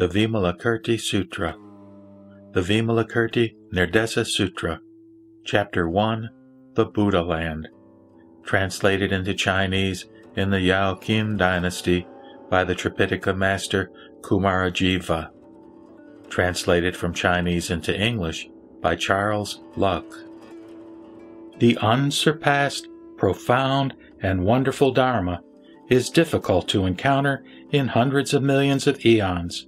the Vimalakirti Sutra. The Vimalakirti Nirdesa Sutra, Chapter 1 The Buddha Land, translated into Chinese in the Yao Qin dynasty by the Tripitaka master Kumarajiva, translated from Chinese into English by Charles Luk. The unsurpassed, profound, and wonderful Dharma is difficult to encounter in hundreds of millions of eons.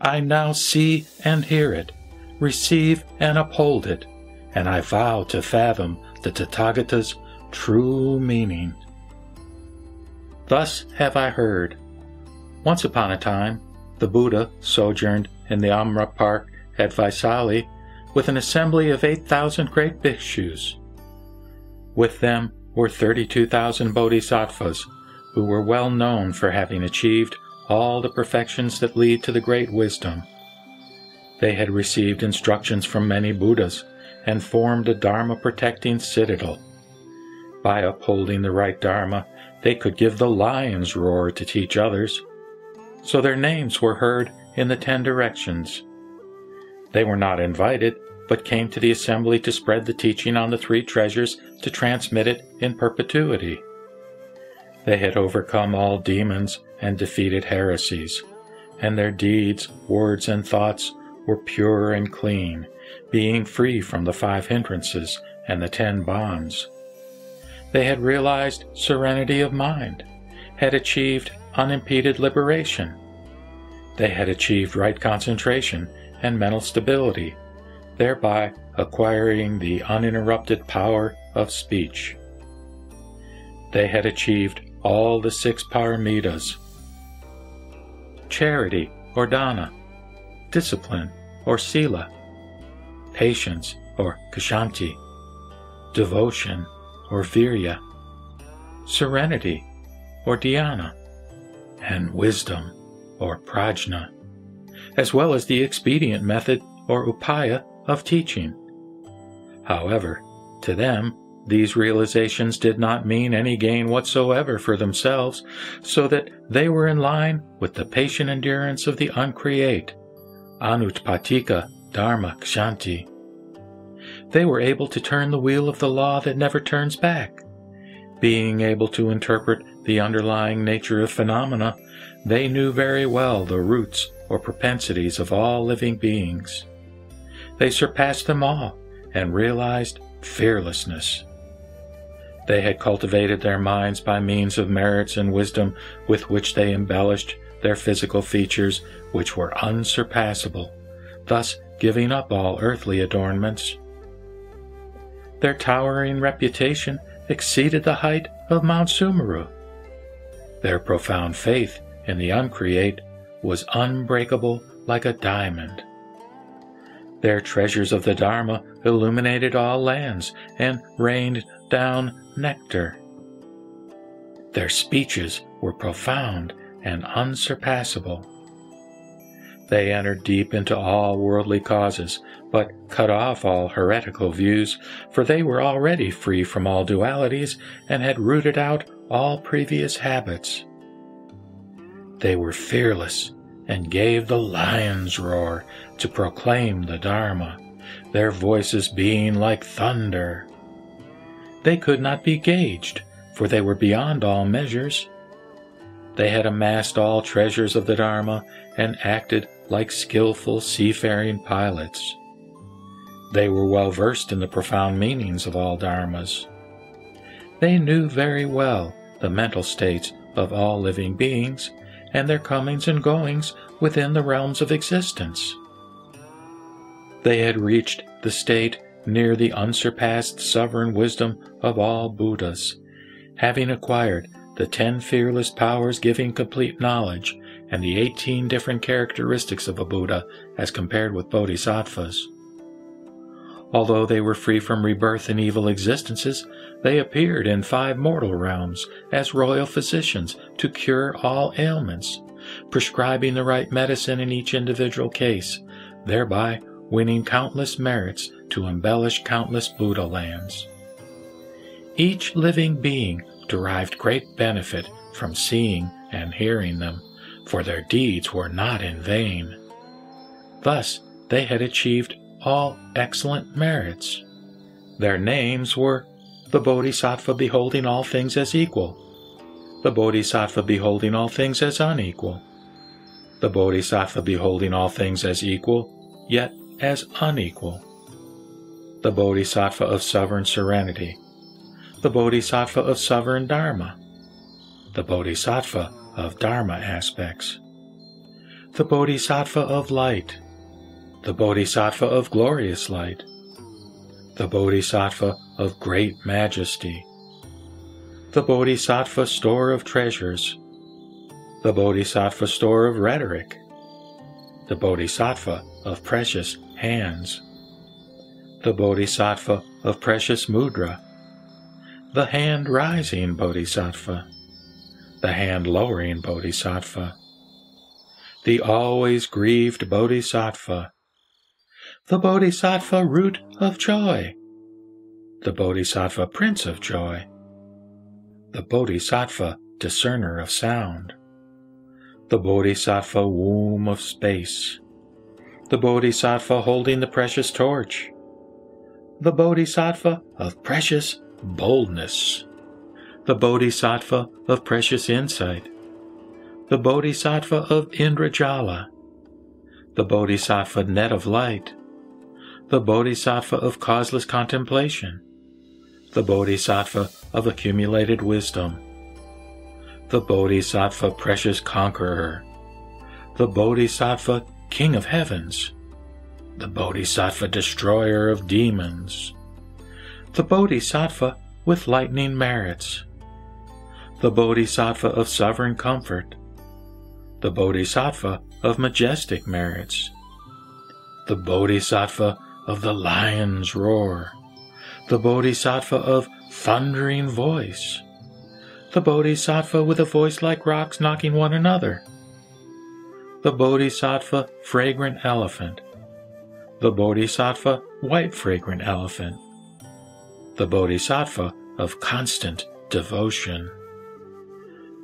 I now see and hear it, receive and uphold it, and I vow to fathom the Tathagata's true meaning. Thus have I heard. Once upon a time, the Buddha sojourned in the Amra Park at Vaisali with an assembly of 8,000 great bhikshus. With them were 32,000 bodhisattvas who were well known for having achieved all the perfections that lead to the great wisdom. They had received instructions from many Buddhas and formed a Dharma protecting citadel. By upholding the right Dharma, they could give the lion's roar to teach others. So their names were heard in the ten directions. They were not invited, but came to the assembly to spread the teaching on the three treasures to transmit it in perpetuity. They had overcome all demons and defeated heresies, and their deeds, words, and thoughts were pure and clean, being free from the five hindrances and the ten bonds. They had realized serenity of mind, had achieved unimpeded liberation. They had achieved right concentration and mental stability, thereby acquiring the uninterrupted power of speech. They had achieved all the six paramitas charity or dana, discipline or sila, patience or kshanti, devotion or virya, serenity or dhyana, and wisdom or prajna, as well as the expedient method or upaya of teaching. However, to them, these realizations did not mean any gain whatsoever for themselves, so that they were in line with the patient endurance of the uncreate, Anutpatika Dharma Kshanti. They were able to turn the wheel of the law that never turns back. Being able to interpret the underlying nature of phenomena, they knew very well the roots or propensities of all living beings. They surpassed them all and realized fearlessness. They had cultivated their minds by means of merits and wisdom with which they embellished their physical features, which were unsurpassable, thus giving up all earthly adornments. Their towering reputation exceeded the height of Mount Sumeru. Their profound faith in the uncreate was unbreakable like a diamond. Their treasures of the Dharma illuminated all lands and rained down nectar. Their speeches were profound and unsurpassable. They entered deep into all worldly causes, but cut off all heretical views, for they were already free from all dualities and had rooted out all previous habits. They were fearless and gave the lion's roar to proclaim the Dharma, their voices being like thunder they could not be gauged, for they were beyond all measures. They had amassed all treasures of the Dharma and acted like skilful seafaring pilots. They were well versed in the profound meanings of all Dharmas. They knew very well the mental states of all living beings and their comings and goings within the realms of existence. They had reached the state near the unsurpassed sovereign wisdom of all Buddhas, having acquired the ten fearless powers giving complete knowledge and the eighteen different characteristics of a Buddha as compared with bodhisattvas. Although they were free from rebirth in evil existences, they appeared in five mortal realms as royal physicians to cure all ailments, prescribing the right medicine in each individual case, thereby winning countless merits to embellish countless Buddha lands. Each living being derived great benefit from seeing and hearing them, for their deeds were not in vain. Thus they had achieved all excellent merits. Their names were the Bodhisattva beholding all things as equal, the Bodhisattva beholding all things as unequal, the Bodhisattva beholding all things as equal, yet as unequal, the Bodhisattva of sovereign serenity, the Bodhisattva of sovereign Dharma, the Bodhisattva of Dharma aspects, the Bodhisattva of light, the Bodhisattva of glorious light, the Bodhisattva of great majesty, the Bodhisattva store of treasures, the Bodhisattva store of rhetoric, the Bodhisattva of precious hands, the Bodhisattva of precious mudra, the hand rising Bodhisattva, the hand lowering Bodhisattva, the always grieved Bodhisattva, the Bodhisattva root of joy, the Bodhisattva prince of joy, the Bodhisattva discerner of sound, the Bodhisattva womb of space, the Bodhisattva holding the precious torch, the Bodhisattva of precious boldness, the Bodhisattva of precious insight, the Bodhisattva of Indrajala, the Bodhisattva net of light, the Bodhisattva of causeless contemplation, the Bodhisattva of accumulated wisdom, the Bodhisattva precious conqueror, the Bodhisattva king of heavens, the Bodhisattva destroyer of demons, the Bodhisattva with lightning merits, the Bodhisattva of sovereign comfort, the Bodhisattva of majestic merits, the Bodhisattva of the lion's roar, the Bodhisattva of thundering voice, the Bodhisattva with a voice like rocks knocking one another, the Bodhisattva fragrant elephant, the Bodhisattva white fragrant elephant, the Bodhisattva of constant devotion,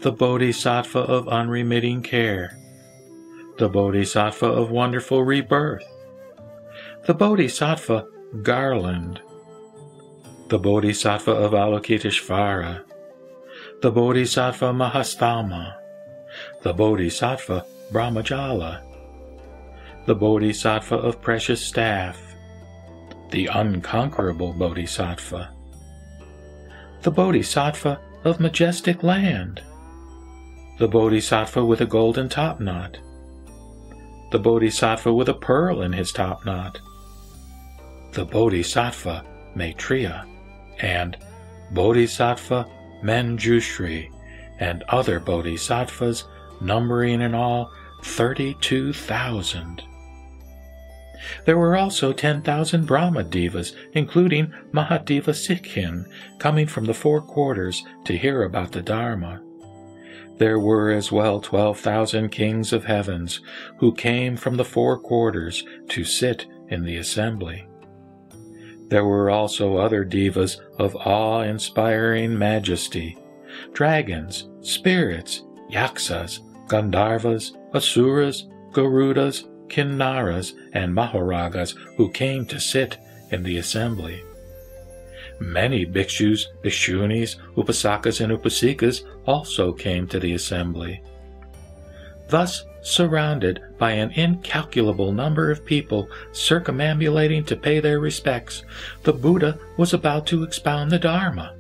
the Bodhisattva of unremitting care, the Bodhisattva of wonderful rebirth, the Bodhisattva garland, the Bodhisattva of Avalokiteshvara, the Bodhisattva Mahasthama, the Bodhisattva Brahmajala, the Bodhisattva of precious staff, the unconquerable Bodhisattva, the Bodhisattva of majestic land, the Bodhisattva with a golden topknot, the Bodhisattva with a pearl in his topknot, the Bodhisattva Maitreya, and Bodhisattva Manjushri, and other Bodhisattvas numbering in all 32,000. There were also 10,000 Brahma Devas, including Mahadeva Sikhin, coming from the four quarters to hear about the Dharma. There were as well 12,000 kings of heavens who came from the four quarters to sit in the assembly. There were also other devas of awe inspiring majesty dragons, spirits, yaksas, Gandharvas, Asuras, Garudas, Kinnaras, and Mahoragas who came to sit in the assembly. Many bhikshus, bhikshunis, upasakas, and upasikas also came to the assembly. Thus, surrounded by an incalculable number of people circumambulating to pay their respects, the Buddha was about to expound the Dharma.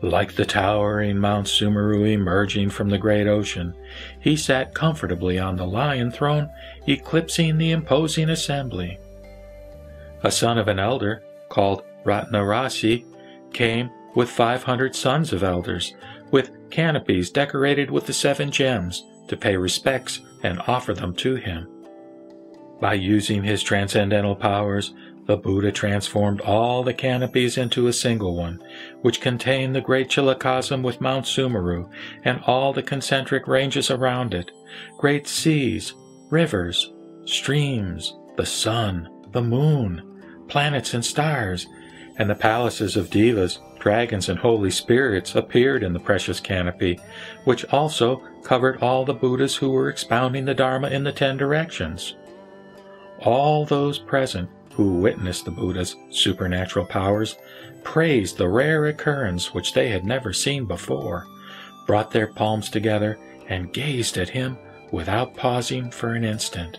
Like the towering Mount Sumeru emerging from the great ocean, he sat comfortably on the lion throne, eclipsing the imposing assembly. A son of an elder, called Ratnarasi, came with five hundred sons of elders, with canopies decorated with the seven gems, to pay respects and offer them to him. By using his transcendental powers, the Buddha transformed all the canopies into a single one, which contained the great Chiliocosm with Mount Sumeru and all the concentric ranges around it, great seas, rivers, streams, the sun, the moon, planets and stars, and the palaces of devas dragons and holy spirits appeared in the precious canopy, which also covered all the Buddhas who were expounding the Dharma in the ten directions. All those present who witnessed the Buddha's supernatural powers praised the rare occurrence which they had never seen before, brought their palms together, and gazed at him without pausing for an instant.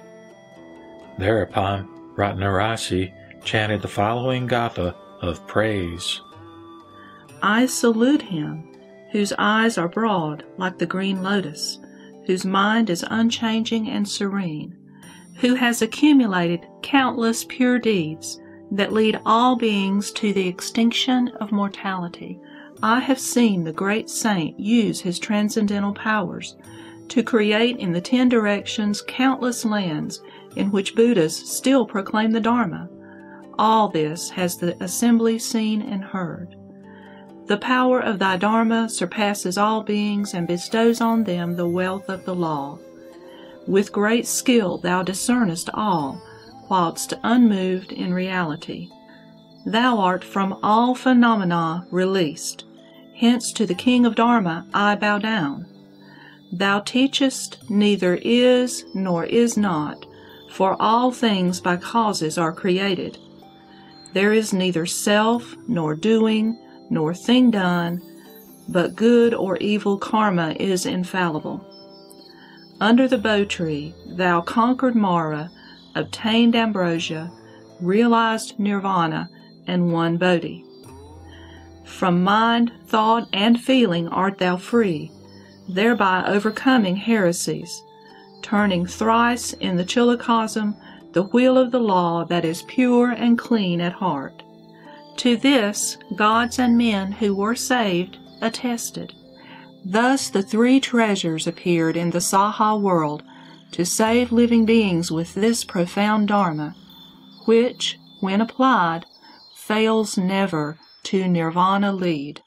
Thereupon, Ratnarasi chanted the following gatha of praise. I salute him, whose eyes are broad like the green lotus, whose mind is unchanging and serene, who has accumulated countless pure deeds that lead all beings to the extinction of mortality. I have seen the great saint use his transcendental powers to create in the ten directions countless lands in which Buddhas still proclaim the Dharma. All this has the assembly seen and heard. The power of thy Dharma surpasses all beings and bestows on them the wealth of the law. With great skill thou discernest all, whilst unmoved in reality. Thou art from all phenomena released. Hence to the King of Dharma I bow down. Thou teachest neither is nor is not, for all things by causes are created. There is neither self, nor doing, nor thing done, but good or evil karma is infallible. Under the Bo tree, thou conquered Mara, obtained ambrosia, realized nirvana, and won Bodhi. From mind, thought, and feeling art thou free, thereby overcoming heresies, turning thrice in the chiliocosm the wheel of the law that is pure and clean at heart. To this, gods and men who were saved attested. Thus the three treasures appeared in the Saha world to save living beings with this profound Dharma, which, when applied, fails never to nirvana lead.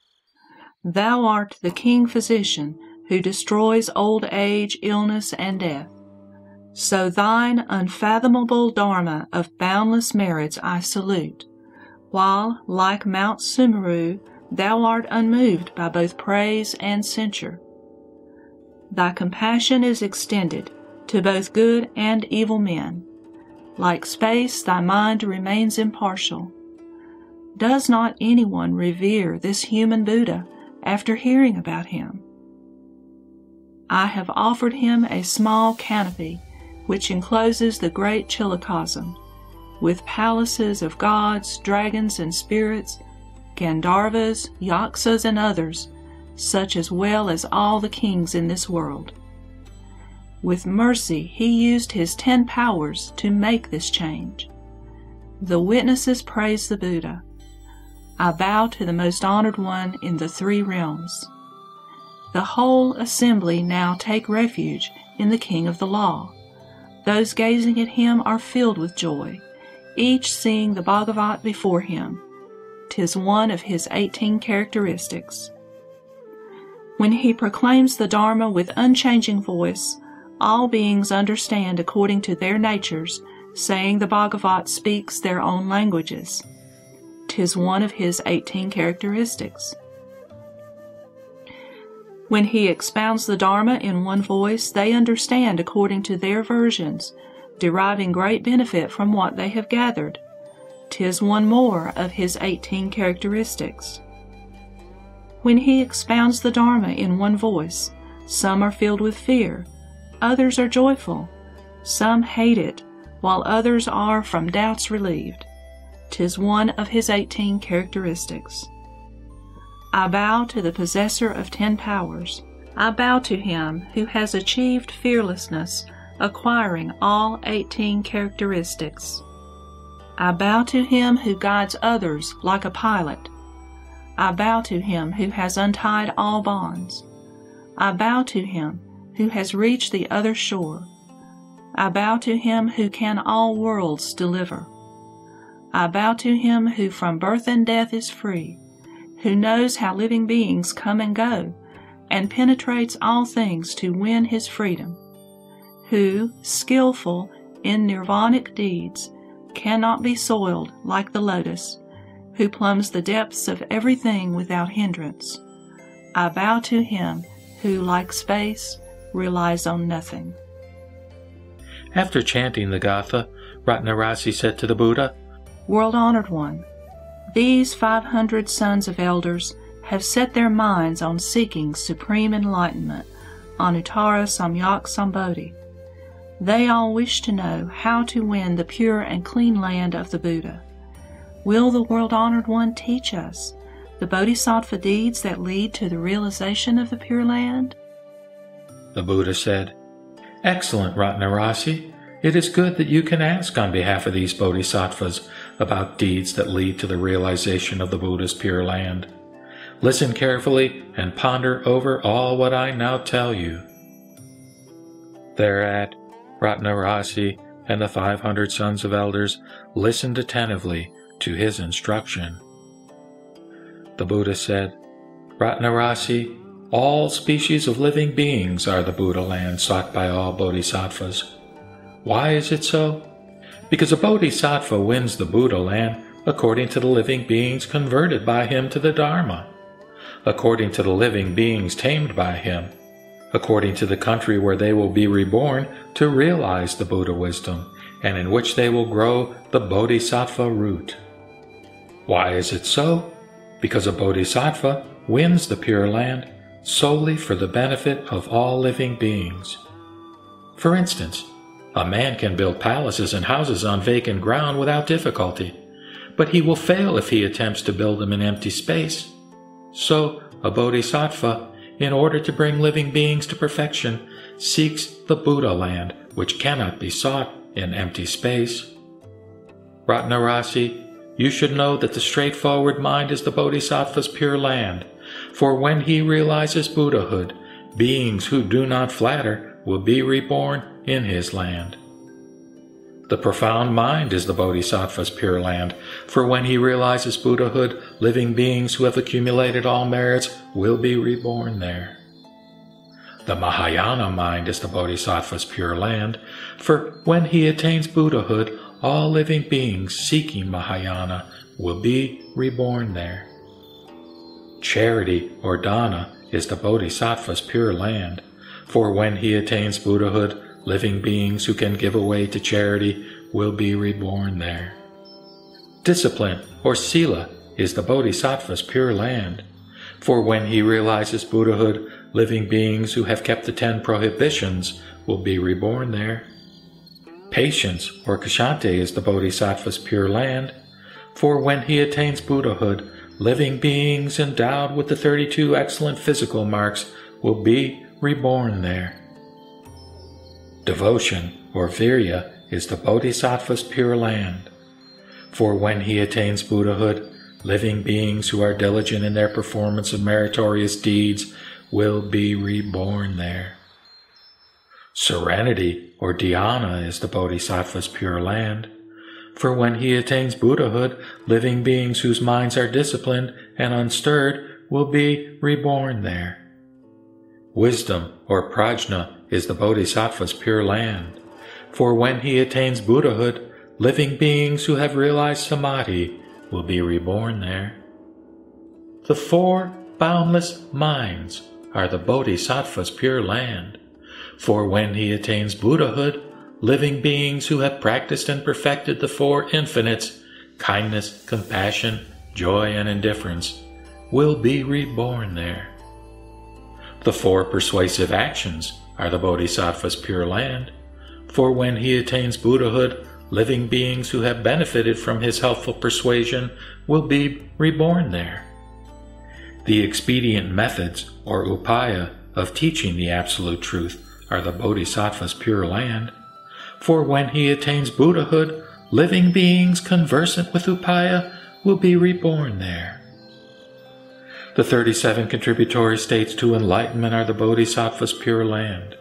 Thou art the King Physician who destroys old age, illness, and death. So thine unfathomable Dharma of boundless merits I salute while, like Mount Sumeru, thou art unmoved by both praise and censure. Thy compassion is extended to both good and evil men. Like space, thy mind remains impartial. Does not anyone revere this human Buddha after hearing about him? I have offered him a small canopy which encloses the great chiliocosm with palaces of gods, dragons, and spirits, Gandharvas, Yaksas, and others, such as well as all the kings in this world. With mercy, he used his ten powers to make this change. The witnesses praise the Buddha. I bow to the most honored one in the three realms. The whole assembly now take refuge in the King of the Law. Those gazing at him are filled with joy each seeing the Bhagavat before him. Tis one of his eighteen characteristics. When he proclaims the Dharma with unchanging voice, all beings understand according to their natures, saying the Bhagavat speaks their own languages. Tis one of his eighteen characteristics. When he expounds the Dharma in one voice, they understand according to their versions, deriving great benefit from what they have gathered. Tis one more of his eighteen characteristics. When he expounds the Dharma in one voice, some are filled with fear, others are joyful, some hate it, while others are from doubts relieved. Tis one of his eighteen characteristics. I bow to the possessor of ten powers. I bow to him who has achieved fearlessness acquiring all 18 characteristics. I bow to him who guides others like a pilot. I bow to him who has untied all bonds. I bow to him who has reached the other shore. I bow to him who can all worlds deliver. I bow to him who from birth and death is free, who knows how living beings come and go, and penetrates all things to win his freedom who, skillful in nirvanic deeds, cannot be soiled like the lotus, who plumbs the depths of everything without hindrance. I bow to him who, like space, relies on nothing. After chanting the Gatha, Ratnarasi said to the Buddha, World honored one, these 500 sons of elders have set their minds on seeking supreme enlightenment Anuttara Samyak Sambodhi. They all wish to know how to win the pure and clean land of the Buddha. Will the world honored one teach us the bodhisattva deeds that lead to the realization of the Pure Land? The Buddha said, Excellent, Ratnarasi. It is good that you can ask on behalf of these bodhisattvas about deeds that lead to the realization of the Buddha's Pure Land. Listen carefully and ponder over all what I now tell you. Thereat, Ratnarasi and the five hundred sons of elders listened attentively to his instruction. The Buddha said, Ratnarasi, all species of living beings are the Buddha land sought by all bodhisattvas. Why is it so? Because a bodhisattva wins the Buddha land according to the living beings converted by him to the Dharma, according to the living beings tamed by him, according to the country where they will be reborn to realize the Buddha wisdom, and in which they will grow the bodhisattva root. Why is it so? Because a bodhisattva wins the Pure Land solely for the benefit of all living beings. For instance, a man can build palaces and houses on vacant ground without difficulty, but he will fail if he attempts to build them in empty space. So, a bodhisattva, in order to bring living beings to perfection, seeks the Buddha land, which cannot be sought in empty space. Ratnarasi you should know that the straightforward mind is the Bodhisattva's pure land, for when he realizes Buddhahood, beings who do not flatter will be reborn in his land. The profound mind is the Bodhisattva's pure land, for when he realizes Buddhahood, living beings who have accumulated all merits will be reborn there. The Mahayana mind is the Bodhisattva's pure land, for when he attains Buddhahood, all living beings seeking Mahayana will be reborn there. Charity or dana is the Bodhisattva's pure land, for when he attains Buddhahood, living beings who can give away to charity will be reborn there. Discipline or sila is the Bodhisattva's pure land, for when he realizes Buddhahood, living beings who have kept the ten prohibitions will be reborn there. Patience, or Kshanti, is the Bodhisattva's pure land, for when he attains Buddhahood, living beings endowed with the 32 excellent physical marks will be reborn there. Devotion, or Virya, is the Bodhisattva's pure land, for when he attains Buddhahood, living beings who are diligent in their performance of meritorious deeds will be reborn there. Serenity, or dhyana, is the Bodhisattva's pure land. For when he attains Buddhahood, living beings whose minds are disciplined and unstirred will be reborn there. Wisdom, or prajna, is the Bodhisattva's pure land. For when he attains Buddhahood, living beings who have realized samadhi will be reborn there. The four boundless minds are the Bodhisattva's pure land. For when he attains Buddhahood, living beings who have practiced and perfected the four infinites kindness, compassion, joy, and indifference will be reborn there. The four persuasive actions are the Bodhisattva's pure land, for when he attains Buddhahood, living beings who have benefited from his helpful persuasion will be reborn there. The expedient methods, or upaya, of teaching the Absolute Truth are the Bodhisattva's pure land. For when he attains Buddhahood, living beings conversant with Upaya will be reborn there. The 37 contributory states to enlightenment are the Bodhisattva's pure land.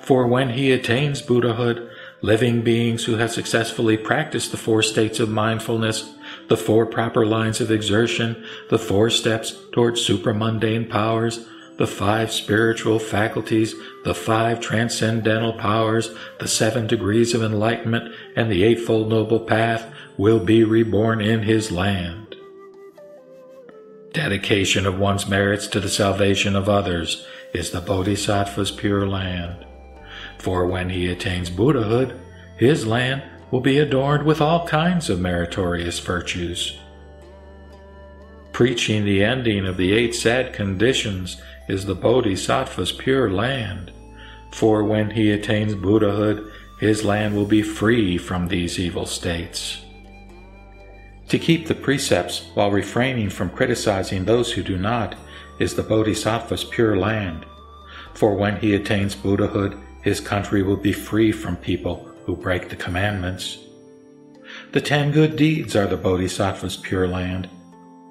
For when he attains Buddhahood, living beings who have successfully practiced the four states of mindfulness, the four proper lines of exertion, the four steps towards supramundane powers, the five spiritual faculties, the five transcendental powers, the seven degrees of enlightenment, and the Eightfold Noble Path will be reborn in his land. Dedication of one's merits to the salvation of others is the Bodhisattva's pure land. For when he attains Buddhahood, his land will be adorned with all kinds of meritorious virtues. Preaching the ending of the eight sad conditions is the Bodhisattva's pure land. For when he attains Buddhahood, his land will be free from these evil states. To keep the precepts while refraining from criticizing those who do not is the Bodhisattva's pure land. For when he attains Buddhahood, his country will be free from people who break the commandments. The ten good deeds are the Bodhisattva's pure land.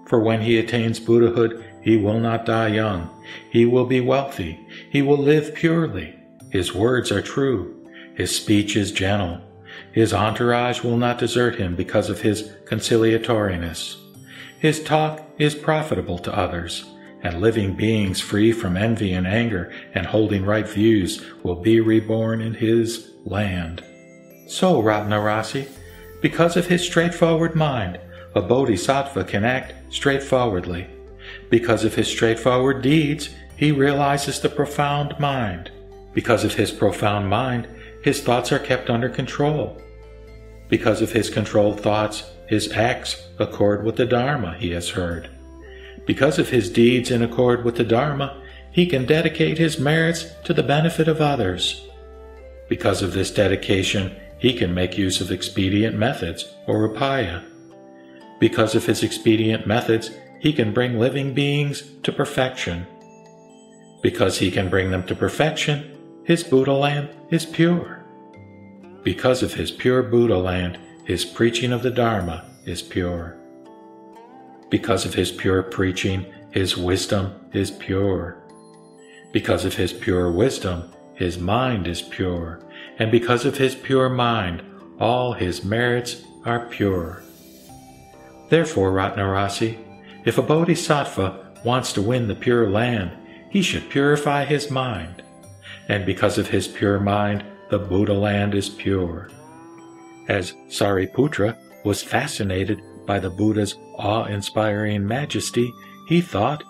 For when he attains Buddhahood, he will not die young. He will be wealthy. He will live purely. His words are true. His speech is gentle. His entourage will not desert him because of his conciliatoriness. His talk is profitable to others, and living beings free from envy and anger and holding right views will be reborn in his land. So, Ratnarasi, because of his straightforward mind, a bodhisattva can act straightforwardly. Because of his straightforward deeds, he realizes the profound mind. Because of his profound mind, his thoughts are kept under control. Because of his controlled thoughts, his acts accord with the Dharma he has heard. Because of his deeds in accord with the Dharma, he can dedicate his merits to the benefit of others. Because of this dedication, he can make use of expedient methods, or upaya. Because of his expedient methods, he can bring living beings to perfection. Because he can bring them to perfection, his Buddha land is pure. Because of his pure Buddha land, his preaching of the Dharma is pure. Because of his pure preaching, his wisdom is pure. Because of his pure wisdom, his mind is pure. And because of his pure mind, all his merits are pure. Therefore, Ratnarasi, if a bodhisattva wants to win the pure land, he should purify his mind. And because of his pure mind, the Buddha land is pure. As Sariputra was fascinated by the Buddha's awe inspiring majesty, he thought,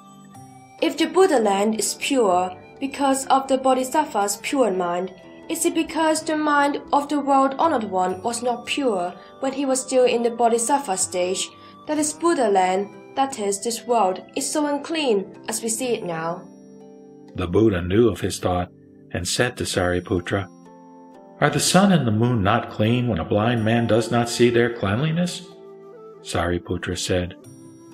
If the Buddha land is pure because of the Bodhisattva's pure mind, is it because the mind of the world honored one was not pure when he was still in the Bodhisattva stage that this Buddha land, that is, this world, is so unclean as we see it now? The Buddha knew of his thought and said to Sariputra, are the sun and the moon not clean when a blind man does not see their cleanliness? Sariputra said,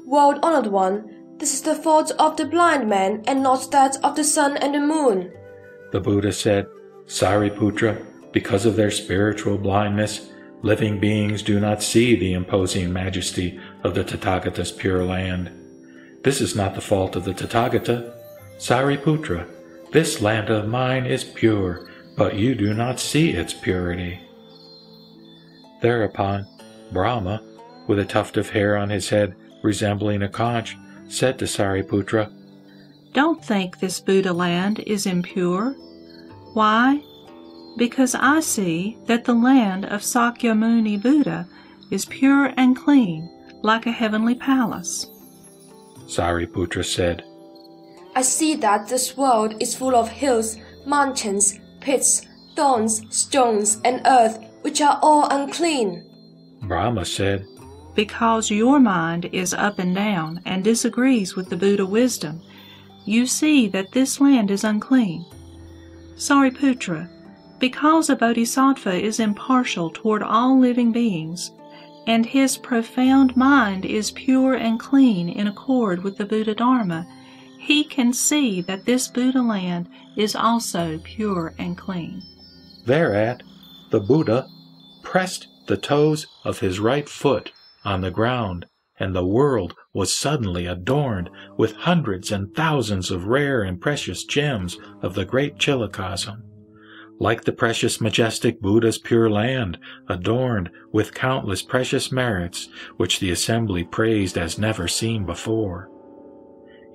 World honored one, this is the fault of the blind man and not that of the sun and the moon. The Buddha said, Sariputra, because of their spiritual blindness, living beings do not see the imposing majesty of the Tathagata's pure land. This is not the fault of the Tathagata. Sariputra, this land of mine is pure but you do not see its purity. Thereupon, Brahma, with a tuft of hair on his head resembling a conch, said to Sariputra, Don't think this Buddha land is impure. Why? Because I see that the land of Sakyamuni Buddha is pure and clean, like a heavenly palace. Sariputra said, I see that this world is full of hills, mountains, pits, thorns, stones, and earth, which are all unclean. Brahma said, Because your mind is up and down and disagrees with the Buddha wisdom, you see that this land is unclean. Sariputra, because a bodhisattva is impartial toward all living beings, and his profound mind is pure and clean in accord with the Buddha Dharma, he can see that this Buddha land is also pure and clean. Thereat, the Buddha pressed the toes of his right foot on the ground, and the world was suddenly adorned with hundreds and thousands of rare and precious gems of the great Chiliocosm. Like the precious majestic Buddha's pure land, adorned with countless precious merits, which the assembly praised as never seen before.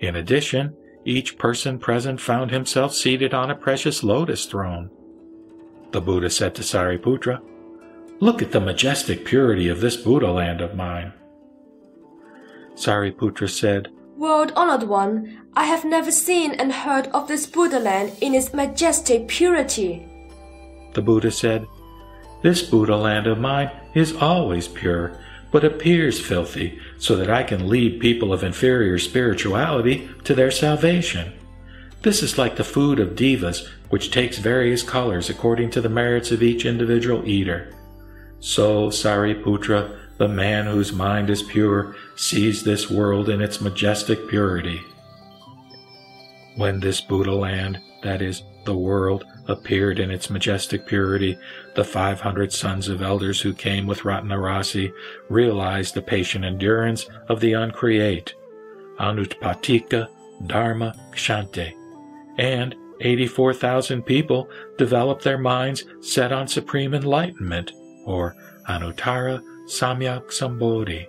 In addition, each person present found himself seated on a precious lotus throne. The Buddha said to Sariputra, Look at the majestic purity of this Buddha land of mine. Sariputra said, World honored one, I have never seen and heard of this Buddha land in its majestic purity. The Buddha said, This Buddha land of mine is always pure, but appears filthy, so that I can lead people of inferior spirituality to their salvation. This is like the food of devas, which takes various colors according to the merits of each individual eater. So, Sariputra, the man whose mind is pure, sees this world in its majestic purity. When this Buddha land, that is, the world, appeared in its majestic purity, the 500 sons of elders who came with Ratnarasi realized the patient endurance of the uncreate, Anutpatika Dharma Kshanti, and 84,000 people developed their minds set on supreme enlightenment, or Anuttara Samyak Sambodhi.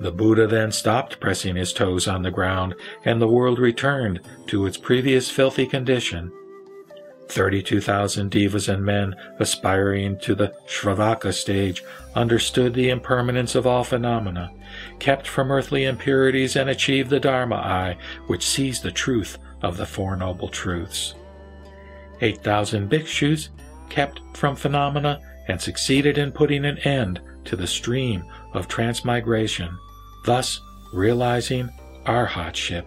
The Buddha then stopped pressing his toes on the ground, and the world returned to its previous filthy condition. 32,000 devas and men aspiring to the Shravaka stage understood the impermanence of all phenomena, kept from earthly impurities, and achieved the Dharma eye, which sees the truth of the Four Noble Truths. 8,000 bhikshus kept from phenomena and succeeded in putting an end to the stream of transmigration, thus realizing arhatship.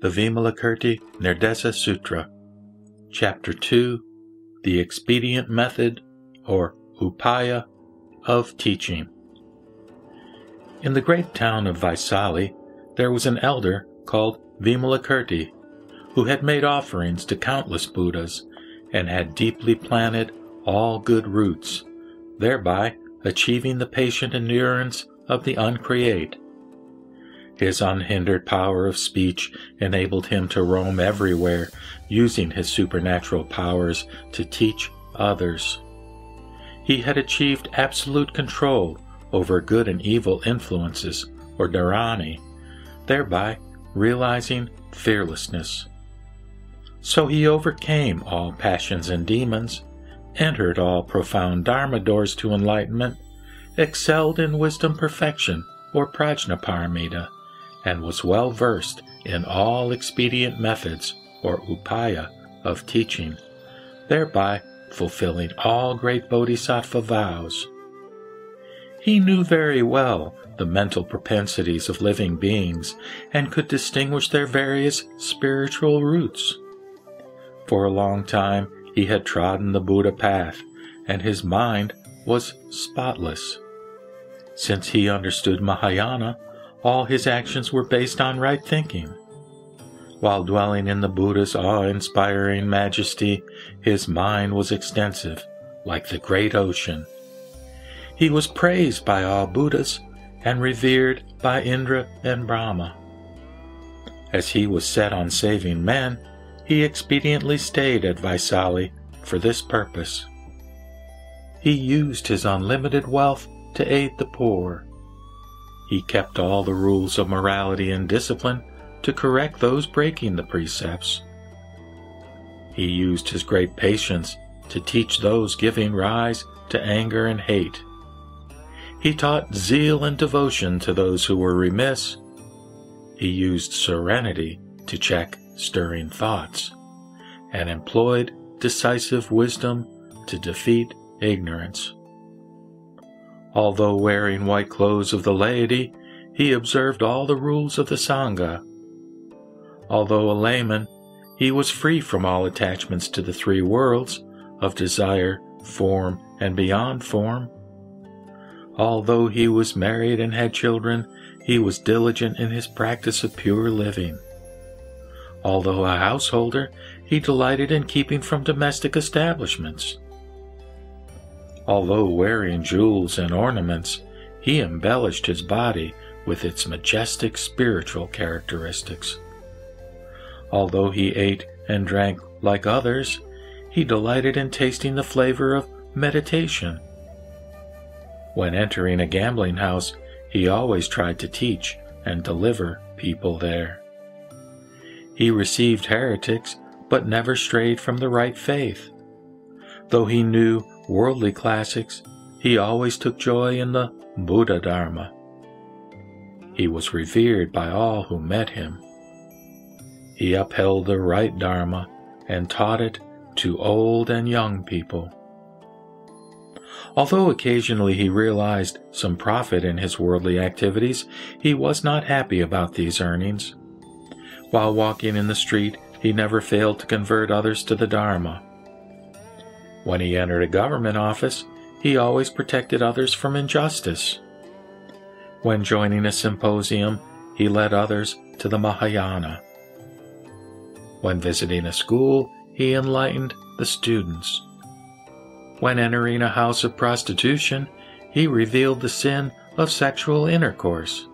The Vimalakirti Nirdesa Sutra, Chapter 2 The Expedient Method, or Upaya, of Teaching. In the great town of Vaisali, there was an elder called Vimalakirti, who had made offerings to countless Buddhas and had deeply planted all good roots, thereby achieving the patient endurance of the uncreate his unhindered power of speech enabled him to roam everywhere, using his supernatural powers to teach others. He had achieved absolute control over good and evil influences, or dharani, thereby realizing fearlessness. So he overcame all passions and demons, entered all profound Dharma doors to enlightenment, excelled in wisdom perfection, or prajnaparamita, and was well versed in all expedient methods or upaya of teaching, thereby fulfilling all great bodhisattva vows. He knew very well the mental propensities of living beings and could distinguish their various spiritual roots. For a long time he had trodden the Buddha path, and his mind was spotless. Since he understood Mahayana, all his actions were based on right thinking. While dwelling in the Buddha's awe inspiring majesty, his mind was extensive, like the great ocean. He was praised by all Buddhas and revered by Indra and Brahma. As he was set on saving men, he expediently stayed at Vaisali for this purpose. He used his unlimited wealth to aid the poor he kept all the rules of morality and discipline to correct those breaking the precepts. He used his great patience to teach those giving rise to anger and hate. He taught zeal and devotion to those who were remiss. He used serenity to check stirring thoughts, and employed decisive wisdom to defeat ignorance. Although wearing white clothes of the laity, he observed all the rules of the Sangha. Although a layman, he was free from all attachments to the three worlds of desire, form, and beyond form. Although he was married and had children, he was diligent in his practice of pure living. Although a householder, he delighted in keeping from domestic establishments. Although wearing jewels and ornaments, he embellished his body with its majestic spiritual characteristics. Although he ate and drank like others, he delighted in tasting the flavor of meditation. When entering a gambling house, he always tried to teach and deliver people there. He received heretics, but never strayed from the right faith. Though he knew worldly classics, he always took joy in the Buddha Dharma. He was revered by all who met him. He upheld the right Dharma and taught it to old and young people. Although occasionally he realized some profit in his worldly activities, he was not happy about these earnings. While walking in the street, he never failed to convert others to the Dharma. When he entered a government office, he always protected others from injustice. When joining a symposium, he led others to the Mahayana. When visiting a school, he enlightened the students. When entering a house of prostitution, he revealed the sin of sexual intercourse.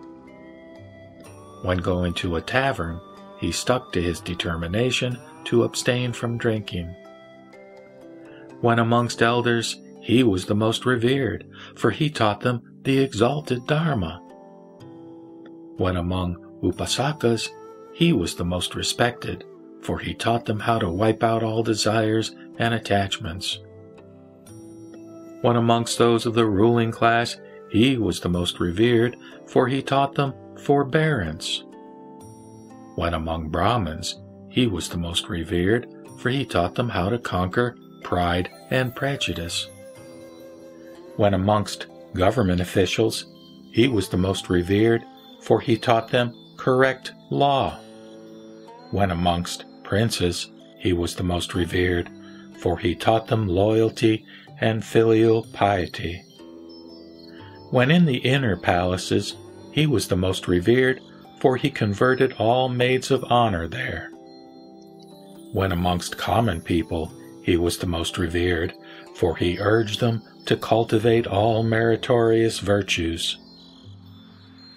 When going to a tavern, he stuck to his determination to abstain from drinking. When amongst elders, he was the most revered, for he taught them the exalted Dharma. When among Upasakas, he was the most respected, for he taught them how to wipe out all desires and attachments. When amongst those of the ruling class, he was the most revered, for he taught them forbearance. When among Brahmins, he was the most revered, for he taught them how to conquer pride and prejudice. When amongst government officials, he was the most revered, for he taught them correct law. When amongst princes, he was the most revered, for he taught them loyalty and filial piety. When in the inner palaces, he was the most revered, for he converted all maids of honor there. When amongst common people, he was the most revered, for he urged them to cultivate all meritorious virtues.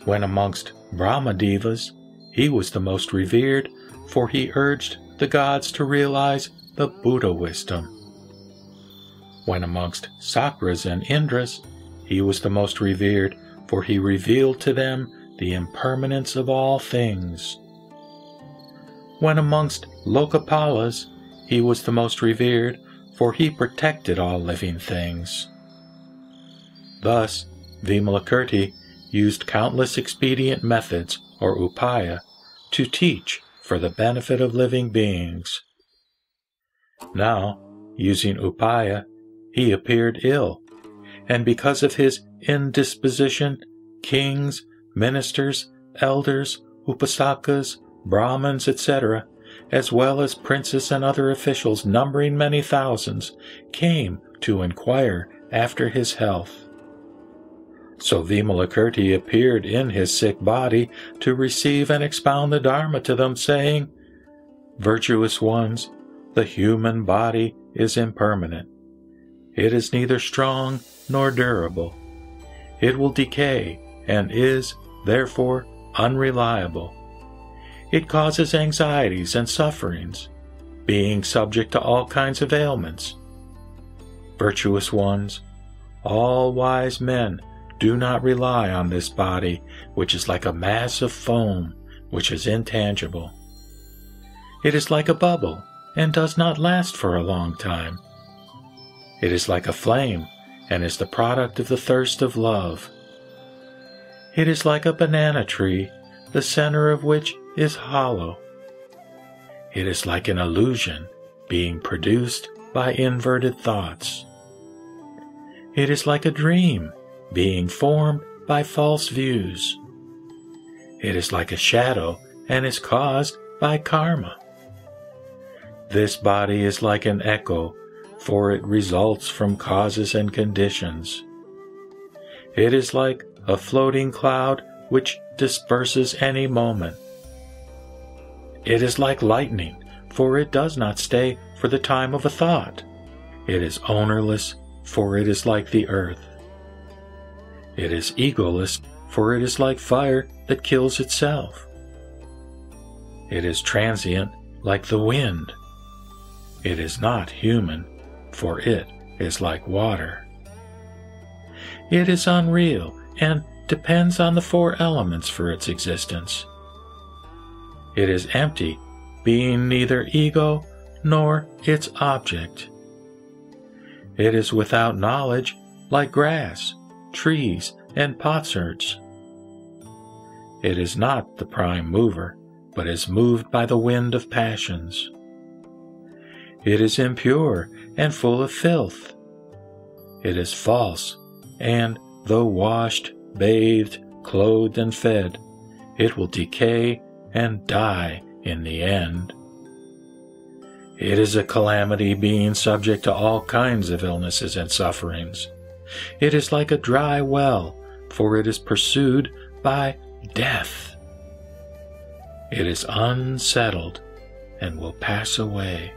When amongst Brahmadevas, he was the most revered, for he urged the gods to realize the Buddha wisdom. When amongst Sakras and Indras, he was the most revered, for he revealed to them the impermanence of all things. When amongst Lokapalas, he was the most revered, for he protected all living things. Thus, Vimalakirti used countless expedient methods, or upaya, to teach for the benefit of living beings. Now, using upaya, he appeared ill, and because of his indisposition, kings, ministers, elders, upasakas, brahmins, etc., as well as princes and other officials numbering many thousands, came to inquire after his health. So Vimalakirti appeared in his sick body to receive and expound the Dharma to them, saying, Virtuous ones, the human body is impermanent. It is neither strong nor durable. It will decay and is, therefore, unreliable. It causes anxieties and sufferings, being subject to all kinds of ailments. Virtuous ones, all wise men do not rely on this body, which is like a mass of foam, which is intangible. It is like a bubble and does not last for a long time. It is like a flame and is the product of the thirst of love. It is like a banana tree, the center of which is hollow. It is like an illusion being produced by inverted thoughts. It is like a dream being formed by false views. It is like a shadow and is caused by karma. This body is like an echo, for it results from causes and conditions. It is like a floating cloud which disperses any moment. It is like lightning, for it does not stay for the time of a thought. It is ownerless, for it is like the earth. It is egoless, for it is like fire that kills itself. It is transient, like the wind. It is not human, for it is like water. It is unreal and depends on the four elements for its existence. It is empty, being neither ego nor its object. It is without knowledge, like grass, trees, and potsherds. It is not the prime mover, but is moved by the wind of passions. It is impure and full of filth. It is false, and though washed, bathed, clothed, and fed, it will decay and die in the end. It is a calamity being subject to all kinds of illnesses and sufferings. It is like a dry well, for it is pursued by death. It is unsettled and will pass away.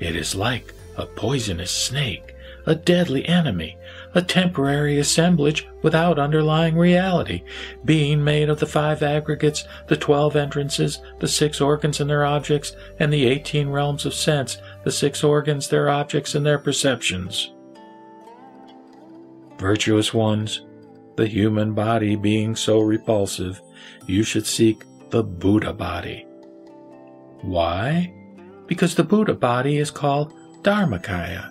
It is like a poisonous snake, a deadly enemy, a temporary assemblage without underlying reality, being made of the five aggregates, the twelve entrances, the six organs and their objects, and the eighteen realms of sense, the six organs, their objects, and their perceptions. Virtuous ones, the human body being so repulsive, you should seek the Buddha body. Why? Because the Buddha body is called Dharmakaya,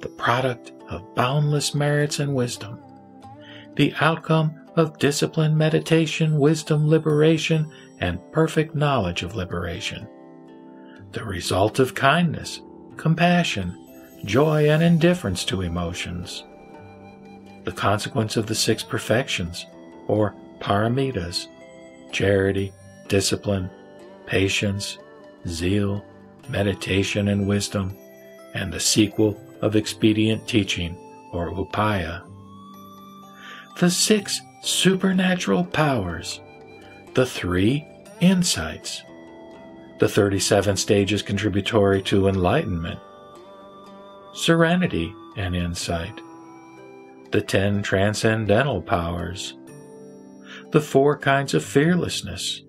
the product of boundless merits and wisdom, the outcome of discipline, meditation, wisdom, liberation, and perfect knowledge of liberation, the result of kindness, compassion, joy, and indifference to emotions, the consequence of the six perfections, or paramitas, charity, discipline, patience, zeal, meditation, and wisdom, and the sequel of expedient teaching, or upaya. The six supernatural powers, the three insights, the 37 stages contributory to enlightenment, serenity and insight, the 10 transcendental powers, the four kinds of fearlessness,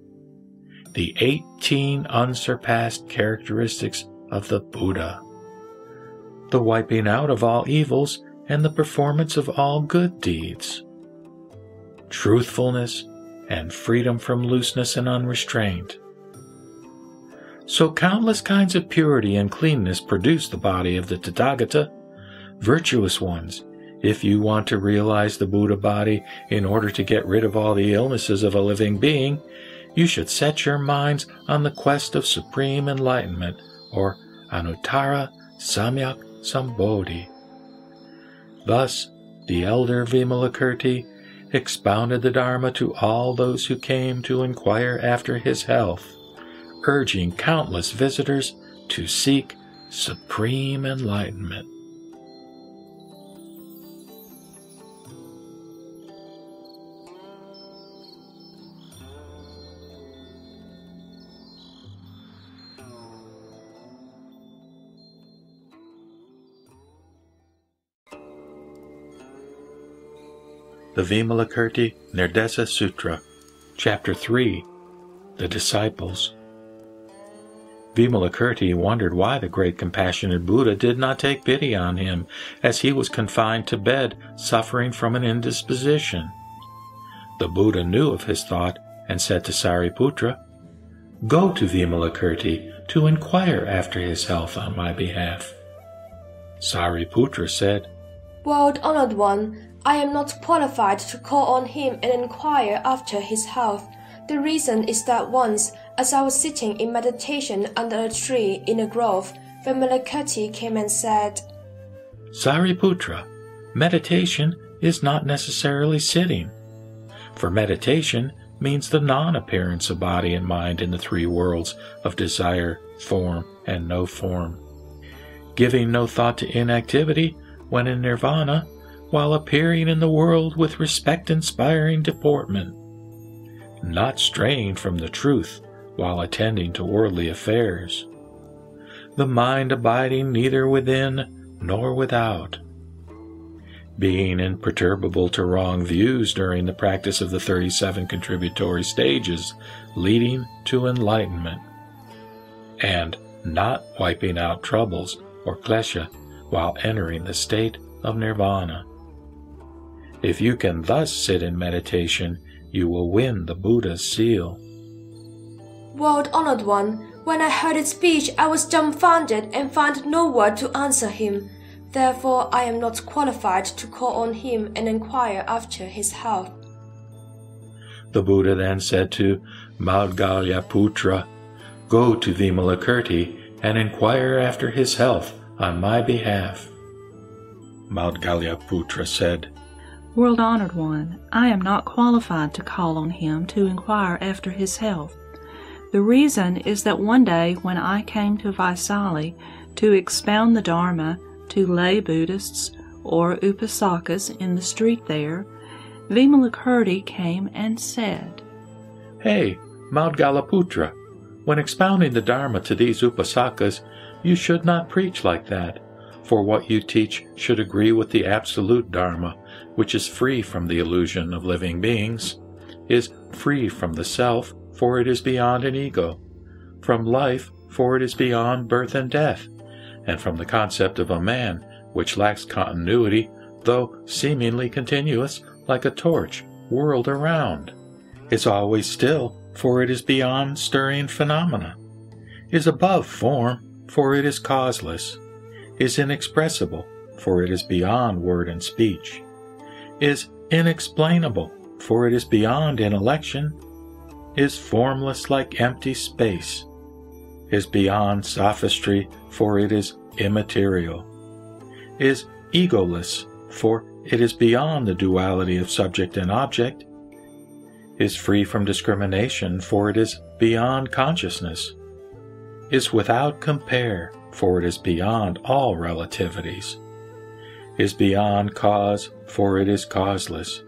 the 18 unsurpassed characteristics of the Buddha the wiping out of all evils and the performance of all good deeds. Truthfulness and freedom from looseness and unrestraint. So countless kinds of purity and cleanness produce the body of the Tathagata, virtuous ones, if you want to realize the Buddha body in order to get rid of all the illnesses of a living being, you should set your minds on the quest of supreme enlightenment, or Anuttara Samyak Sambodhi. Thus, the elder Vimalakirti expounded the Dharma to all those who came to inquire after his health, urging countless visitors to seek supreme enlightenment. The Vimalakirti Nirdesa Sutra, Chapter 3 The Disciples. Vimalakirti wondered why the great compassionate Buddha did not take pity on him, as he was confined to bed, suffering from an indisposition. The Buddha knew of his thought and said to Sariputra, Go to Vimalakirti to inquire after his health on my behalf. Sariputra said, World honored one, I am not qualified to call on him and inquire after his health. The reason is that once, as I was sitting in meditation under a tree in a grove, Vimalakirti came and said, Sariputra, meditation is not necessarily sitting. For meditation means the non appearance of body and mind in the three worlds of desire, form, and no form. Giving no thought to inactivity when in nirvana while appearing in the world with respect inspiring deportment, not straying from the truth while attending to worldly affairs, the mind abiding neither within nor without, being imperturbable to wrong views during the practice of the 37 contributory stages leading to enlightenment, and not wiping out troubles or klesha while entering the state of nirvana. If you can thus sit in meditation, you will win the Buddha's seal. World honored one, when I heard his speech, I was dumbfounded and found no word to answer him. Therefore, I am not qualified to call on him and inquire after his health. The Buddha then said to Putra, Go to Vimalakirti and inquire after his health on my behalf. Putra said, World honored one, I am not qualified to call on him to inquire after his health. The reason is that one day when I came to Vaisali to expound the Dharma to lay Buddhists or Upasakas in the street there, Vimalakirti came and said, Hey, Maudgalaputra, when expounding the Dharma to these Upasakas, you should not preach like that, for what you teach should agree with the absolute Dharma which is free from the illusion of living beings, is free from the self, for it is beyond an ego, from life, for it is beyond birth and death, and from the concept of a man, which lacks continuity, though seemingly continuous, like a torch whirled around, is always still, for it is beyond stirring phenomena, is above form, for it is causeless, is inexpressible, for it is beyond word and speech, is inexplainable, for it is beyond intellection, is formless like empty space, is beyond sophistry, for it is immaterial, is egoless, for it is beyond the duality of subject and object, is free from discrimination, for it is beyond consciousness, is without compare, for it is beyond all relativities is beyond cause, for it is causeless,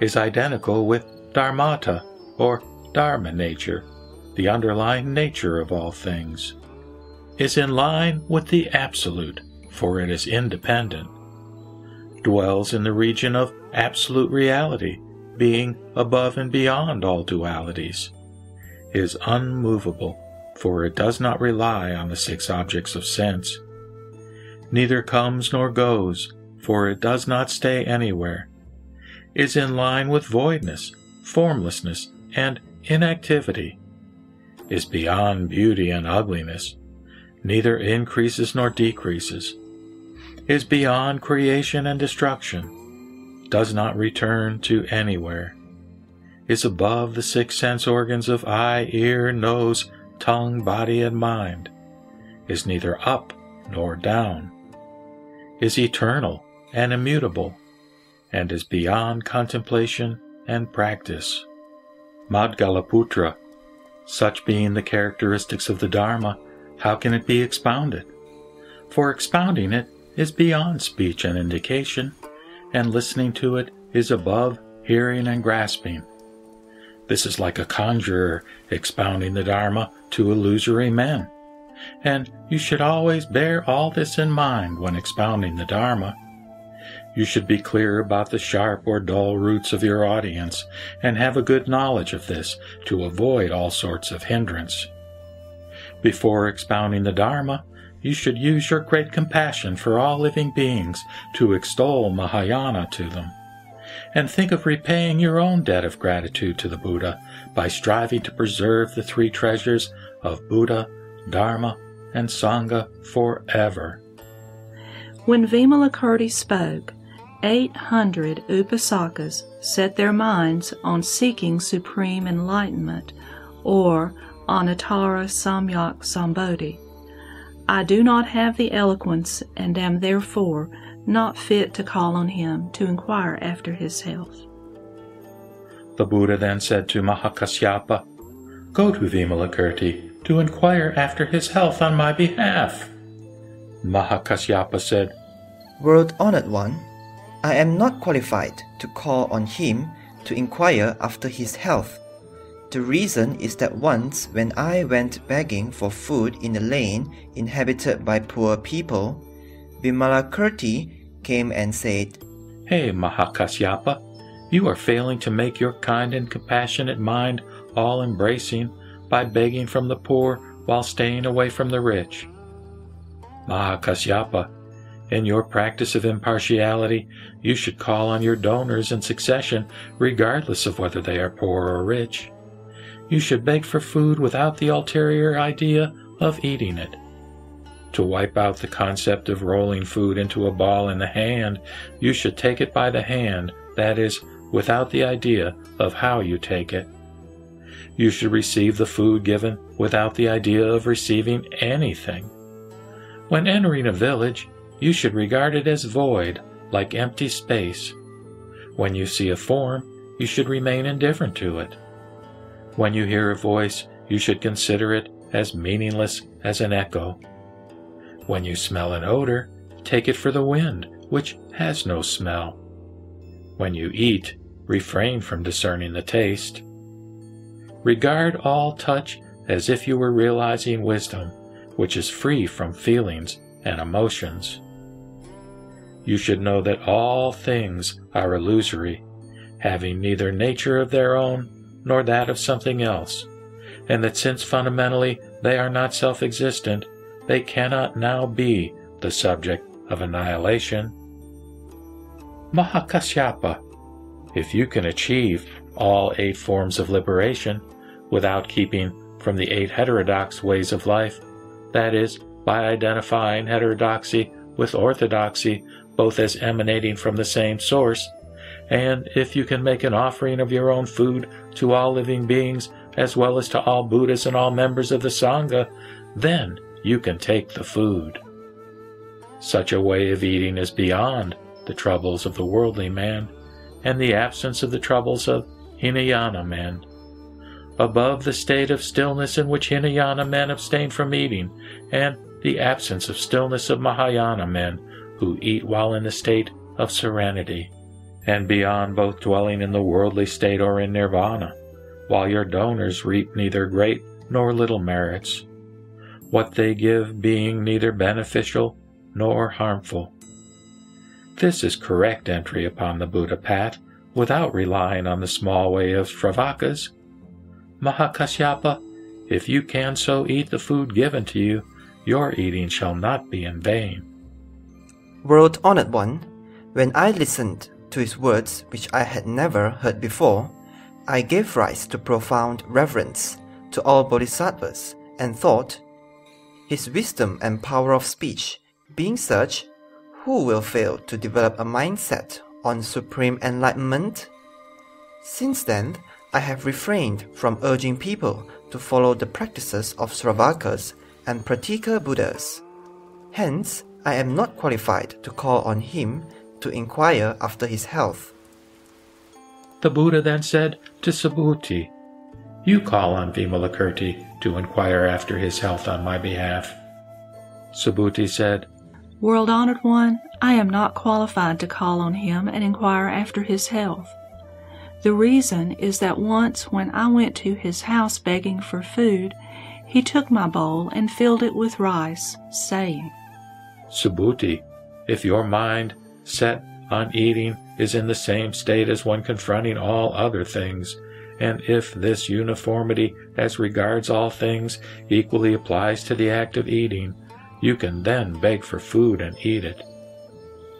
is identical with dharmata, or dharma nature, the underlying nature of all things, is in line with the absolute, for it is independent, dwells in the region of absolute reality, being above and beyond all dualities, is unmovable, for it does not rely on the six objects of sense, neither comes nor goes, for it does not stay anywhere, is in line with voidness, formlessness, and inactivity, is beyond beauty and ugliness, neither increases nor decreases, is beyond creation and destruction, does not return to anywhere, is above the six sense organs of eye, ear, nose, tongue, body, and mind, is neither up nor down, is eternal and immutable, and is beyond contemplation and practice. Maudgalaputra, such being the characteristics of the Dharma, how can it be expounded? For expounding it is beyond speech and indication, and listening to it is above hearing and grasping. This is like a conjurer expounding the Dharma to illusory men and you should always bear all this in mind when expounding the Dharma. You should be clear about the sharp or dull roots of your audience and have a good knowledge of this to avoid all sorts of hindrance. Before expounding the Dharma, you should use your great compassion for all living beings to extol Mahayana to them. And think of repaying your own debt of gratitude to the Buddha by striving to preserve the three treasures of Buddha, Dharma, and Sangha forever. When Vimalakirti spoke, 800 Upasakas set their minds on seeking supreme enlightenment, or Anuttara Samyak Sambodhi. I do not have the eloquence and am therefore not fit to call on him to inquire after his health. The Buddha then said to Mahakasyapa, Go to Vimalakirti to inquire after his health on my behalf. Mahakasyapa said, World honored one, I am not qualified to call on him to inquire after his health. The reason is that once when I went begging for food in a lane inhabited by poor people, Vimalakirti came and said, Hey Mahakasyapa, you are failing to make your kind and compassionate mind all embracing by begging from the poor while staying away from the rich. Mahakasyapa, In your practice of impartiality, you should call on your donors in succession, regardless of whether they are poor or rich. You should beg for food without the ulterior idea of eating it. To wipe out the concept of rolling food into a ball in the hand, you should take it by the hand, that is, without the idea of how you take it. You should receive the food given without the idea of receiving anything. When entering a village, you should regard it as void, like empty space. When you see a form, you should remain indifferent to it. When you hear a voice, you should consider it as meaningless as an echo. When you smell an odor, take it for the wind, which has no smell. When you eat, refrain from discerning the taste. Regard all touch as if you were realizing wisdom, which is free from feelings and emotions. You should know that all things are illusory, having neither nature of their own nor that of something else, and that since fundamentally they are not self existent, they cannot now be the subject of annihilation. Mahakasyapa, if you can achieve all eight forms of liberation without keeping from the eight heterodox ways of life, that is, by identifying heterodoxy with orthodoxy both as emanating from the same source, and if you can make an offering of your own food to all living beings as well as to all Buddhas and all members of the Sangha, then you can take the food. Such a way of eating is beyond the troubles of the worldly man and the absence of the troubles of Hinayana men. Above the state of stillness in which Hinayana men abstain from eating, and the absence of stillness of Mahayana men who eat while in the state of serenity, and beyond both dwelling in the worldly state or in nirvana, while your donors reap neither great nor little merits, what they give being neither beneficial nor harmful. This is correct entry upon the Buddha path without relying on the small way of Shravakas. Mahakasyapa, if you can so eat the food given to you, your eating shall not be in vain. World Honored One, when I listened to his words which I had never heard before, I gave rise to profound reverence to all bodhisattvas and thought, His wisdom and power of speech being such, who will fail to develop a mindset on supreme enlightenment? Since then, I have refrained from urging people to follow the practices of Sravakas and Pratyeka Buddhas. Hence, I am not qualified to call on him to inquire after his health. The Buddha then said to Subhuti, You call on Vimalakirti to inquire after his health on my behalf. Subhuti said, World honored one, I am not qualified to call on him and inquire after his health. The reason is that once when I went to his house begging for food, he took my bowl and filled it with rice, saying, Subhuti, if your mind set on eating is in the same state as one confronting all other things, and if this uniformity as regards all things equally applies to the act of eating, you can then beg for food and eat it.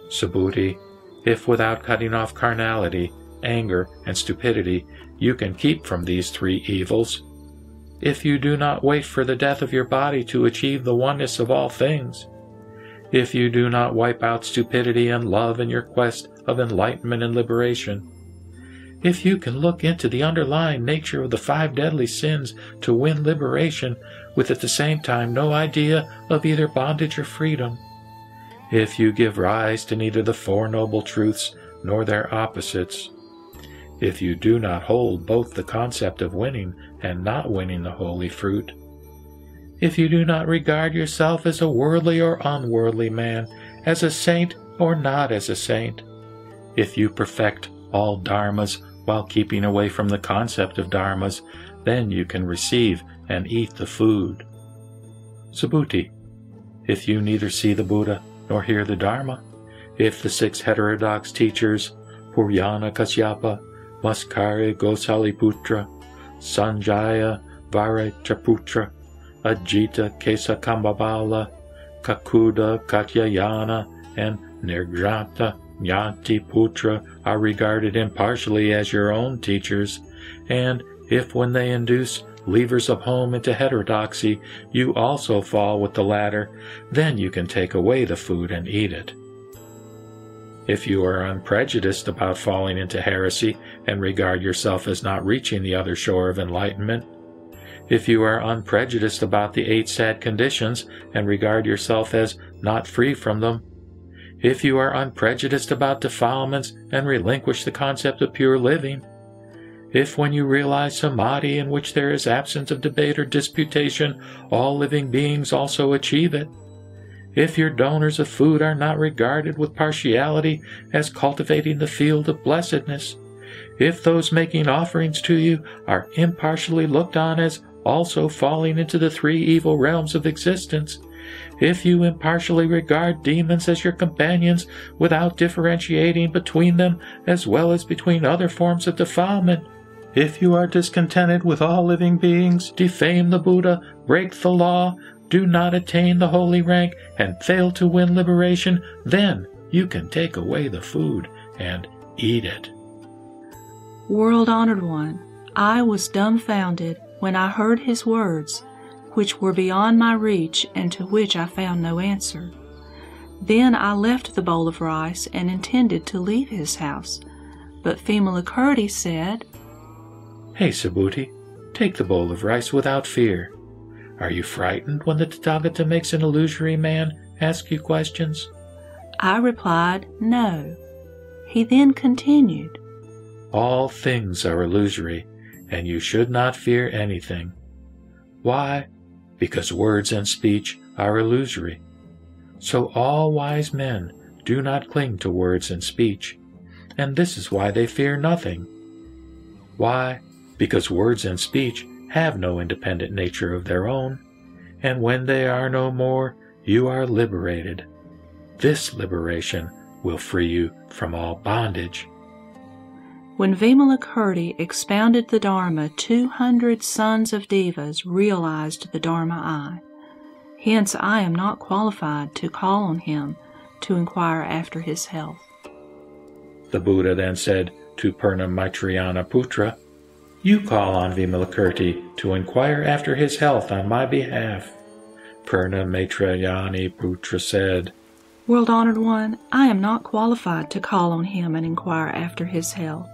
Subhuti, if without cutting off carnality, anger, and stupidity, you can keep from these three evils, if you do not wait for the death of your body to achieve the oneness of all things, if you do not wipe out stupidity and love in your quest of enlightenment and liberation, if you can look into the underlying nature of the five deadly sins to win liberation with at the same time no idea of either bondage or freedom, if you give rise to neither the Four Noble Truths nor their opposites, if you do not hold both the concept of winning and not winning the holy fruit, if you do not regard yourself as a worldly or unworldly man, as a saint or not as a saint, if you perfect all dharmas while keeping away from the concept of dharmas, then you can receive and eat the food. Subhuti, if you neither see the Buddha nor hear the Dharma, if the six heterodox teachers, Purana Kasyapa, Maskari Gosaliputra, Sanjaya Vajraputra, Ajita Kesakambabala, Kakuda Katyayana, and Nirgranta Yanti Putra are regarded impartially as your own teachers, and if when they induce leavers of home into heterodoxy, you also fall with the latter, then you can take away the food and eat it. If you are unprejudiced about falling into heresy and regard yourself as not reaching the other shore of enlightenment, if you are unprejudiced about the eight sad conditions and regard yourself as not free from them, if you are unprejudiced about defilements and relinquish the concept of pure living, if when you realize samadhi in which there is absence of debate or disputation, all living beings also achieve it, if your donors of food are not regarded with partiality as cultivating the field of blessedness, if those making offerings to you are impartially looked on as also falling into the three evil realms of existence, if you impartially regard demons as your companions without differentiating between them as well as between other forms of defilement, if you are discontented with all living beings, defame the Buddha, break the law, do not attain the holy rank, and fail to win liberation, then you can take away the food and eat it. World honored one, I was dumbfounded when I heard his words, which were beyond my reach and to which I found no answer. Then I left the bowl of rice and intended to leave his house. But Vimalakirti said, Hey, Subhuti, take the bowl of rice without fear. Are you frightened when the Tathagata makes an illusory man ask you questions? I replied, No. He then continued, All things are illusory, and you should not fear anything. Why? Because words and speech are illusory. So all wise men do not cling to words and speech, and this is why they fear nothing. Why? Because words and speech have no independent nature of their own, and when they are no more, you are liberated. This liberation will free you from all bondage. When Vimalakirti expounded the Dharma, 200 sons of Devas realized the Dharma eye. Hence, I am not qualified to call on him to inquire after his health. The Buddha then said to Purna Maitrayani Putra, You call on Vimalakirti to inquire after his health on my behalf. Purna Maitrayani Putra said, World honored one, I am not qualified to call on him and inquire after his health.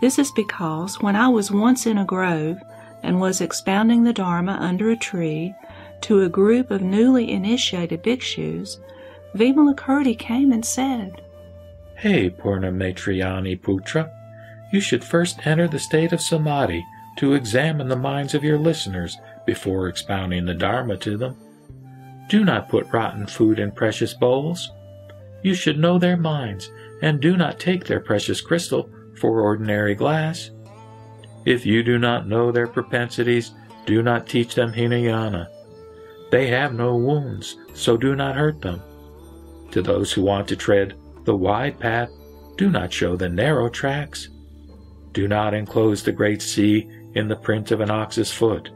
This is because when I was once in a grove and was expounding the Dharma under a tree to a group of newly initiated bhikshus, Vimalakirti came and said, Hey, Purna Maitrayani Putra, you should first enter the state of samadhi to examine the minds of your listeners before expounding the Dharma to them. Do not put rotten food in precious bowls. You should know their minds, and do not take their precious crystal for ordinary glass. If you do not know their propensities, do not teach them Hinayana. They have no wounds, so do not hurt them. To those who want to tread the wide path, do not show the narrow tracks. Do not enclose the great sea in the print of an ox's foot.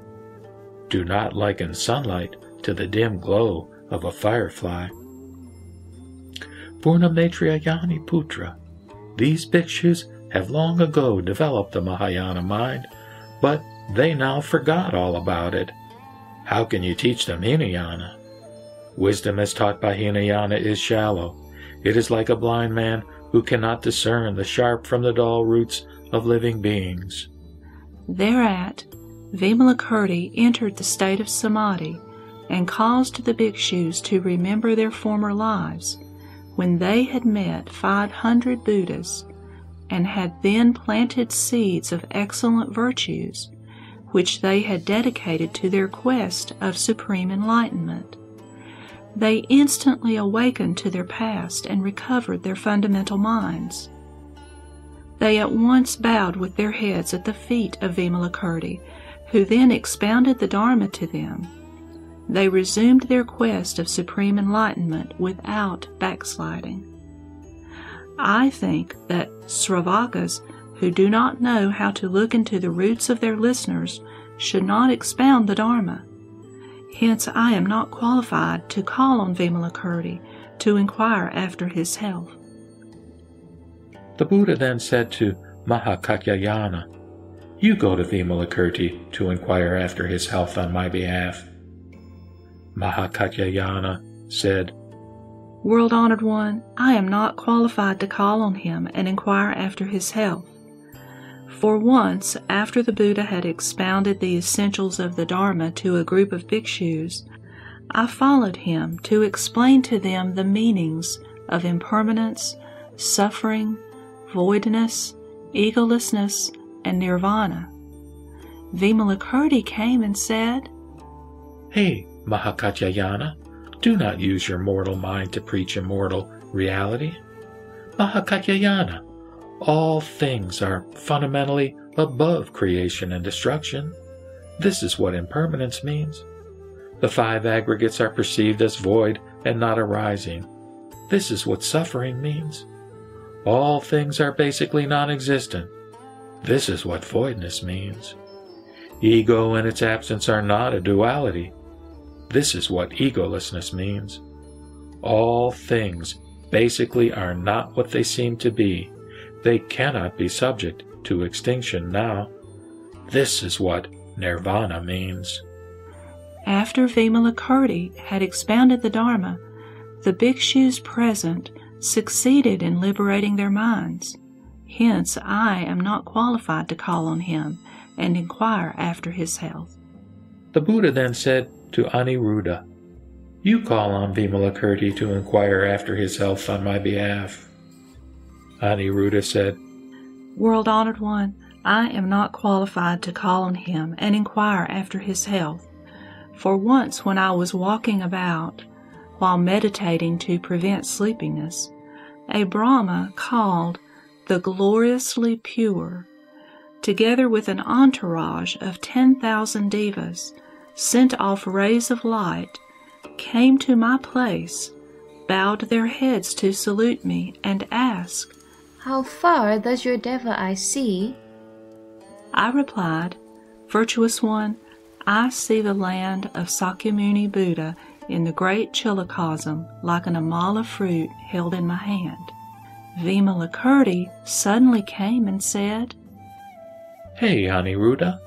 Do not liken sunlight to the dim glow of a firefly. Purnamaitrayani Putra, these bhikshus have long ago developed the Mahayana mind, but they now forgot all about it. How can you teach them Hinayana? Wisdom as taught by Hinayana is shallow. It is like a blind man who cannot discern the sharp from the dull roots of living beings. Thereat, Vimalakirti entered the state of samadhi and caused the bhikshus to remember their former lives, when they had met 500 Buddhas and had then planted seeds of excellent virtues, which they had dedicated to their quest of supreme enlightenment. They instantly awakened to their past and recovered their fundamental minds. They at once bowed with their heads at the feet of Vimalakirti, who then expounded the Dharma to them. They resumed their quest of supreme enlightenment without backsliding. I think that Sravakas who do not know how to look into the roots of their listeners should not expound the Dharma. Hence, I am not qualified to call on Vimalakirti to inquire after his health. The Buddha then said to Mahakatyayana, You go to Vimalakirti to inquire after his health on my behalf. Mahakatyayana said, World honored one, I am not qualified to call on him and inquire after his health. For once, after the Buddha had expounded the essentials of the Dharma to a group of bhikshus, I followed him to explain to them the meanings of impermanence, suffering, voidness, egolessness, and nirvana. Vimalakirti came and said, Hey, Mahakatyayana, do not use your mortal mind to preach immortal reality. Mahakatyayana, all things are fundamentally above creation and destruction. This is what impermanence means. The five aggregates are perceived as void and not arising. This is what suffering means. All things are basically non existent. This is what voidness means. Ego and its absence are not a duality. This is what egolessness means. All things basically are not what they seem to be. They cannot be subject to extinction now. This is what nirvana means. After Vimalakirti had expounded the Dharma, the bhikshus present succeeded in liberating their minds. Hence, I am not qualified to call on him and inquire after his health. The Buddha then said to Aniruddha, You call on Vimalakirti to inquire after his health on my behalf. Aniruddha said, World honored one, I am not qualified to call on him and inquire after his health. For once, when I was walking about, while meditating to prevent sleepiness, a Brahma called the gloriously pure, together with an entourage of 10,000 devas, sent off rays of light, came to my place, bowed their heads to salute me, and asked, How far does your deva eye see? I replied, Virtuous one, I see the land of Sakyamuni Buddha in the great chiliocosm like an amala fruit held in my hand. Vimalakirti suddenly came and said, Hey, Aniruddha,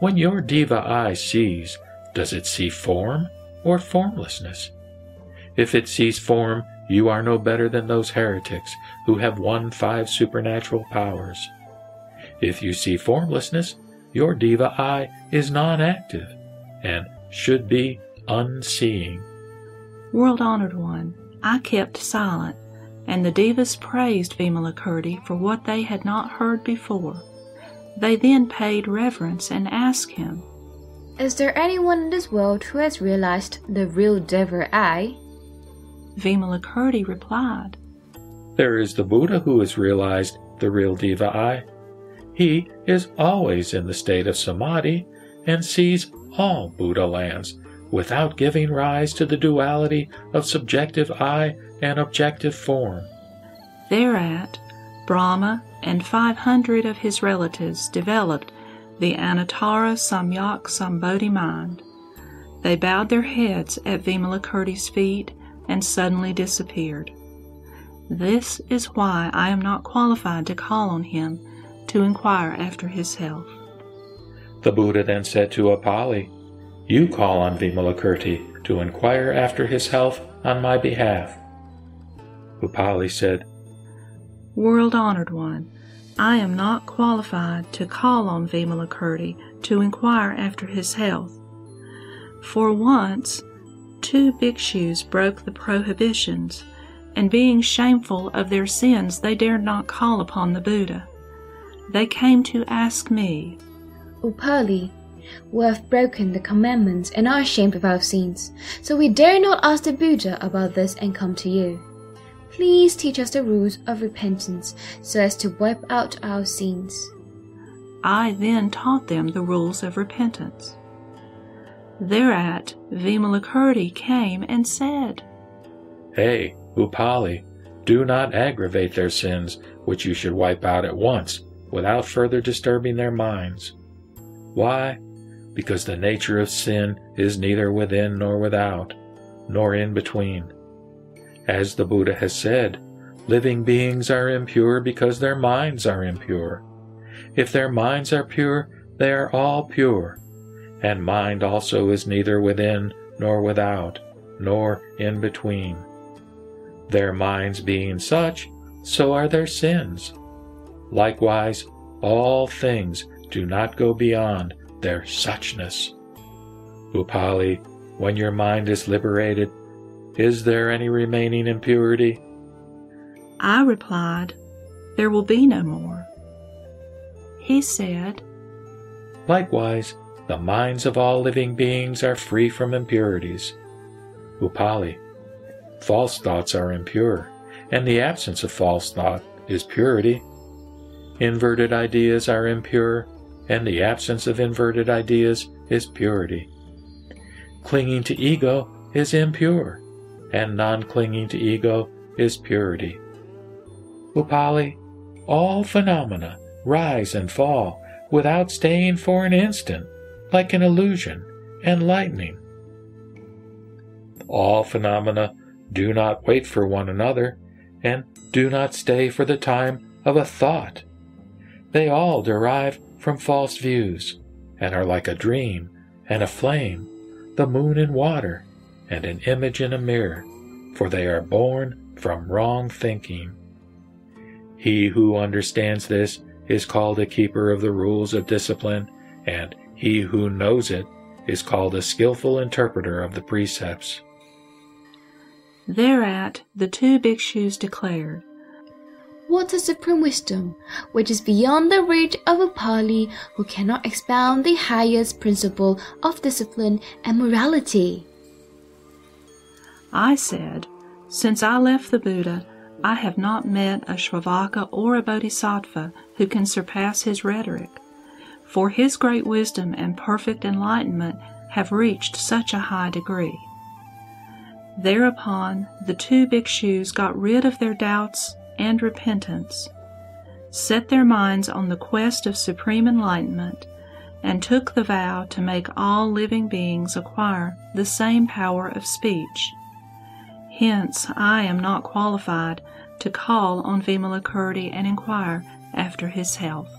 when your deva eye sees, does it see form or formlessness? If it sees form, you are no better than those heretics who have won five supernatural powers. If you see formlessness, your deva eye is non active and should be unseeing. World honored one, I kept silent, and the devas praised Vimalakirti for what they had not heard before. They then paid reverence and asked him, Is there anyone in this world who has realized the real Deva eye? Vimalakirti replied, There is the Buddha who has realized the real Deva eye. He is always in the state of samadhi and sees all Buddha lands without giving rise to the duality of subjective I and objective form. Thereat, Brahma and 500 of his relatives developed the Anuttara Samyak Sambodhi mind. They bowed their heads at Vimalakirti's feet and suddenly disappeared. This is why I am not qualified to call on him to inquire after his health. The Buddha then said to Upali, You call on Vimalakirti to inquire after his health on my behalf. Upali said, World honored one, I am not qualified to call on Vimalakirti to inquire after his health. For once, two bhikshus broke the prohibitions, and being shameful of their sins, they dared not call upon the Buddha. They came to ask me, Upali, we have broken the commandments and are ashamed of our sins, so we dare not ask the Buddha about this and come to you. Please teach us the rules of repentance so as to wipe out our sins. I then taught them the rules of repentance. Thereat, Vimalakirti came and said, Hey, Upali, do not aggravate their sins, which you should wipe out at once, without further disturbing their minds. Why? Because the nature of sin is neither within nor without, nor in between. As the Buddha has said, living beings are impure because their minds are impure. If their minds are pure, they are all pure. And mind also is neither within nor without, nor in between. Their minds being such, so are their sins. Likewise, all things do not go beyond their suchness. Upali, when your mind is liberated, is there any remaining impurity? I replied, There will be no more. He said, Likewise, the minds of all living beings are free from impurities. Upali, false thoughts are impure, and the absence of false thought is purity. Inverted ideas are impure, and the absence of inverted ideas is purity. Clinging to ego is impure, and non clinging to ego is purity. Upali, all phenomena rise and fall without staying for an instant, like an illusion and lightning. All phenomena do not wait for one another, and do not stay for the time of a thought. They all derive from false views, and are like a dream and a flame, the moon in water, and an image in a mirror, for they are born from wrong thinking. He who understands this is called a keeper of the rules of discipline, and he who knows it is called a skilful interpreter of the precepts. Thereat the two bhikshus declared, What a supreme wisdom, which is beyond the reach of Upali who cannot expound the highest principle of discipline and morality. I said, Since I left the Buddha, I have not met a Shravaka or a Bodhisattva who can surpass his rhetoric, for his great wisdom and perfect enlightenment have reached such a high degree. Thereupon the two bhikshus got rid of their doubts and repentance, set their minds on the quest of supreme enlightenment, and took the vow to make all living beings acquire the same power of speech. Hence, I am not qualified to call on Vimalakirti and inquire after his health.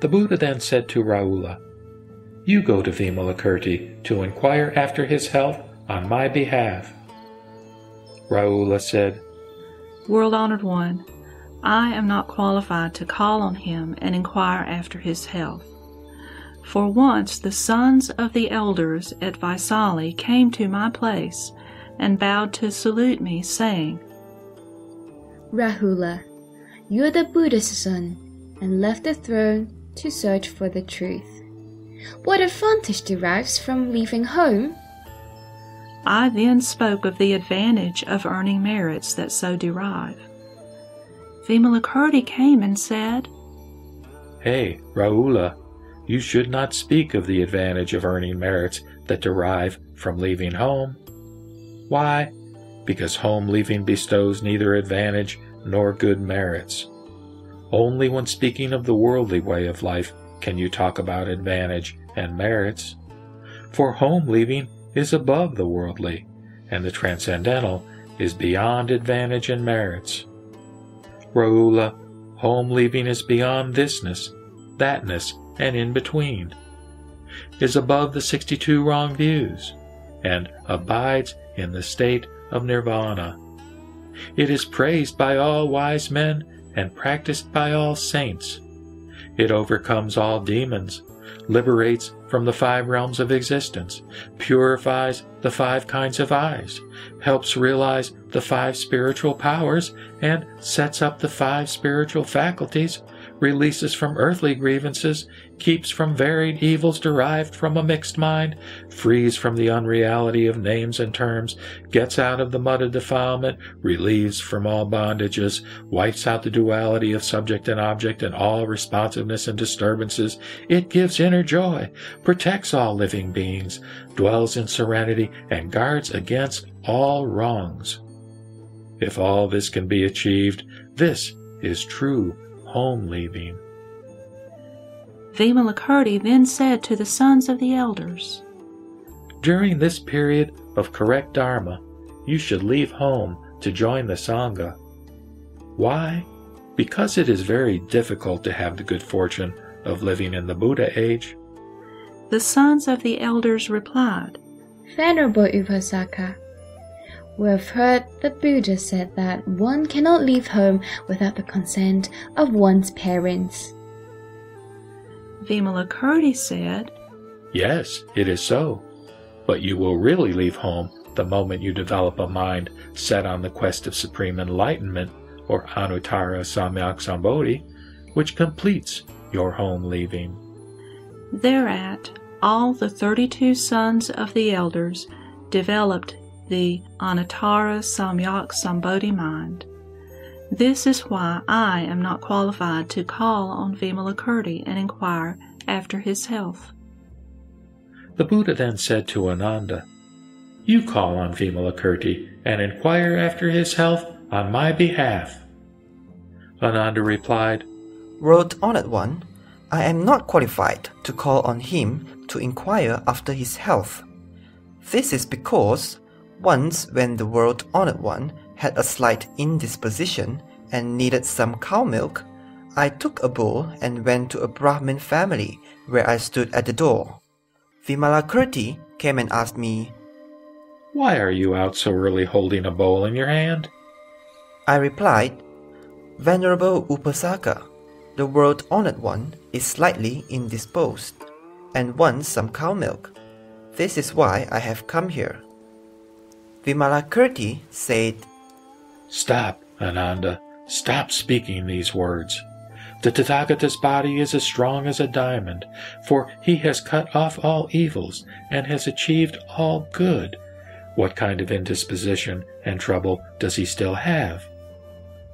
The Buddha then said to Rahula, You go to Vimalakirti to inquire after his health on my behalf. Rahula said, World honored one, I am not qualified to call on him and inquire after his health. For once the sons of the elders at Visali came to my place and bowed to salute me, saying, Rahula, you are the Buddha's son, and left the throne to search for the truth. What advantage derives from leaving home? I then spoke of the advantage of earning merits that so derive. Vimalakirti came and said, Hey, Rahula, you should not speak of the advantage of earning merits that derive from leaving home. Why? Because home leaving bestows neither advantage nor good merits. Only when speaking of the worldly way of life can you talk about advantage and merits. For home leaving is above the worldly, and the transcendental is beyond advantage and merits. Rahula, home leaving is beyond thisness, thatness, and in between, is above the 62 wrong views, and abides in the state of nirvana. It is praised by all wise men and practiced by all saints. It overcomes all demons, liberates from the five realms of existence, purifies the five kinds of eyes, helps realize the five spiritual powers, and sets up the five spiritual faculties, releases from earthly grievances, keeps from varied evils derived from a mixed mind, frees from the unreality of names and terms, gets out of the mud of defilement, relieves from all bondages, wipes out the duality of subject and object and all responsiveness and disturbances. It gives inner joy, protects all living beings, dwells in serenity, and guards against all wrongs. If all this can be achieved, this is true home leaving. Vimalakirti then said to the sons of the elders, During this period of correct Dharma, you should leave home to join the Sangha. Why? Because it is very difficult to have the good fortune of living in the Buddha age. The sons of the elders replied, Venerable Upasaka, we have heard the Buddha said that one cannot leave home without the consent of one's parents. Vimalakirti said, Yes, it is so. But you will really leave home the moment you develop a mind set on the quest of supreme enlightenment, or Anuttara Samyak Sambodhi, which completes your home leaving. Thereat, all the thirty-two sons of the elders developed the Anuttara Samyak Sambodhi mind. This is why I am not qualified to call on Vimalakirti and inquire after his health. The Buddha then said to Ananda, You call on Vimalakirti and inquire after his health on my behalf. Ananda replied, World Honored One, I am not qualified to call on him to inquire after his health. This is because once, when the World Honored One had a slight indisposition and needed some cow milk, I took a bowl and went to a Brahmin family where I stood at the door. Vimalakirti came and asked me, Why are you out so early holding a bowl in your hand? I replied, Venerable Upasaka, the world honored one is slightly indisposed and wants some cow milk. This is why I have come here. Vimalakirti said, Stop, Ananda. Stop speaking these words. The Tathagata's body is as strong as a diamond, for he has cut off all evils and has achieved all good. What kind of indisposition and trouble does he still have?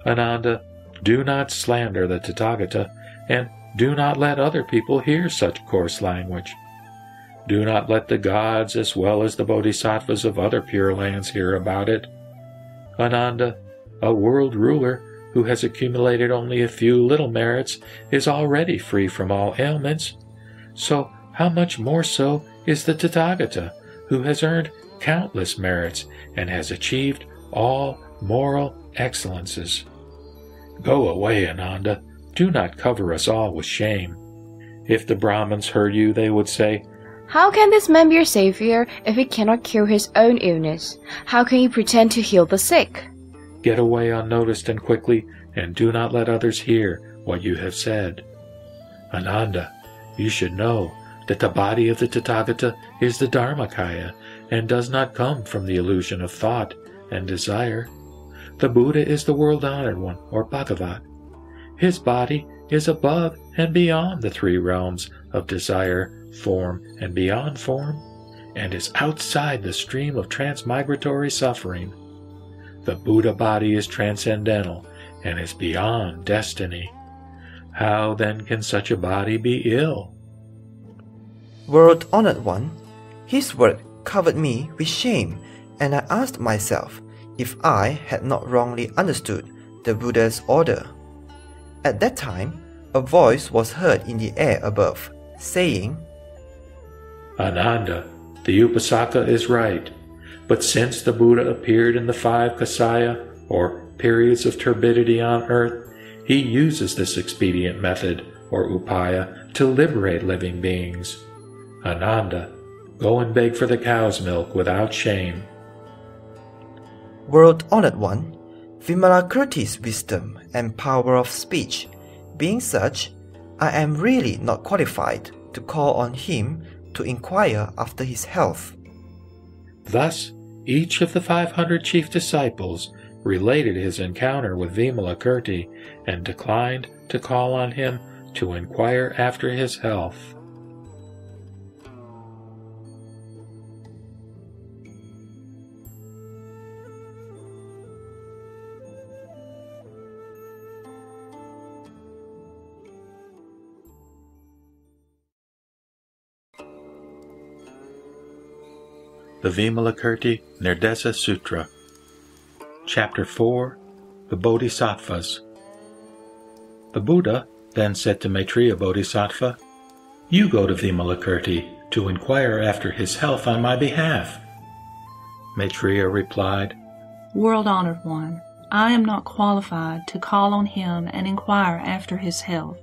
Ananda, do not slander the Tathagata, and do not let other people hear such coarse language. Do not let the gods as well as the bodhisattvas of other pure lands hear about it. Ananda, a world ruler who has accumulated only a few little merits is already free from all ailments. So how much more so is the Tathagata, who has earned countless merits and has achieved all moral excellences. Go away, Ananda. Do not cover us all with shame. If the Brahmins heard you, they would say, How can this man be your savior if he cannot cure his own illness? How can he pretend to heal the sick? Get away unnoticed and quickly, and do not let others hear what you have said. Ananda, you should know that the body of the Tathagata is the Dharmakaya and does not come from the illusion of thought and desire. The Buddha is the world honored one, or Bhagavat. His body is above and beyond the three realms of desire, form, and beyond form, and is outside the stream of transmigratory suffering. The Buddha body is transcendental and is beyond destiny. How then can such a body be ill? World honored one, his word covered me with shame, and I asked myself if I had not wrongly understood the Buddha's order. At that time, a voice was heard in the air above, saying, Ananda, the Upasaka is right. But since the Buddha appeared in the five kasaya, or periods of turbidity on earth, he uses this expedient method, or upaya, to liberate living beings. Ananda, go and beg for the cow's milk without shame. World honored one, Vimalakirti's wisdom and power of speech being such, I am really not qualified to call on him to inquire after his health. Thus, each of the 500 chief disciples related his encounter with Vimalakirti and declined to call on him to inquire after his health. The Vimalakirti Nirdesa Sutra, Chapter 4 The Bodhisattvas. The Buddha then said to Maitreya Bodhisattva, You go to Vimalakirti to inquire after his health on my behalf. Maitreya replied, World honored one, I am not qualified to call on him and inquire after his health.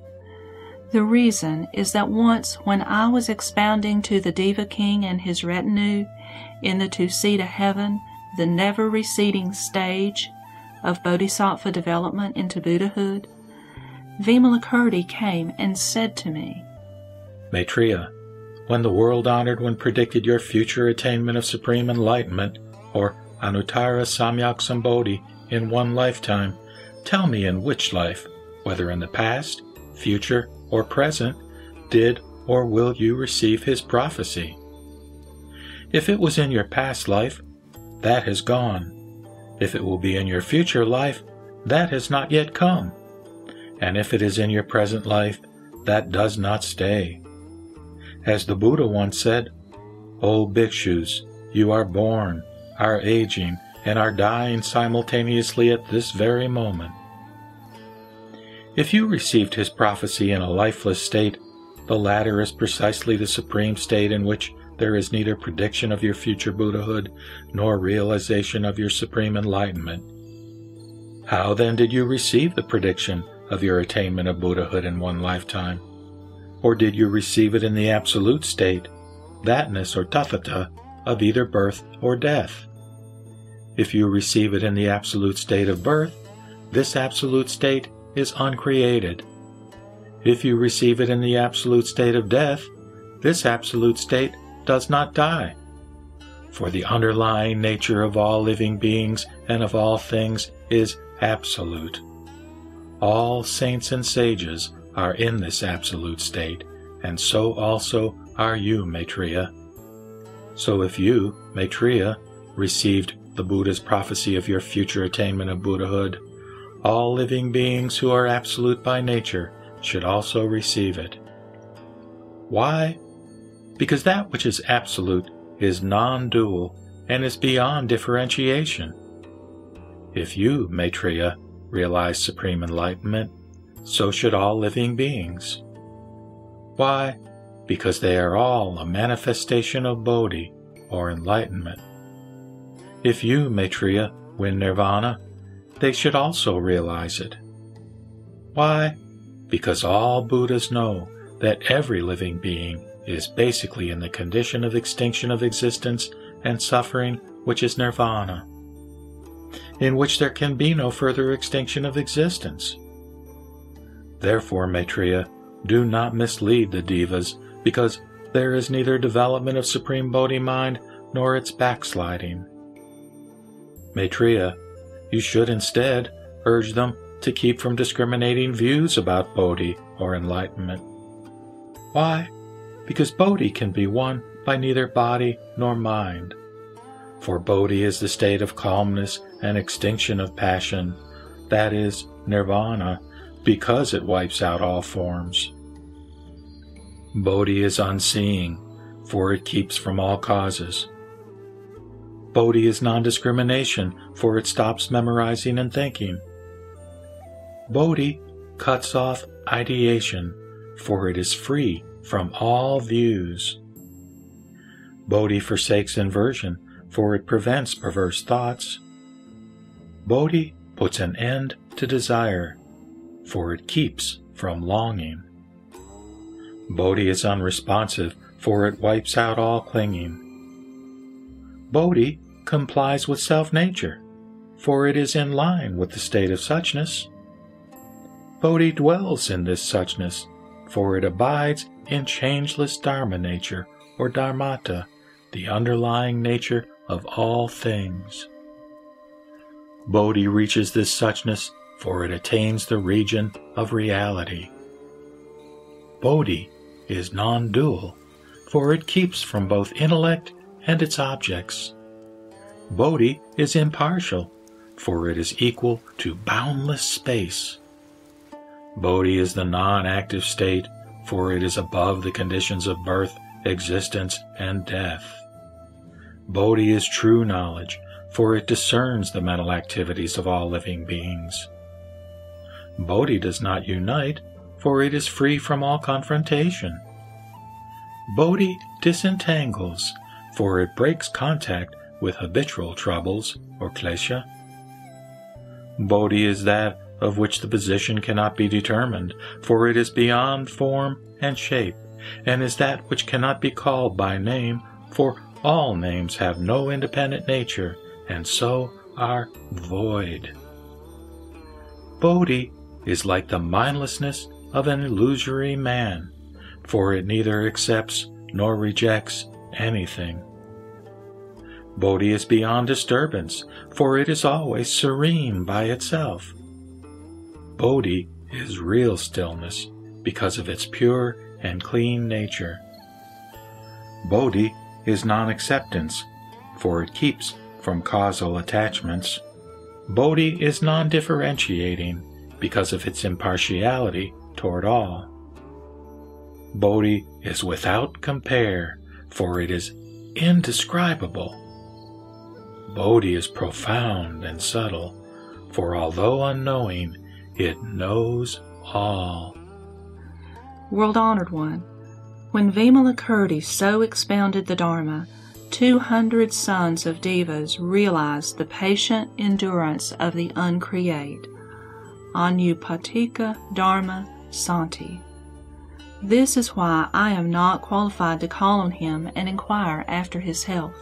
The reason is that once when I was expounding to the Deva King and his retinue in the Tusita heaven the never receding stage of Bodhisattva development into Buddhahood, Vimalakirti came and said to me, Maitreya, when the world honored one predicted your future attainment of supreme enlightenment, or Anuttara Samyak Sambodhi, in one lifetime, tell me in which life, whether in the past, future, or present, did or will you receive his prophecy? If it was in your past life, that has gone. If it will be in your future life, that has not yet come. And if it is in your present life, that does not stay. As the Buddha once said, O bhikshus, you are born, are aging, and are dying simultaneously at this very moment. If you received his prophecy in a lifeless state, the latter is precisely the supreme state in which there is neither prediction of your future Buddhahood nor realization of your supreme enlightenment. How then did you receive the prediction of your attainment of Buddhahood in one lifetime? Or did you receive it in the absolute state, thatness or tathata, of either birth or death? If you receive it in the absolute state of birth, this absolute state is uncreated. If you receive it in the absolute state of death, this absolute state does not die. For the underlying nature of all living beings and of all things is absolute. All saints and sages are in this absolute state, and so also are you, Maitreya. So if you, Maitreya, received the Buddha's prophecy of your future attainment of Buddhahood, all living beings who are absolute by nature should also receive it. Why? Because that which is absolute is non dual and is beyond differentiation. If you, Maitreya, realize supreme enlightenment, so should all living beings. Why? Because they are all a manifestation of Bodhi, or enlightenment. If you, Maitreya, win nirvana, they should also realize it. Why? Because all Buddhas know that every living being is basically in the condition of extinction of existence and suffering, which is nirvana, in which there can be no further extinction of existence. Therefore, Maitreya, do not mislead the devas, because there is neither development of Supreme Bodhi mind nor its backsliding. Maitreya, you should instead urge them to keep from discriminating views about Bodhi or enlightenment. Why? Because Bodhi can be won by neither body nor mind. For Bodhi is the state of calmness and extinction of passion, that is, nirvana, because it wipes out all forms. Bodhi is unseeing, for it keeps from all causes. Bodhi is non discrimination, for it stops memorizing and thinking. Bodhi cuts off ideation, for it is free from all views. Bodhi forsakes inversion, for it prevents perverse thoughts. Bodhi puts an end to desire, for it keeps from longing. Bodhi is unresponsive, for it wipes out all clinging. Bodhi complies with self nature, for it is in line with the state of suchness. Bodhi dwells in this suchness, for it abides in changeless Dharma nature, or Dharmata, the underlying nature of all things. Bodhi reaches this suchness, for it attains the region of reality. Bodhi is non dual, for it keeps from both intellect and its objects. Bodhi is impartial, for it is equal to boundless space. Bodhi is the non active state, for it is above the conditions of birth, existence, and death. Bodhi is true knowledge, for it discerns the mental activities of all living beings. Bodhi does not unite, for it is free from all confrontation. Bodhi disentangles, for it breaks contact with habitual troubles, or klesha, Bodhi is that of which the position cannot be determined, for it is beyond form and shape, and is that which cannot be called by name, for all names have no independent nature, and so are void. Bodhi is like the mindlessness of an illusory man, for it neither accepts nor rejects anything. Bodhi is beyond disturbance, for it is always serene by itself. Bodhi is real stillness because of its pure and clean nature. Bodhi is non acceptance, for it keeps from causal attachments. Bodhi is non differentiating because of its impartiality toward all. Bodhi is without compare, for it is indescribable. Bodhi is profound and subtle, for although unknowing, it knows all. World Honored One, when Vimalakirti so expounded the Dharma, 200 sons of devas realized the patient endurance of the uncreate. Anupatika Dharma Santi. This is why I am not qualified to call on him and inquire after his health.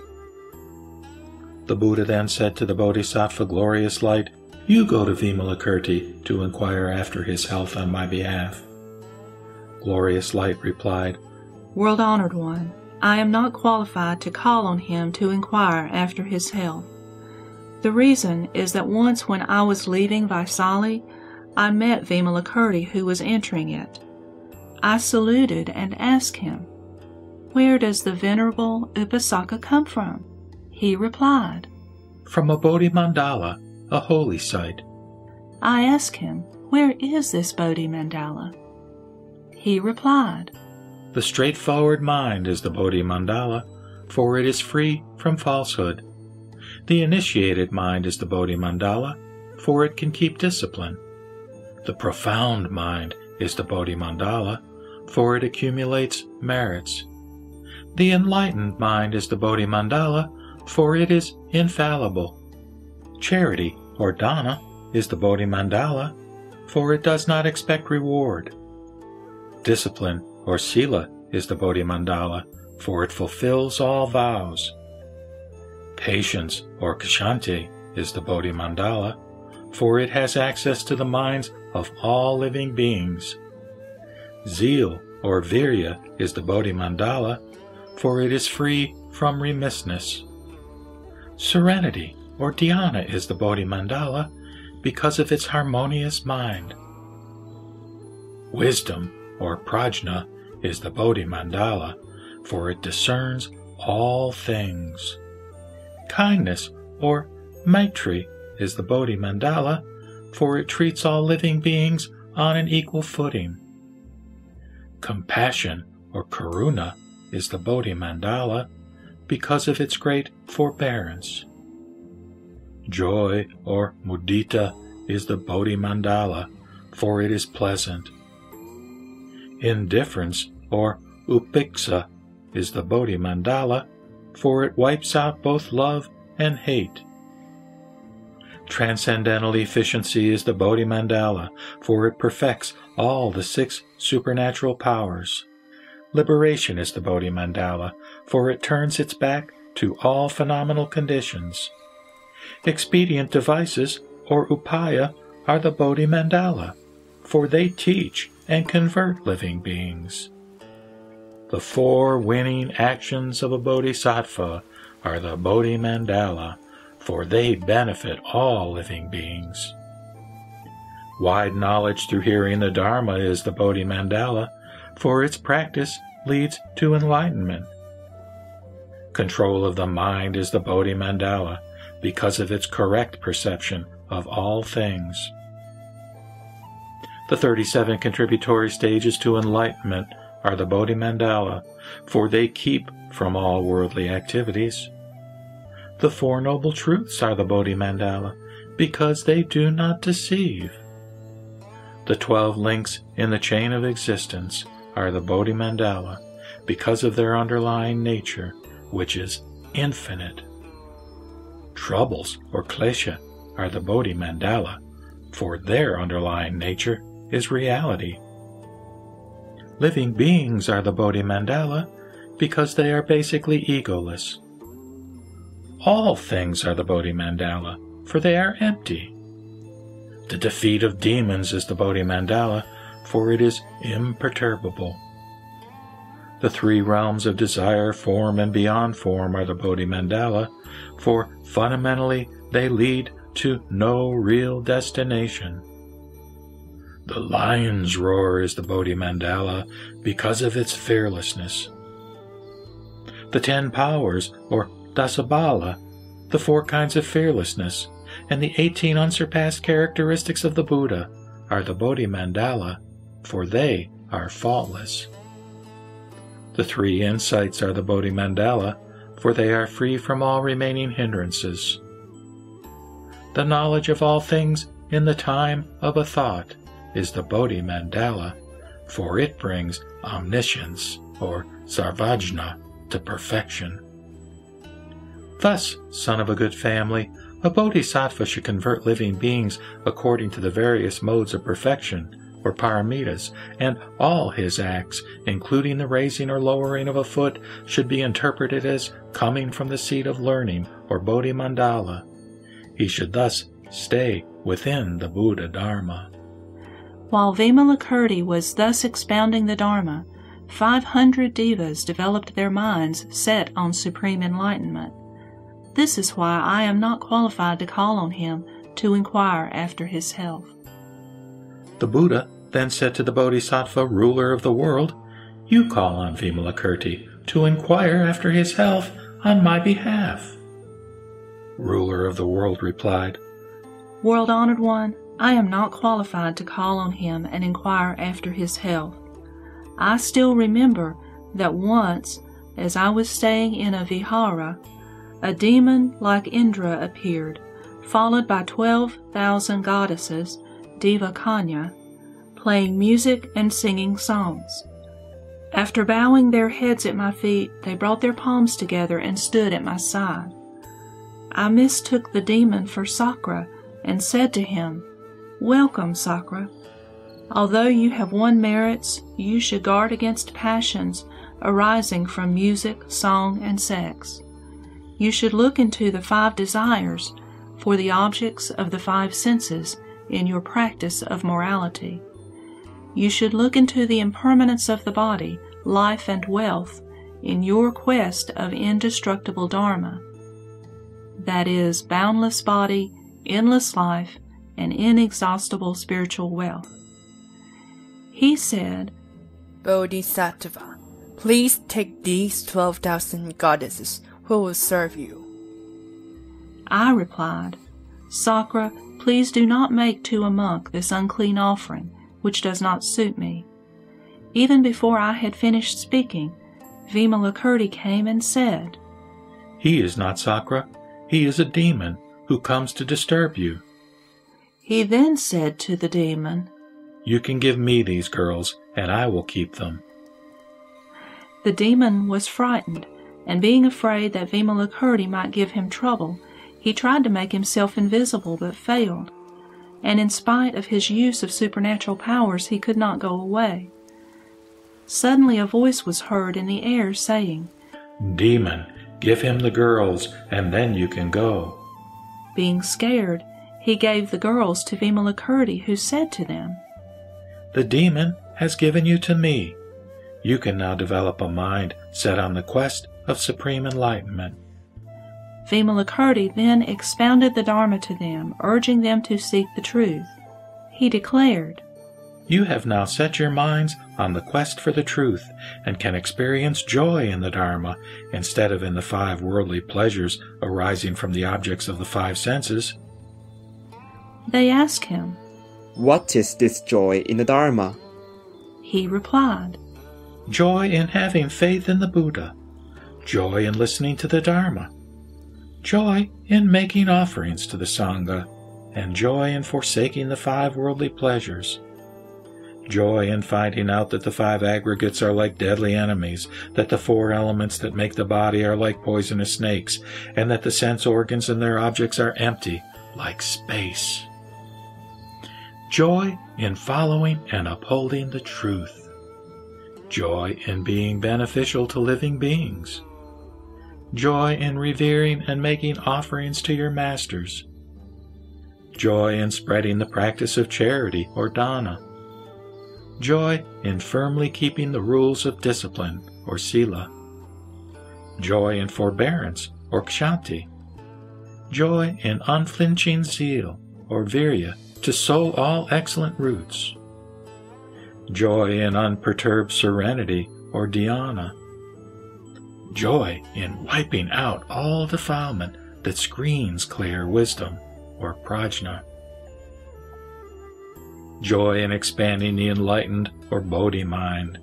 The Buddha then said to the Bodhisattva Glorious Light, You go to Vimalakirti to inquire after his health on my behalf. Glorious Light replied, World Honored One, I am not qualified to call on him to inquire after his health. The reason is that once when I was leaving Vaisali, I met Vimalakirti who was entering it. I saluted and asked him, Where does the venerable Upasaka come from? He replied, From a Bodhi Mandala, a holy site. I asked him, Where is this Bodhi Mandala? He replied, The straightforward mind is the Bodhi Mandala, for it is free from falsehood. The initiated mind is the Bodhi Mandala, for it can keep discipline. The profound mind is the Bodhi Mandala, for it accumulates merits. The enlightened mind is the Bodhi Mandala, for it is infallible. Charity, or dana, is the Bodhi Mandala, for it does not expect reward. Discipline, or sila, is the Bodhi Mandala, for it fulfills all vows. Patience, or kshanti, is the Bodhi Mandala, for it has access to the minds of all living beings. Zeal, or virya, is the Bodhi Mandala, for it is free from remissness. Serenity, or dhyana, is the Bodhi Mandala, because of its harmonious mind. Wisdom, or prajna, is the Bodhi Mandala, for it discerns all things. Kindness, or maitri, is the Bodhi Mandala, for it treats all living beings on an equal footing. Compassion, or karuna, is the Bodhi Mandala, because of its great forbearance. Joy, or mudita, is the Bodhi Mandala, for it is pleasant. Indifference, or upeksa, is the Bodhi Mandala, for it wipes out both love and hate. Transcendental efficiency is the Bodhi Mandala, for it perfects all the six supernatural powers. Liberation is the Bodhi Mandala, for it turns its back to all phenomenal conditions. Expedient devices, or upaya, are the Bodhi Mandala, for they teach and convert living beings. The four winning actions of a Bodhisattva are the Bodhi Mandala, for they benefit all living beings. Wide knowledge through hearing the Dharma is the Bodhi Mandala, for its practice leads to enlightenment. Control of the mind is the Bodhi Mandala because of its correct perception of all things. The 37 contributory stages to enlightenment are the Bodhi Mandala, for they keep from all worldly activities. The Four Noble Truths are the Bodhi Mandala, because they do not deceive. The twelve links in the chain of existence are the Bodhi Mandala, because of their underlying nature, which is infinite. Troubles, or klesha, are the Bodhi Mandala, for their underlying nature is reality. Living beings are the Bodhi Mandala because they are basically egoless. All things are the Bodhi Mandala, for they are empty. The defeat of demons is the Bodhi Mandala, for it is imperturbable. The three realms of desire, form, and beyond form are the Bodhi Mandala, for fundamentally they lead to no real destination. The lion's roar is the Bodhi Mandala because of its fearlessness. The ten powers, or Dasabala, the four kinds of fearlessness, and the eighteen unsurpassed characteristics of the Buddha are the Bodhi Mandala, for they are faultless. The three insights are the Bodhi Mandala, for they are free from all remaining hindrances. The knowledge of all things in the time of a thought is the Bodhi Mandala, for it brings omniscience, or sarvajna, to perfection. Thus, son of a good family, a bodhisattva should convert living beings according to the various modes of perfection, or paramitas, and all his acts, including the raising or lowering of a foot, should be interpreted as coming from the seat of learning, or Bodhi Mandala. He should thus stay within the Buddha Dharma. While Vimalakirti was thus expounding the Dharma, 500 devas developed their minds set on supreme enlightenment. This is why I am not qualified to call on him to inquire after his health. The Buddha then said to the Bodhisattva, ruler of the world, You call on Vimalakirti to inquire after his health on my behalf. Ruler of the world replied, World honored one, I am not qualified to call on him and inquire after his health. I still remember that once, as I was staying in a vihara, a demon like Indra appeared, followed by 12,000 goddesses, Deva Kanya, playing music and singing songs. After bowing their heads at my feet, they brought their palms together and stood at my side. I mistook the demon for Sakra and said to him, Welcome, Sakra. Although you have won merits, you should guard against passions arising from music, song, and sex. You should look into the five desires for the objects of the five senses in your practice of morality. You should look into the impermanence of the body, life, and wealth in your quest of indestructible Dharma. That is, boundless body, endless life, and inexhaustible spiritual wealth. He said, Bodhisattva, please take these 12,000 goddesses who will serve you. I replied, Sakra, please do not make to a monk this unclean offering, which does not suit me. Even before I had finished speaking, Vimalakirti came and said, He is not Sakra, he is a demon who comes to disturb you. He then said to the demon, You can give me these girls, and I will keep them. The demon was frightened, and being afraid that Vimalakirti might give him trouble, he tried to make himself invisible but failed. And in spite of his use of supernatural powers, he could not go away. Suddenly a voice was heard in the air saying, Demon, give him the girls, and then you can go. Being scared, he gave the girls to Vimalakirti, who said to them, The demon has given you to me. You can now develop a mind set on the quest of supreme enlightenment. Vimalakirti then expounded the Dharma to them, urging them to seek the truth. He declared, You have now set your minds on the quest for the truth and can experience joy in the Dharma instead of in the five worldly pleasures arising from the objects of the five senses. They asked him. What is this joy in the Dharma? He replied, Joy in having faith in the Buddha, joy in listening to the Dharma, joy in making offerings to the Sangha, and joy in forsaking the five worldly pleasures. Joy in finding out that the five aggregates are like deadly enemies, that the four elements that make the body are like poisonous snakes, and that the sense organs and their objects are empty, like space. joy in following and upholding the truth, joy in being beneficial to living beings, joy in revering and making offerings to your masters, joy in spreading the practice of charity or dana, joy in firmly keeping the rules of discipline or sila, joy in forbearance or kshanti, joy in unflinching zeal or virya to sow all excellent roots, joy in unperturbed serenity or dhyana, joy in wiping out all defilement that screens clear wisdom or prajna, joy in expanding the enlightened or bodhi mind,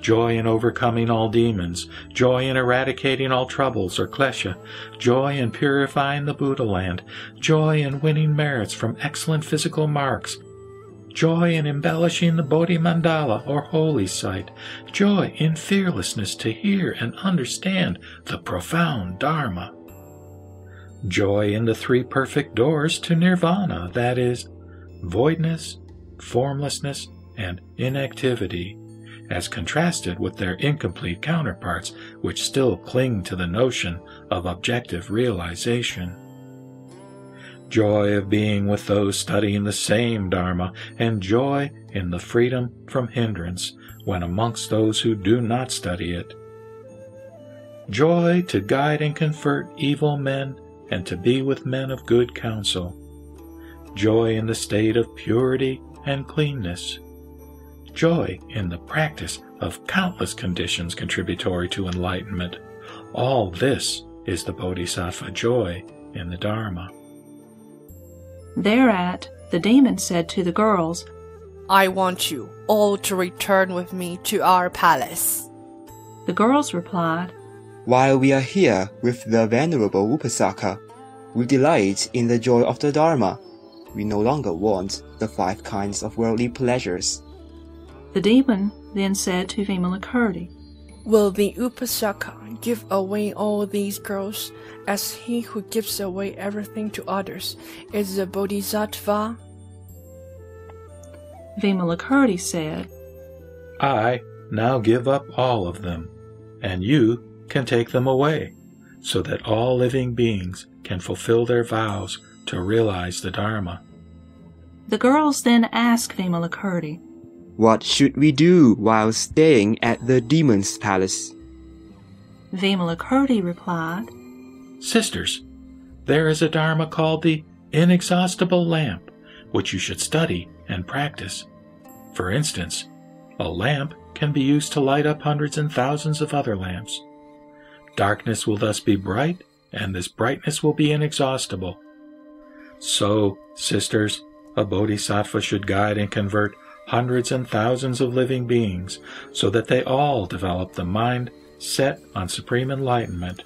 joy in overcoming all demons, joy in eradicating all troubles or klesha, joy in purifying the Buddha land, joy in winning merits from excellent physical marks, joy in embellishing the Bodhi Mandala or holy site, joy in fearlessness to hear and understand the profound Dharma, joy in the three perfect doors to nirvana, that is, voidness, formlessness, and inactivity as contrasted with their incomplete counterparts, which still cling to the notion of objective realization. Joy of being with those studying the same Dharma, and joy in the freedom from hindrance when amongst those who do not study it. Joy to guide and convert evil men and to be with men of good counsel. Joy in the state of purity and cleanness joy in the practice of countless conditions contributory to enlightenment. All this is the Bodhisattva joy in the Dharma. Thereat, the demon said to the girls, I want you all to return with me to our palace. The girls replied, While we are here with the Venerable Upasaka, we delight in the joy of the Dharma. We no longer want the five kinds of worldly pleasures. The demon then said to Vimalakirti, Will the Upasaka give away all these girls as he who gives away everything to others is the bodhisattva? Vimalakirti said, I now give up all of them, and you can take them away, so that all living beings can fulfill their vows to realize the Dharma. The girls then asked Vimalakirti, What should we do while staying at the demon's palace? Vimalakirti replied, Sisters, there is a Dharma called the inexhaustible lamp, which you should study and practice. For instance, a lamp can be used to light up hundreds and thousands of other lamps. Darkness will thus be bright, and this brightness will be inexhaustible. So, sisters, a bodhisattva should guide and convert hundreds and thousands of living beings so that they all develop the mind set on supreme enlightenment.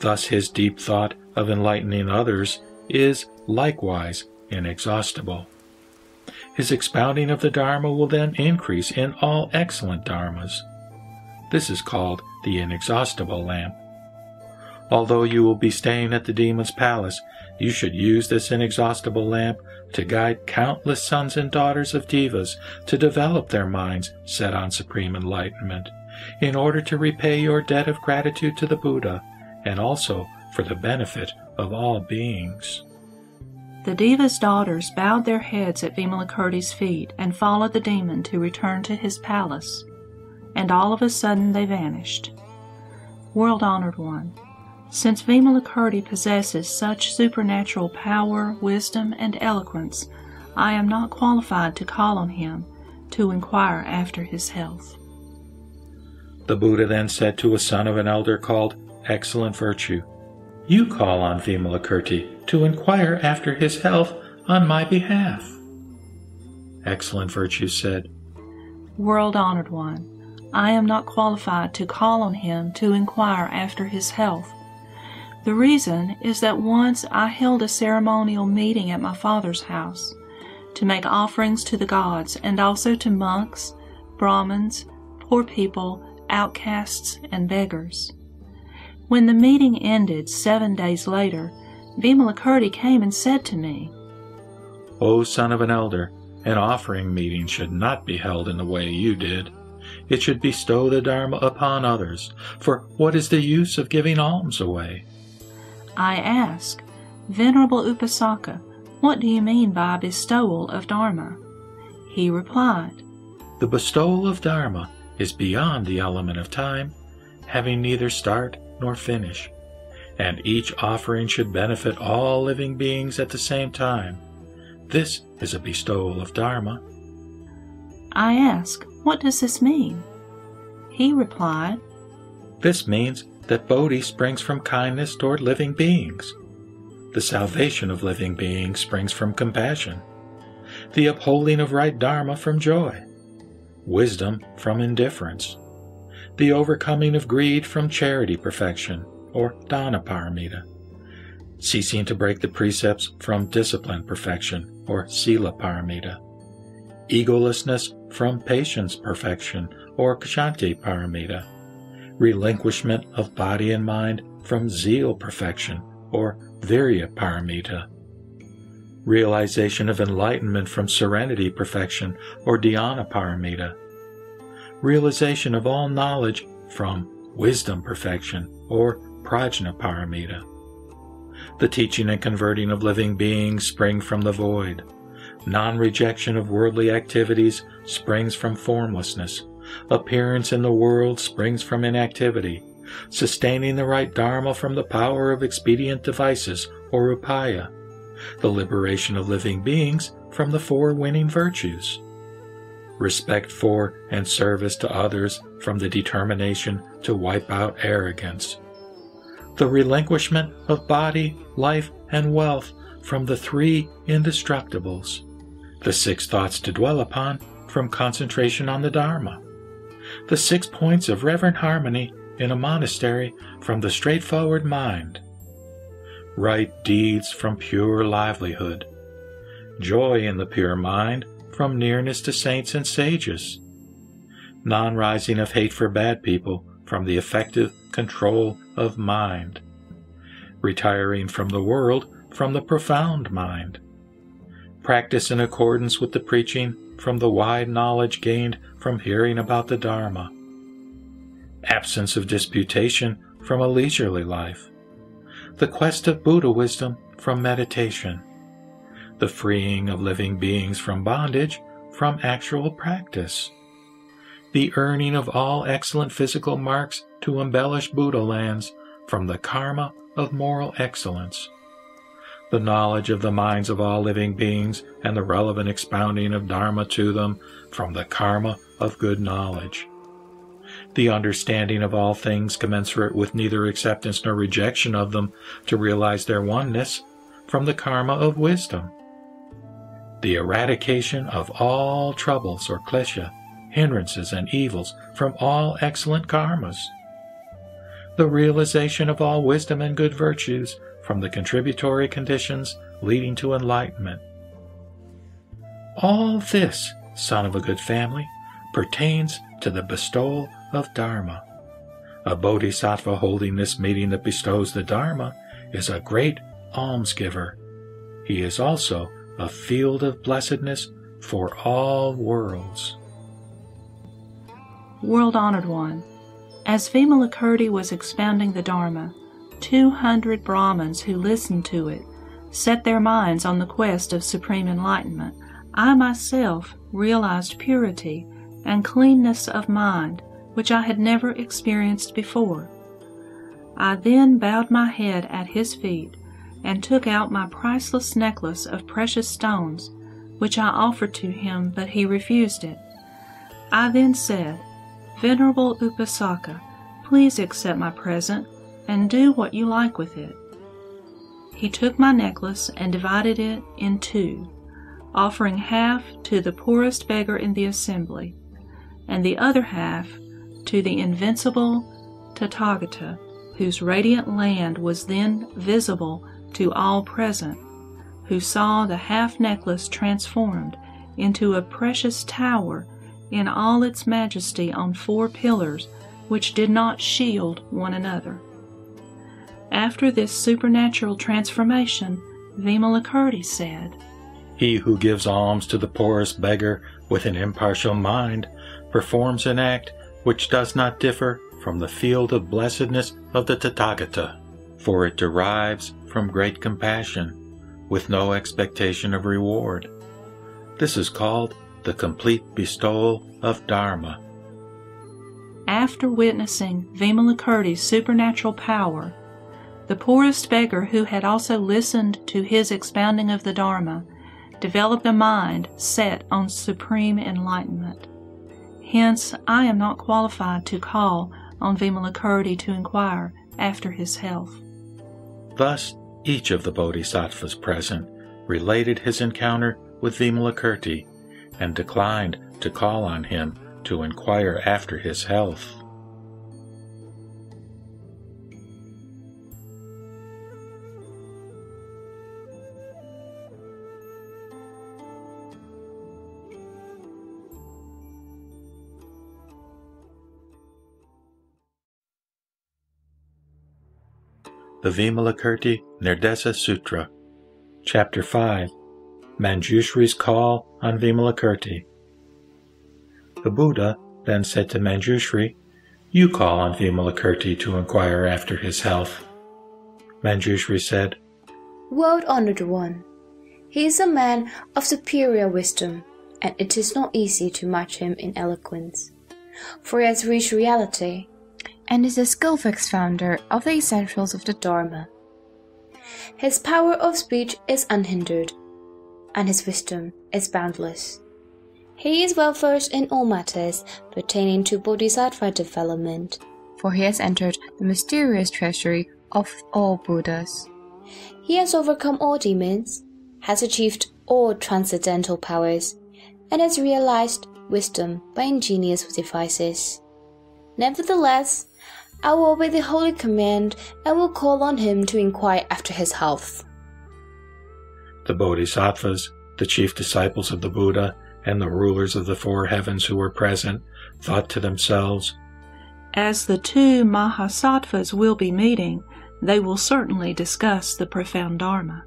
Thus, his deep thought of enlightening others is likewise inexhaustible. His expounding of the Dharma will then increase in all excellent Dharmas. This is called the inexhaustible lamp. Although you will be staying at the demon's palace, you should use this inexhaustible lamp to guide countless sons and daughters of devas to develop their minds set on supreme enlightenment, in order to repay your debt of gratitude to the Buddha, and also for the benefit of all beings. The Deva's daughters bowed their heads at Vimalakirti's feet and followed the demon to return to his palace, and all of a sudden they vanished. World honored one, since Vimalakirti possesses such supernatural power, wisdom, and eloquence, I am not qualified to call on him to inquire after his health. The Buddha then said to a son of an elder called Excellent Virtue, You call on Vimalakirti to inquire after his health on my behalf. Excellent Virtue said, World honored one, I am not qualified to call on him to inquire after his health. The reason is that once I held a ceremonial meeting at my father's house to make offerings to the gods and also to monks, Brahmins, poor people, outcasts, and beggars. When the meeting ended seven days later, Vimalakirti came and said to me, O son of an elder, an offering meeting should not be held in the way you did. It should bestow the Dharma upon others, for what is the use of giving alms away? I ask, Venerable Upasaka, what do you mean by bestowal of Dharma? He replied, The bestowal of Dharma is beyond the element of time, having neither start nor finish, and each offering should benefit all living beings at the same time. This is a bestowal of Dharma. I ask, what does this mean? He replied, This means that Bodhi springs from kindness toward living beings. The salvation of living beings springs from compassion. The upholding of right Dharma from joy. Wisdom from indifference. The overcoming of greed from charity perfection, or Dana Paramita. Ceasing to break the precepts from discipline perfection, or Sila Paramita. Egolessness from patience perfection, or Kshanti Paramita. Relinquishment of body and mind from zeal perfection, or Virya Paramita. Realization of enlightenment from serenity perfection, or Dhyana Paramita. Realization of all knowledge from wisdom perfection, or Prajna Paramita. The teaching and converting of living beings spring from the void. Non rejection of worldly activities springs from formlessness. Appearance in the world springs from inactivity. Sustaining the right Dharma from the power of expedient devices, or upaya. The liberation of living beings from the four winning virtues. Respect for and service to others from the determination to wipe out arrogance. The relinquishment of body, life, and wealth from the three indestructibles. The six thoughts to dwell upon from concentration on the Dharma. The six points of reverent harmony in a monastery from the straightforward mind. Right deeds from pure livelihood. Joy in the pure mind from nearness to saints and sages. Non rising of hate for bad people from the effective control of mind. Retiring from the world from the profound mind. Practice in accordance with the preaching from the wide knowledge gained from hearing about the Dharma. Absence of disputation from a leisurely life. The quest of Buddha wisdom from meditation. The freeing of living beings from bondage from actual practice. The earning of all excellent physical marks to embellish Buddha lands from the karma of moral excellence. The knowledge of the minds of all living beings and the relevant expounding of Dharma to them from the karma of good knowledge. The understanding of all things commensurate with neither acceptance nor rejection of them to realize their oneness from the karma of wisdom. The eradication of all troubles or klesha, hindrances, and evils from all excellent karmas. The realization of all wisdom and good virtues from the contributory conditions leading to enlightenment. All this, son of a good family, pertains to the bestowal of Dharma. A bodhisattva holding this meeting that bestows the Dharma is a great almsgiver. He is also a field of blessedness for all worlds. World Honored One, as Vimalakirti was expounding the Dharma, two hundred Brahmins who listened to it set their minds on the quest of supreme enlightenment. I myself realized purity and cleanness of mind which I had never experienced before. I then bowed my head at his feet and took out my priceless necklace of precious stones, which I offered to him, but he refused it. I then said, Venerable Upasaka, please accept my present and do what you like with it. He took my necklace and divided it in two, offering half to the poorest beggar in the assembly, and the other half to the invincible Tathagata, whose radiant land was then visible to all present, who saw the half necklace transformed into a precious tower in all its majesty on four pillars which did not shield one another. After this supernatural transformation, Vimalakirti said, He who gives alms to the poorest beggar with an impartial mind performs an act which does not differ from the field of blessedness of the Tathagata, for it derives from great compassion, with no expectation of reward. This is called the complete bestowal of Dharma. After witnessing Vimalakirti's supernatural power, the poorest beggar who had also listened to his expounding of the Dharma developed a mind set on supreme enlightenment. Hence, I am not qualified to call on Vimalakirti to inquire after his health. Thus, each of the bodhisattvas present related his encounter with Vimalakirti and declined to call on him to inquire after his health. The Vimalakirti Nirdesa Sutra, Chapter 5 Manjushri's Call on Vimalakirti. The Buddha then said to Manjushri, You call on Vimalakirti to inquire after his health. Manjushri said, World honored one, he is a man of superior wisdom, and it is not easy to match him in eloquence, for he has reached reality and is a skillful founder of the essentials of the Dharma. His power of speech is unhindered, and his wisdom is boundless. He is well versed in all matters pertaining to bodhisattva development, for he has entered the mysterious treasury of all Buddhas. He has overcome all demons, has achieved all transcendental powers, and has realized wisdom by ingenious devices. Nevertheless, I will obey the holy command and will call on him to inquire after his health. The bodhisattvas, the chief disciples of the Buddha, and the rulers of the four heavens who were present thought to themselves, As the two Mahasattvas will be meeting, they will certainly discuss the profound Dharma.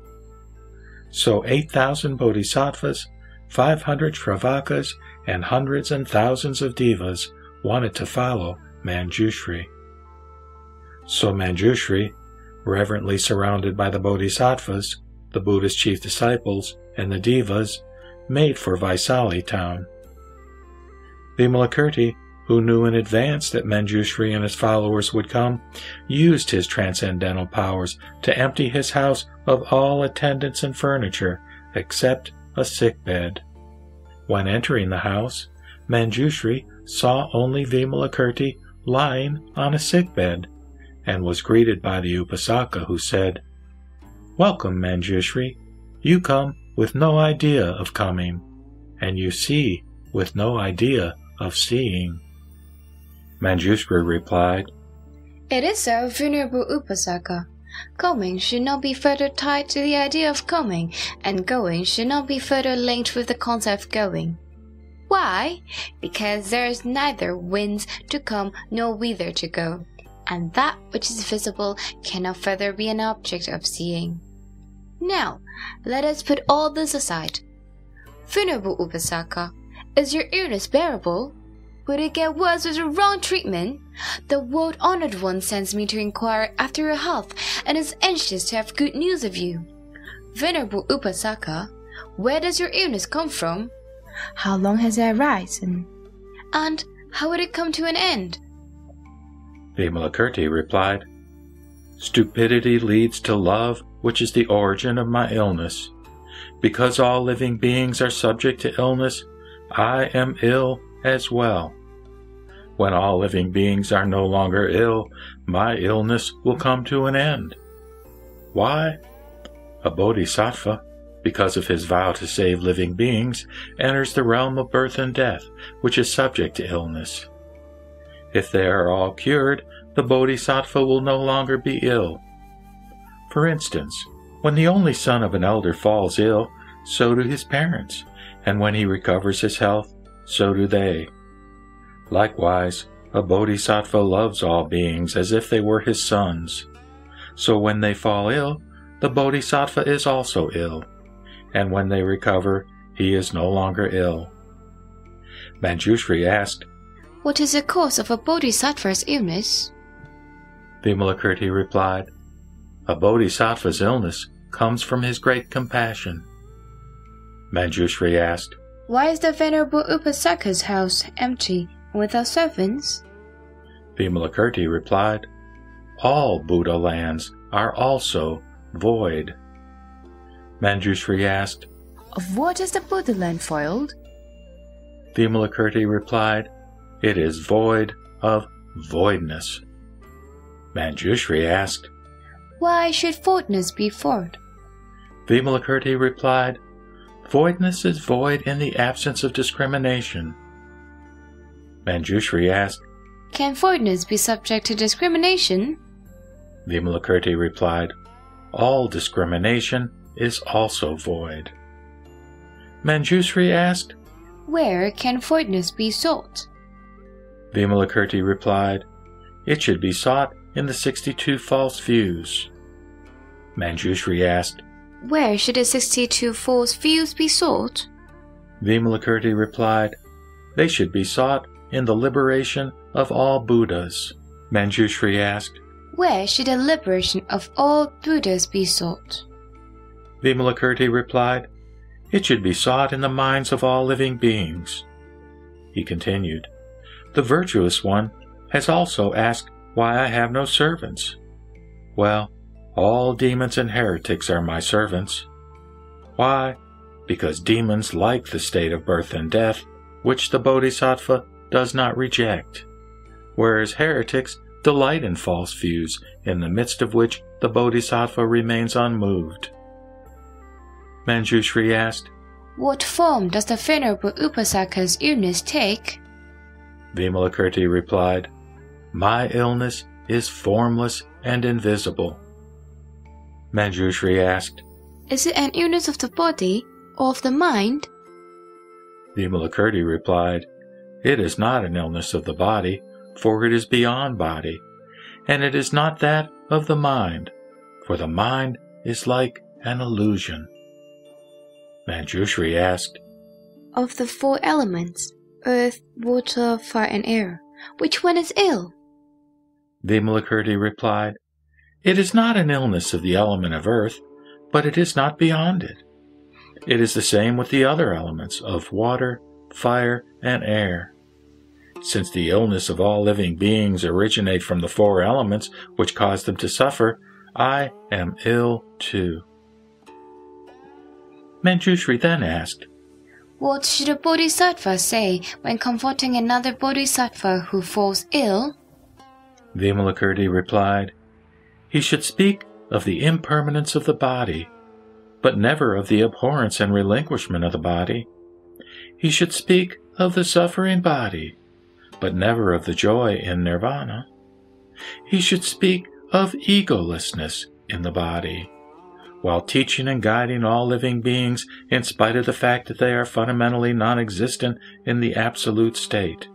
So 8,000 bodhisattvas, 500 Shravakas, and hundreds and thousands of devas wanted to follow Manjushri. So Manjushri, reverently surrounded by the bodhisattvas, the Buddha's chief disciples, and the devas, made for Vaisali town. Vimalakirti, who knew in advance that Manjushri and his followers would come, used his transcendental powers to empty his house of all attendants and furniture except a sick bed. When entering the house, Manjushri saw only Vimalakirti lying on a sick bed and was greeted by the Upasaka who said, Welcome, Manjushri. You come with no idea of coming, and you see with no idea of seeing. Manjushri replied, It is so, venerable Upasaka. Coming should not be further tied to the idea of coming, and going should not be further linked with the concept of going. Why? Because there is neither winds to come nor whither to go and that which is visible cannot further be an object of seeing. Now, let us put all this aside. Venerable Upasaka, is your illness bearable? Would it get worse with the wrong treatment? The world honored one sends me to inquire after your health and is anxious to have good news of you. Venerable Upasaka, where does your illness come from? How long has it arisen? And how would it come to an end? Vimalakirti replied, Stupidity leads to love, which is the origin of my illness. Because all living beings are subject to illness, I am ill as well. When all living beings are no longer ill, my illness will come to an end. Why? A bodhisattva, because of his vow to save living beings, enters the realm of birth and death, which is subject to illness. If they are all cured, the bodhisattva will no longer be ill. For instance, when the only son of an elder falls ill, so do his parents, and when he recovers his health, so do they. Likewise, a bodhisattva loves all beings as if they were his sons. So when they fall ill, the bodhisattva is also ill. and when they recover, he is no longer ill. Manjushri asked, What is the cause of a bodhisattva's illness? Vimalakirti replied, A bodhisattva's illness comes from his great compassion. Manjushri asked, Why is the Venerable Upasaka's house empty and without servants? Vimalakirti replied, All Buddha lands are also void. Manjushri asked, Of what is the Buddha land foiled? Vimalakirti replied, It is void of voidness. Manjushri asked, Why should voidness be void? Vimalakirti replied, Voidness is void in the absence of discrimination. Manjushri asked, Can voidness be subject to discrimination? Vimalakirti replied, All discrimination is also void. Manjushri asked, Where can voidness be sought? Vimalakirti replied, It should be sought in the 62 false views. Manjushri asked, Where should the 62 false views be sought? Vimalakirti replied, They should be sought in the liberation of all Buddhas. Manjushri asked, Where should the liberation of all Buddhas be sought? Vimalakirti replied, It should be sought in the minds of all living beings. He continued, The virtuous one has also asked why I have no servants. Well, all demons and heretics are my servants. Why? Because demons like the state of birth and death, which the Bodhisattva does not reject, whereas heretics delight in false views, in the midst of which the Bodhisattva remains unmoved. Manjushri asked, What form does the Venerable Upasaka's illness take? Vimalakirti replied, My illness is formless and invisible. Manjushri asked, Is it an illness of the body or of the mind? Vimalakirti replied, It is not an illness of the body, for it is beyond body, and it is not that of the mind, for the mind is like an illusion. Manjushri asked, Of the four elements earth, water, fire, and air, which one is ill? The Vimalakirti replied, It is not an illness of the element of earth, but it is not beyond it. It is the same with the other elements of water, fire, and air. Since the illness of all living beings originate from the four elements which cause them to suffer, I am ill too. Manjushri then asked, What should a bodhisattva say when comforting another bodhisattva who falls ill? Vimalakirti replied, He should speak of the impermanence of the body, but never of the abhorrence and relinquishment of the body. He should speak of the suffering body, but never of the joy in nirvana. He should speak of egolessness in the body, while teaching and guiding all living beings in spite of the fact that they are fundamentally non existent in the absolute state.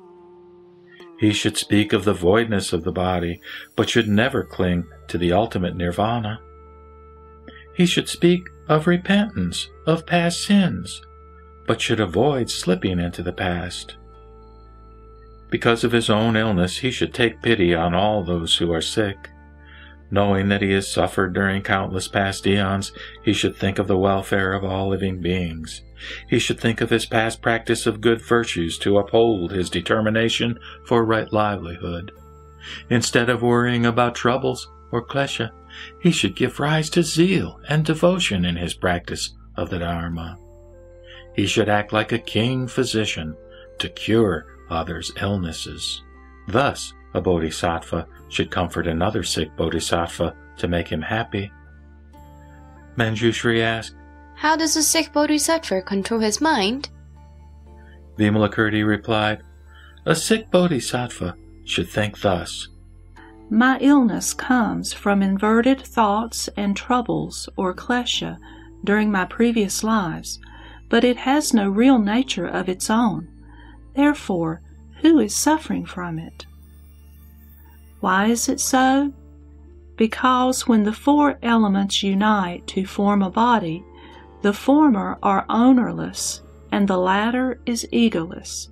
He should speak of the voidness of the body, but should never cling to the ultimate nirvana. He should speak of repentance of past sins, but should avoid slipping into the past. Because of his own illness, he should take pity on all those who are sick. Knowing that he has suffered during countless past eons, he should think of the welfare of all living beings. He should think of his past practice of good virtues to uphold his determination for right livelihood. Instead of worrying about troubles or klesha, he should give rise to zeal and devotion in his practice of the Dharma. He should act like a king physician to cure others' illnesses. Thus, a bodhisattva should comfort another sick bodhisattva to make him happy. Manjushri asked, How does a sick bodhisattva control his mind? Vimalakirti replied, A sick bodhisattva should think thus. My illness comes from inverted thoughts and troubles or klesha during my previous lives, but it has no real nature of its own. Therefore, who is suffering from it? Why is it so? Because when the four elements unite to form a body, The former are ownerless, and the latter is egoless.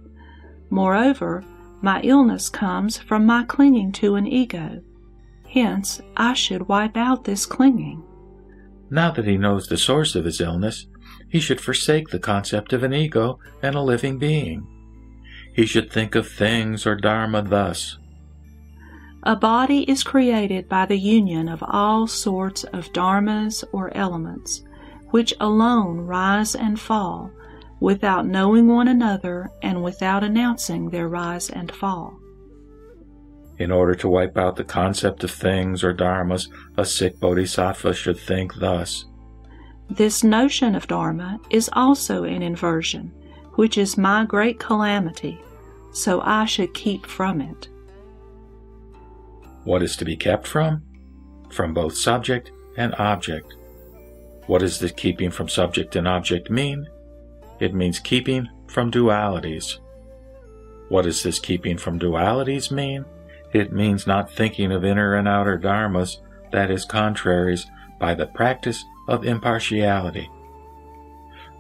Moreover, my illness comes from my clinging to an ego. Hence, I should wipe out this clinging. Now that he knows the source of his illness, he should forsake the concept of an ego and a living being. He should think of things or Dharma thus A body is created by the union of all sorts of dharmas or elements, which alone rise and fall, without knowing one another and without announcing their rise and fall. In order to wipe out the concept of things or dharmas, a sick bodhisattva should think thus. This notion of dharma is also an inversion, which is my great calamity, so I should keep from it. What is to be kept from? From both subject and object. What does the keeping from subject and object mean? It means keeping from dualities. What does this keeping from dualities mean? It means not thinking of inner and outer dharmas, that is, contraries, by the practice of impartiality.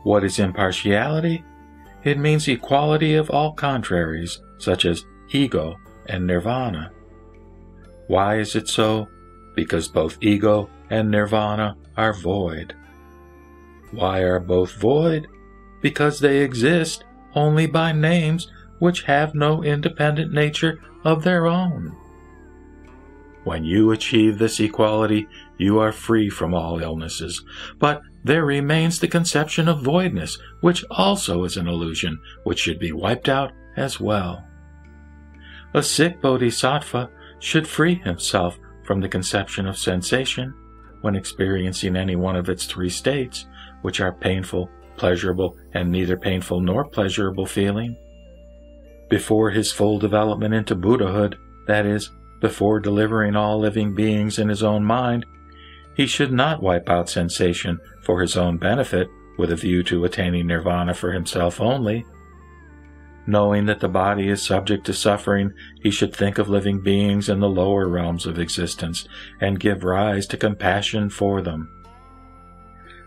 What is impartiality? It means equality of all contraries, such as ego and nirvana. Why is it so? Because both ego and nirvana are void. Why are both void? Because they exist only by names which have no independent nature of their own. When you achieve this equality, you are free from all illnesses, but there remains the conception of voidness, which also is an illusion, which should be wiped out as well. A sick bodhisattva should free himself from the conception of sensation when experiencing any one of its three states, which are painful, pleasurable, and neither painful nor pleasurable feeling. Before his full development into Buddhahood, that is, before delivering all living beings in his own mind, he should not wipe out sensation for his own benefit with a view to attaining nirvana for himself only. Knowing that the body is subject to suffering, he should think of living beings in the lower realms of existence and give rise to compassion for them.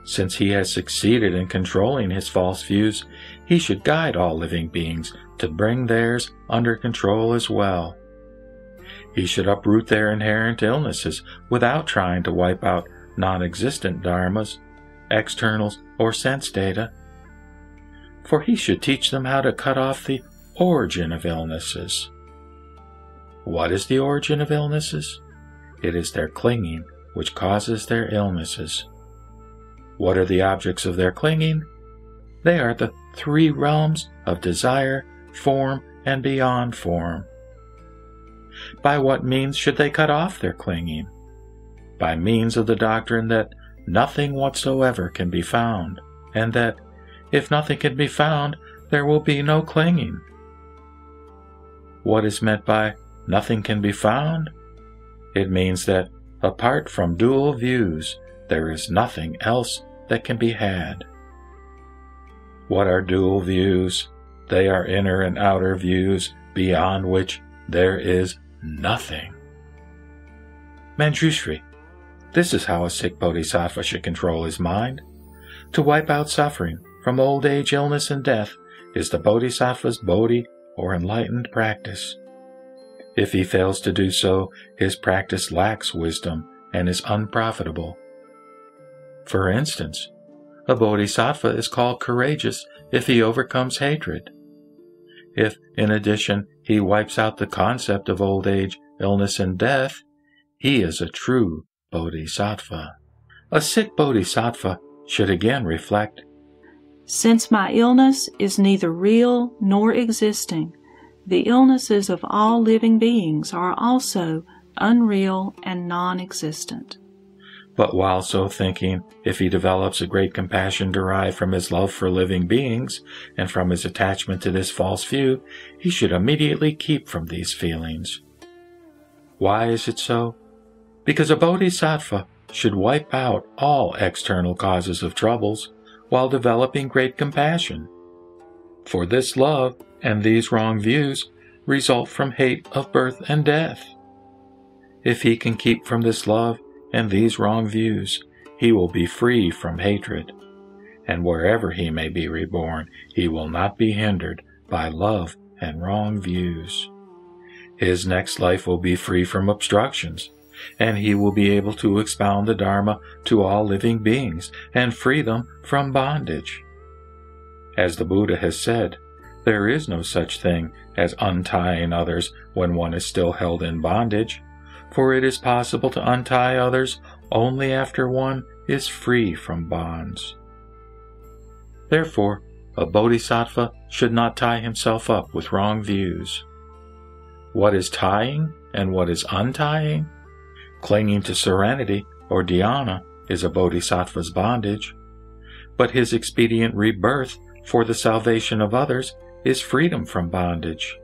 Since he has succeeded in controlling his false views, he should guide all living beings to bring theirs under control as well. He should uproot their inherent illnesses without trying to wipe out non existent dharmas, externals, or sense data. For he should teach them how to cut off the origin of illnesses. What is the origin of illnesses? It is their clinging which causes their illnesses. What are the objects of their clinging? They are the three realms of desire, form, and beyond form. By what means should they cut off their clinging? By means of the doctrine that nothing whatsoever can be found, and that if nothing can be found, there will be no clinging. What is meant by nothing can be found? It means that apart from dual views, there is nothing else that can be had. What are dual views? They are inner and outer views beyond which there is nothing. Manjushri. This is how a sick bodhisattva should control his mind. To wipe out suffering from old age, illness, and death is the bodhisattva's bodhi or enlightened practice. If he fails to do so, his practice lacks wisdom and is unprofitable. For instance, a bodhisattva is called courageous if he overcomes hatred. If, in addition, he wipes out the concept of old age, illness, and death, he is a true bodhisattva. A sick bodhisattva should again reflect Since my illness is neither real nor existing, the illnesses of all living beings are also unreal and non existent. But while so thinking, if he develops a great compassion derived from his love for living beings and from his attachment to this false view, he should immediately keep from these feelings. Why is it so? Because a bodhisattva should wipe out all external causes of troubles while developing great compassion. For this love and these wrong views result from hate of birth and death. If he can keep from this love and these wrong views, he will be free from hatred. and wherever he may be reborn, he will not be hindered by love and wrong views. His next life will be free from obstructions, and he will be able to expound the Dharma to all living beings and free them from bondage. As the Buddha has said, there is no such thing as untying others when one is still held in bondage, for it is possible to untie others only after one is free from bonds. Therefore, a bodhisattva should not tie himself up with wrong views. What is tying and what is untying? Clinging to serenity or dhyana is a bodhisattva's bondage, but his expedient rebirth for the salvation of others is freedom from bondage.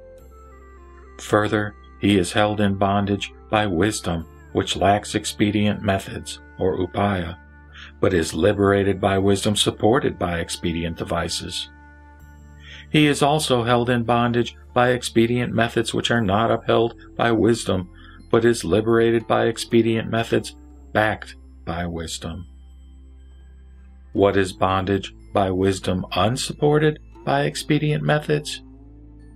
Further, he is held in bondage by wisdom which lacks expedient methods or upaya but is liberated by wisdom supported by expedient devices. He is also held in bondage by expedient methods which are not upheld by wisdom, but is liberated by expedient methods backed by wisdom. What is bondage by wisdom unsupported by expedient methods?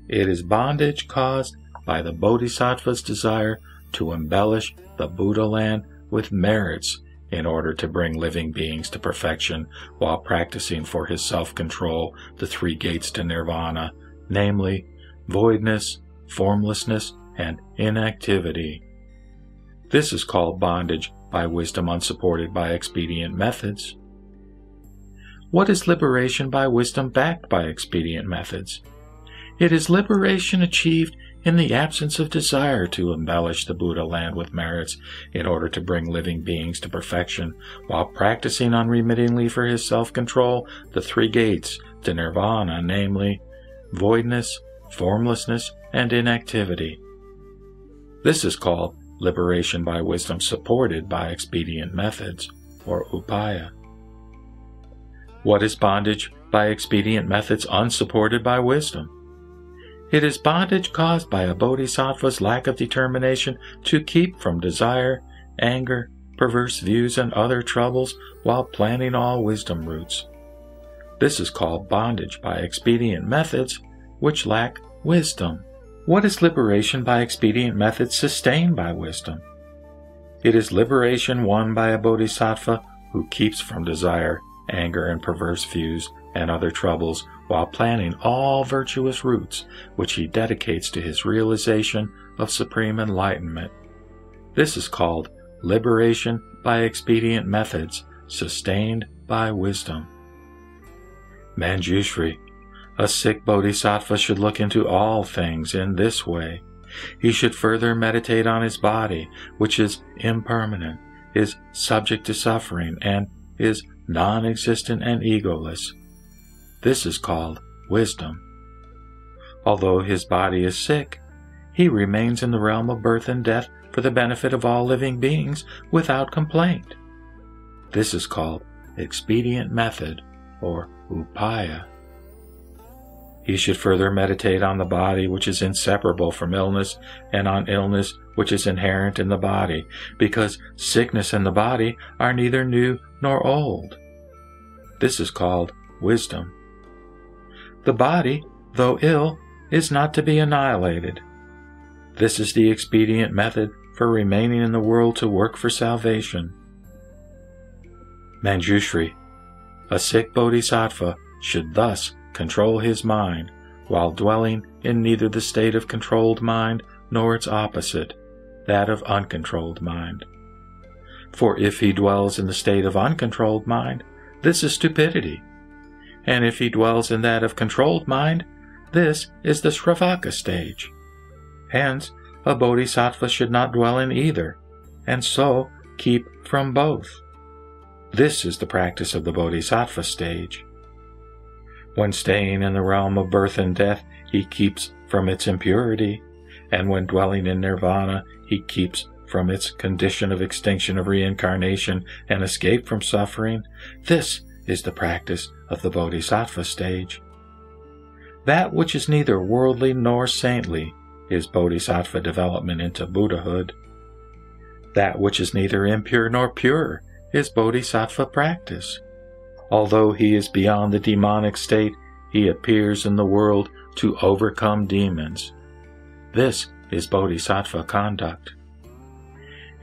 It is bondage caused by the Bodhisattva's desire to embellish the Buddha land with merits in order to bring living beings to perfection while practicing for his self control the three gates to nirvana, namely voidness, formlessness, and inactivity. This is called bondage by wisdom unsupported by expedient methods. What is liberation by wisdom backed by expedient methods? It is liberation achieved in the absence of desire to embellish the Buddha land with merits in order to bring living beings to perfection, while practicing unremittingly for his self control the three gates to nirvana, namely voidness, formlessness, and inactivity. This is called liberation by wisdom supported by expedient methods, or upaya. What is bondage by expedient methods unsupported by wisdom? It is bondage caused by a bodhisattva's lack of determination to keep from desire, anger, perverse views, and other troubles while planting all wisdom roots. This is called bondage by expedient methods which lack wisdom. What is liberation by expedient methods sustained by wisdom? It is liberation won by a bodhisattva who keeps from desire, anger, and perverse views and other troubles while planting all virtuous roots which he dedicates to his realization of supreme enlightenment. This is called liberation by expedient methods sustained by wisdom. Manjushri, a sick bodhisattva should look into all things in this way. He should further meditate on his body, which is impermanent, is subject to suffering, and is non existent and egoless. This is called wisdom. Although his body is sick, he remains in the realm of birth and death for the benefit of all living beings without complaint. This is called expedient method or upaya. He should further meditate on the body which is inseparable from illness and on illness which is inherent in the body, because sickness and the body are neither new nor old. This is called wisdom. The body, though ill, is not to be annihilated. This is the expedient method for remaining in the world to work for salvation. Manjushri, a sick bodhisattva should thus control his mind while dwelling in neither the state of controlled mind nor its opposite, that of uncontrolled mind. For if he dwells in the state of uncontrolled mind, this is stupidity and if he dwells in that of controlled mind, this is the Sravaka stage. Hence, a bodhisattva should not dwell in either, and so keep from both. This is the practice of the bodhisattva stage. When staying in the realm of birth and death, he keeps from its impurity, and when dwelling in nirvana, he keeps from its condition of extinction of reincarnation and escape from suffering. This is the practice of the Bodhisattva stage. That which is neither worldly nor saintly is Bodhisattva development into Buddhahood. That which is neither impure nor pure is Bodhisattva practice. Although he is beyond the demonic state, he appears in the world to overcome demons. This is Bodhisattva conduct.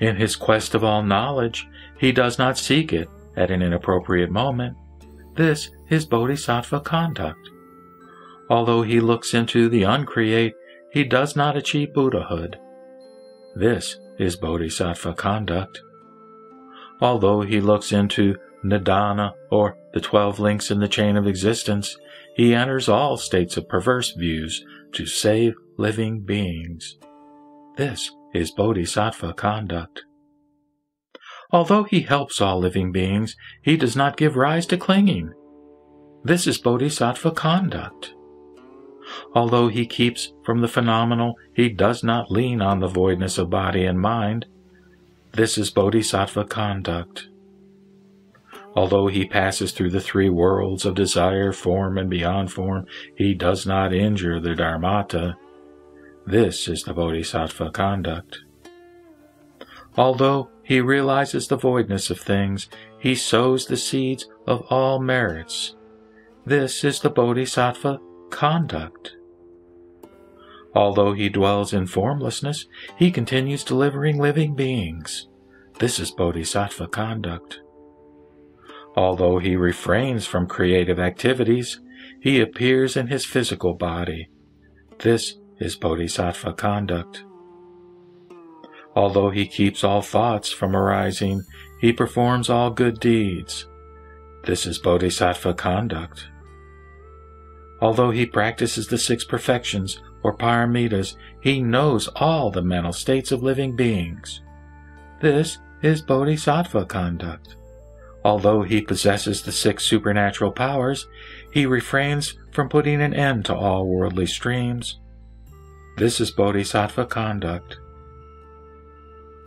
In his quest of all knowledge, he does not seek it at an inappropriate moment. This is Bodhisattva conduct. Although he looks into the uncreate, he does not achieve Buddhahood. This is Bodhisattva conduct. Although he looks into Nidana or the twelve links in the chain of existence, he enters all states of perverse views to save living beings. This is Bodhisattva conduct. Although he helps all living beings, he does not give rise to clinging. This is Bodhisattva conduct. Although he keeps from the phenomenal, he does not lean on the voidness of body and mind. This is Bodhisattva conduct. Although he passes through the three worlds of desire, form, and beyond form, he does not injure the Dharmata. This is the Bodhisattva conduct. Although he realizes the voidness of things, he sows the seeds of all merits. This is the Bodhisattva conduct. Although he dwells in formlessness, he continues delivering living beings. This is Bodhisattva conduct. Although he refrains from creative activities, he appears in his physical body. This is Bodhisattva conduct. Although he keeps all thoughts from arising, he performs all good deeds. This is Bodhisattva conduct. Although he practices the six perfections or paramitas, he knows all the mental states of living beings. This is Bodhisattva conduct. Although he possesses the six supernatural powers, he refrains from putting an end to all worldly streams. This is Bodhisattva conduct.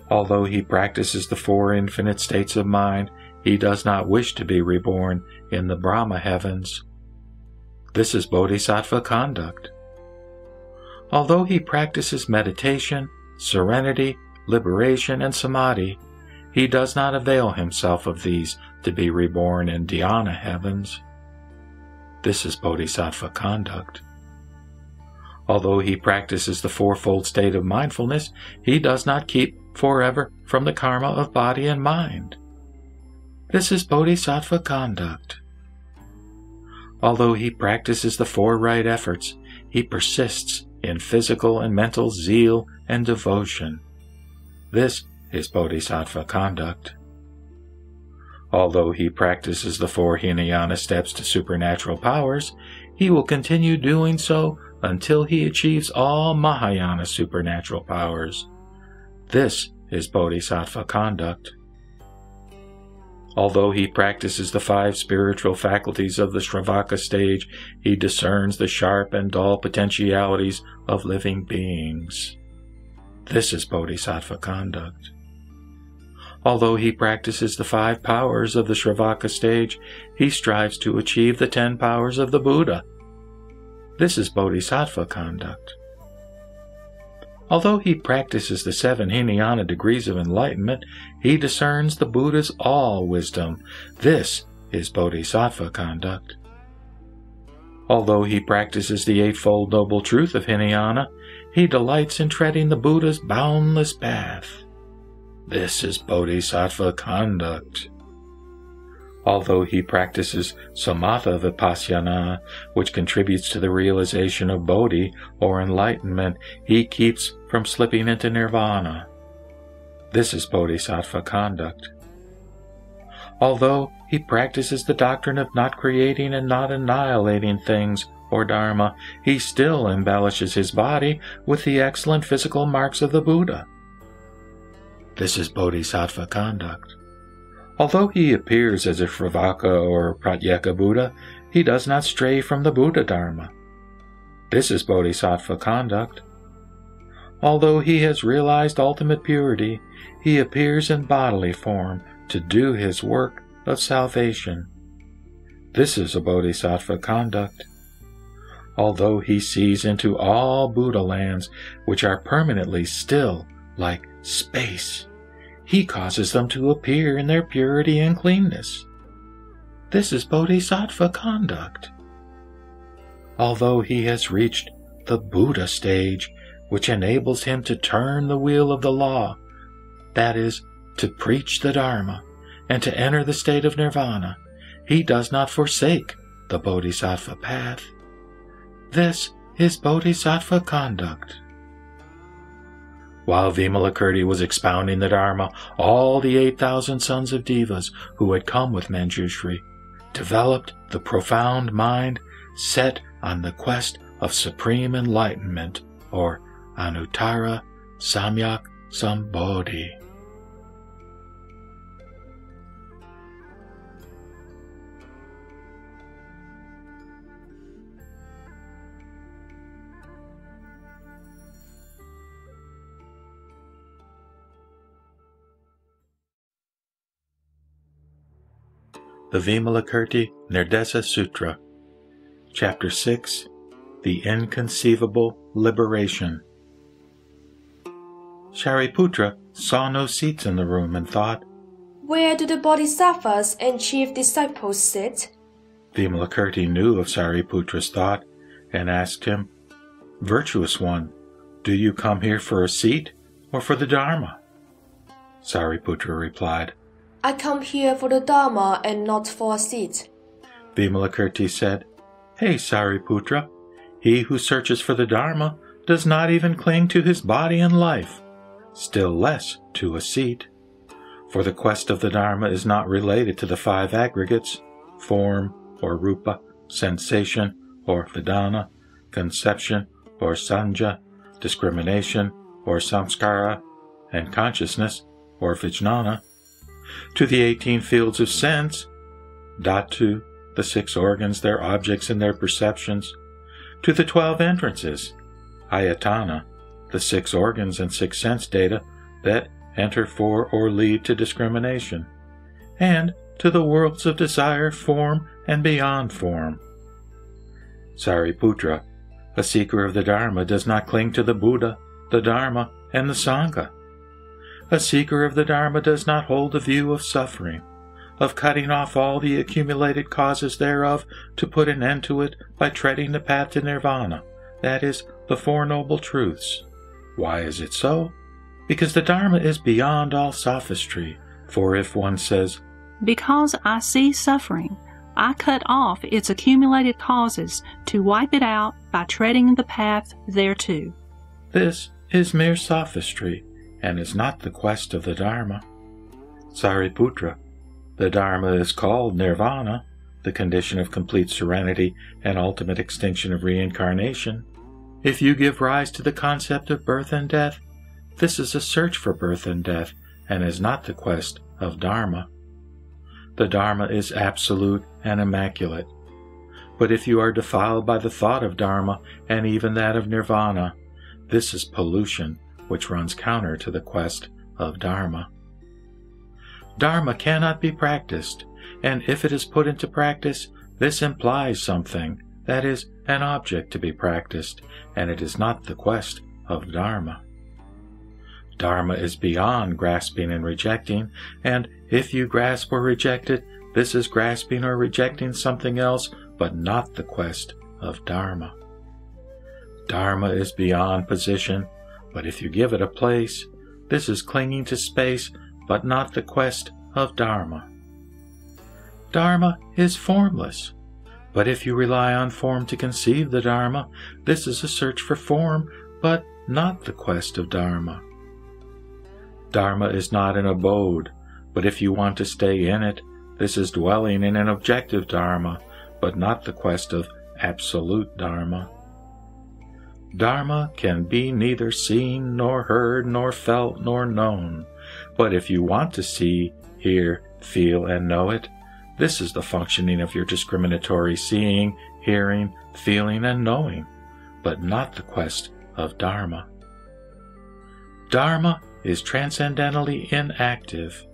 Although he practices the four infinite states of mind, he does not wish to be reborn in the Brahma heavens. This is Bodhisattva conduct. Although he practices meditation, serenity, liberation, and samadhi, he does not avail himself of these to be reborn in dhyana heavens. This is Bodhisattva conduct. Although he practices the fourfold state of mindfulness, he does not keep forever from the karma of body and mind. This is Bodhisattva conduct. Although he practices the four right efforts, he persists in physical and mental zeal and devotion. This is Bodhisattva conduct. Although he practices the four Hinayana steps to supernatural powers, he will continue doing so until he achieves all Mahayana supernatural powers. This is Bodhisattva conduct. Although he practices the five spiritual faculties of the Shravaka stage, he discerns the sharp and dull potentialities of living beings. This is Bodhisattva conduct. Although he practices the five powers of the Shravaka stage, he strives to achieve the ten powers of the Buddha. This is Bodhisattva conduct. Although he practices the seven Hinayana degrees of enlightenment, he discerns the Buddha's all wisdom. This is Bodhisattva conduct. Although he practices the Eightfold Noble Truth of Hinayana, he delights in treading the Buddha's boundless path. This is Bodhisattva conduct although he practices samatha vipassana, which contributes to the realization of bodhi or enlightenment, he keeps from slipping into nirvana. This is bodhisattva conduct. Although he practices the doctrine of not creating and not annihilating things or dharma, he still embellishes his body with the excellent physical marks of the Buddha. This is bodhisattva conduct. Although he appears as a Shravaka or Pratyeka Buddha, he does not stray from the Buddha Dharma. This is Bodhisattva conduct. Although he has realized ultimate purity, he appears in bodily form to do his work of salvation. This is a Bodhisattva conduct. Although he sees into all Buddha lands, which are permanently still like space, he causes them to appear in their purity and cleanness. This is bodhisattva conduct. Although he has reached the Buddha stage, which enables him to turn the wheel of the law, that is, to preach the Dharma, and to enter the state of nirvana, he does not forsake the bodhisattva path. This is bodhisattva conduct. While Vimalakirti was expounding the Dharma, all the 8,000 sons of Devas who had come with Manjushri developed the profound mind set on the quest of supreme enlightenment, or Anuttara Samyak Sambodhi. The Vimalakirti Nirdesa Sutra, Chapter 6 The Inconceivable Liberation. Shariputra saw no seats in the room and thought, Where do the bodhisattvas and chief disciples sit? Vimalakirti knew of Sariputra's thought and asked him, Virtuous one, do you come here for a seat or for the Dharma? Sariputra replied, I come here for the Dharma and not for a seat. Vimalakirti said, Hey, Sariputra, he who searches for the Dharma does not even cling to his body and life, still less to a seat. For the quest of the Dharma is not related to the five aggregates form or rupa, sensation or vedana, conception or samjna, discrimination or samskara, and consciousness or vijnana to the 18 fields of sense, dhatu, the six organs, their objects and their perceptions, to the 12 entrances, ayatana, the six organs and six sense data that enter for or lead to discrimination, and to the worlds of desire, form, and beyond form. Sariputra, a seeker of the Dharma, does not cling to the Buddha, the Dharma, and the Sangha. A seeker of the Dharma does not hold the view of suffering, of cutting off all the accumulated causes thereof to put an end to it by treading the path to nirvana, that is, the Four Noble Truths. Why is it so? Because the Dharma is beyond all sophistry. For if one says, Because I see suffering, I cut off its accumulated causes to wipe it out by treading the path thereto. This is mere sophistry and is not the quest of the Dharma. Sariputra, the Dharma is called nirvana, the condition of complete serenity and ultimate extinction of reincarnation. If you give rise to the concept of birth and death, this is a search for birth and death and is not the quest of Dharma. The Dharma is absolute and immaculate. But if you are defiled by the thought of Dharma and even that of Nirvana, this is pollution which runs counter to the quest of Dharma. Dharma cannot be practiced, and if it is put into practice, this implies something, that is, an object to be practiced, and it is not the quest of Dharma. Dharma is beyond grasping and rejecting, and if you grasp or reject it, this is grasping or rejecting something else, but not the quest of Dharma. Dharma is beyond position, but if you give it a place, this is clinging to space, but not the quest of Dharma. Dharma is formless, but if you rely on form to conceive the Dharma, this is a search for form, but not the quest of Dharma. Dharma is not an abode, but if you want to stay in it, this is dwelling in an objective Dharma, but not the quest of absolute Dharma. Dharma can be neither seen, nor heard, nor felt, nor known. But if you want to see, hear, feel, and know it, this is the functioning of your discriminatory seeing, hearing, feeling, and knowing, but not the quest of Dharma. Dharma is transcendentally inactive,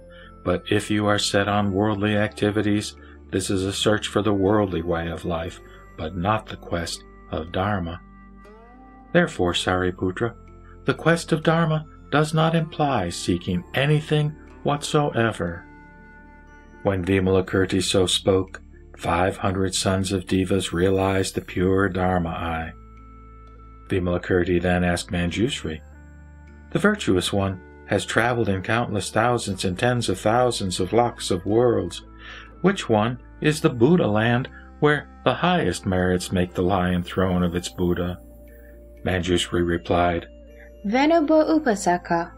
but if you are set on worldly activities, this is a search for the worldly way of life, but not the quest of Dharma. Therefore, Sariputra, the quest of Dharma does not imply seeking anything whatsoever. When Vimalakirti so spoke, 500 sons of Devas realized the pure Dharma eye. Vimalakirti then asked Manjushri, The virtuous one has traveled in countless thousands and tens of thousands of lakhs of worlds. Which one is the Buddha land where the highest merits make the lion throne of its Buddha? Manjushri replied, Venerable Upasaka,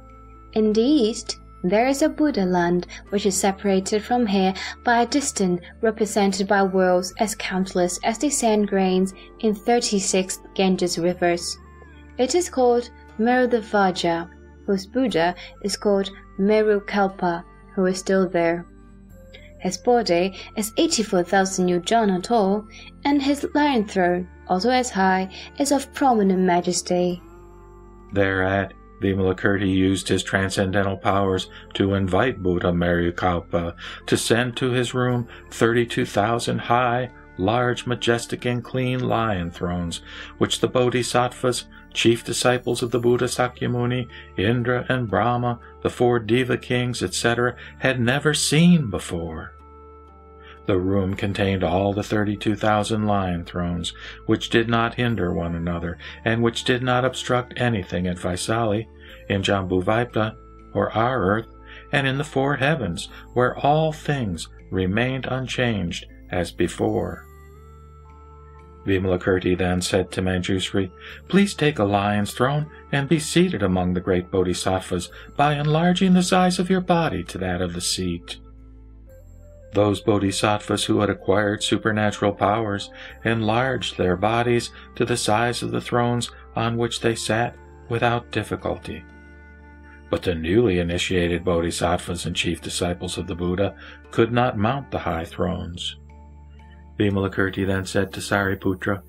in the east there is a Buddha land which is separated from here by a distance represented by worlds as countless as the sand grains in 36 Ganges rivers. It is called Merudhvaja, whose Buddha is called Merukalpa, who is still there. His body is 84,000 yojana tall, and his lion throne, also as high, is of prominent majesty. Thereat, Vimalakirti used his transcendental powers to invite Buddha Merukalpa to send to his room 32,000 high, large, majestic, and clean lion thrones, which the Bodhisattvas, chief disciples of the Buddha Sakyamuni, Indra and Brahma, the four Deva kings, etc., had never seen before. The room contained all the 32,000 lion thrones, which did not hinder one another, and which did not obstruct anything at Vaisali, in Jambudvipa, or our earth, and in the four heavens, where all things remained unchanged as before. Vimalakirti then said to Manjusri, Please take a lion's throne and be seated among the great bodhisattvas by enlarging the size of your body to that of the seat. Those bodhisattvas who had acquired supernatural powers enlarged their bodies to the size of the thrones on which they sat without difficulty. But the newly initiated bodhisattvas and chief disciples of the Buddha could not mount the high thrones. Vimalakirti then said to Sariputra,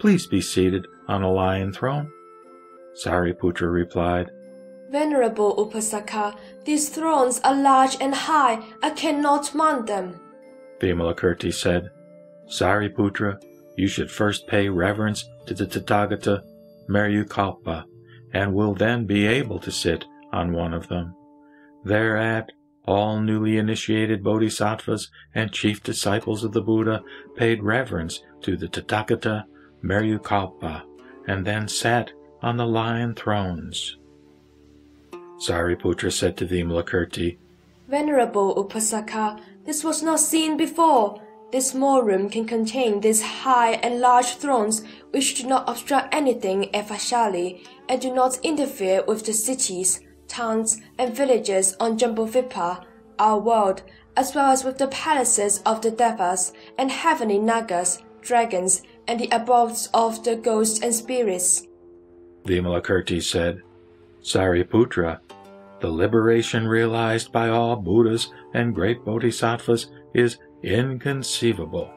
Please be seated on a lion throne. Sariputra replied, Venerable Upasaka, these thrones are large and high. I cannot mount them. Vimalakirti said, Sariputra, you should first pay reverence to the Tathagata Merukalpa, and will then be able to sit on one of them. Thereat, all newly initiated bodhisattvas and chief disciples of the Buddha paid reverence to the Tathagata Merukalpa, and then sat on the lion thrones. Sariputra said to Vimalakirti, Venerable Upasaka, this was not seen before. This small room can contain these high and large thrones which do not obstruct anything at and do not interfere with the cities, towns, and villages on Jambudvipa, our world, as well as with the palaces of the Devas and heavenly Nagas, dragons, and the abodes of the ghosts and spirits. Vimalakirti said, Sariputra, the liberation realized by all Buddhas and great bodhisattvas is inconceivable.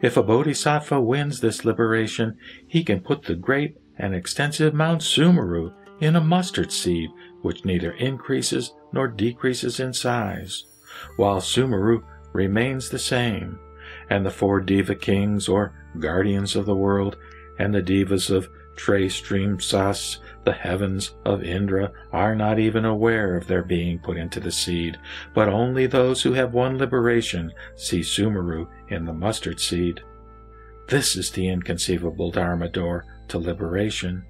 If a bodhisattva wins this liberation, he can put the great and extensive Mount Sumeru in a mustard seed which neither increases nor decreases in size, while Sumeru remains the same, and the four Deva kings or guardians of the world, and the Devas of Trayastrimsas, the heavens of Indra, are not even aware of their being put into the seed, but only those who have won liberation see Sumeru in the mustard seed. This is the inconceivable Dharma door to liberation.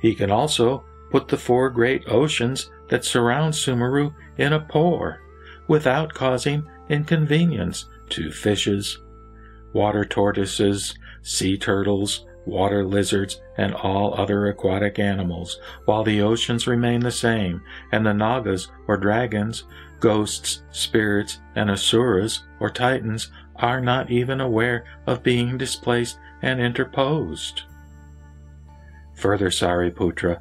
He can also put the four great oceans that surround Sumeru in a pore, without causing inconvenience to fishes, water tortoises, sea turtles, water lizards, and all other aquatic animals, while the oceans remain the same, and the Nagas or dragons, ghosts, spirits, and asuras or titans are not even aware of being displaced and interposed. Further, Sariputra,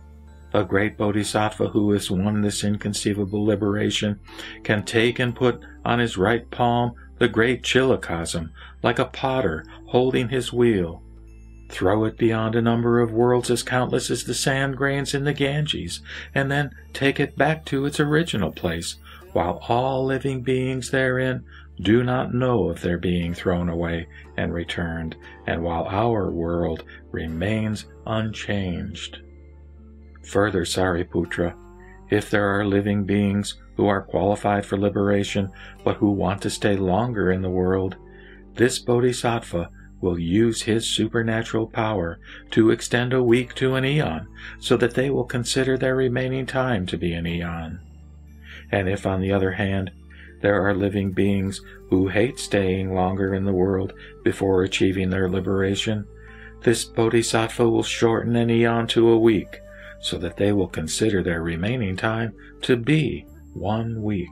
a great bodhisattva who has won this inconceivable liberation can take and put on his right palm the great chiliocosm, like a potter holding his wheel. Throw it beyond a number of worlds as countless as the sand grains in the Ganges, and then take it back to its original place, while all living beings therein do not know of their being thrown away and returned, and while our world remains unchanged. Further, Sariputra, if there are living beings who are qualified for liberation but who want to stay longer in the world, this bodhisattva will use his supernatural power to extend a week to an eon, so that they will consider their remaining time to be an eon. And if, on the other hand, there are living beings who hate staying longer in the world before achieving their liberation, this bodhisattva will shorten an eon to a week, so that they will consider their remaining time to be one week.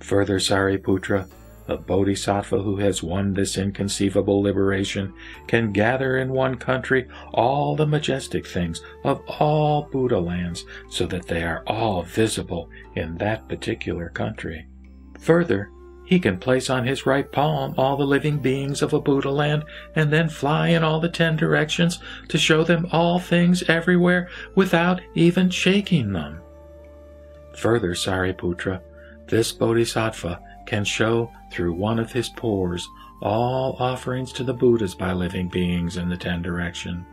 Further, Sariputra, a bodhisattva who has won this inconceivable liberation can gather in one country all the majestic things of all Buddha lands so that they are all visible in that particular country. Further, he can place on his right palm all the living beings of a Buddha land and then fly in all the ten directions to show them all things everywhere without even shaking them. Further, Sariputra, this bodhisattva can show through one of his pores all offerings to the Buddhas by living beings in the ten direction.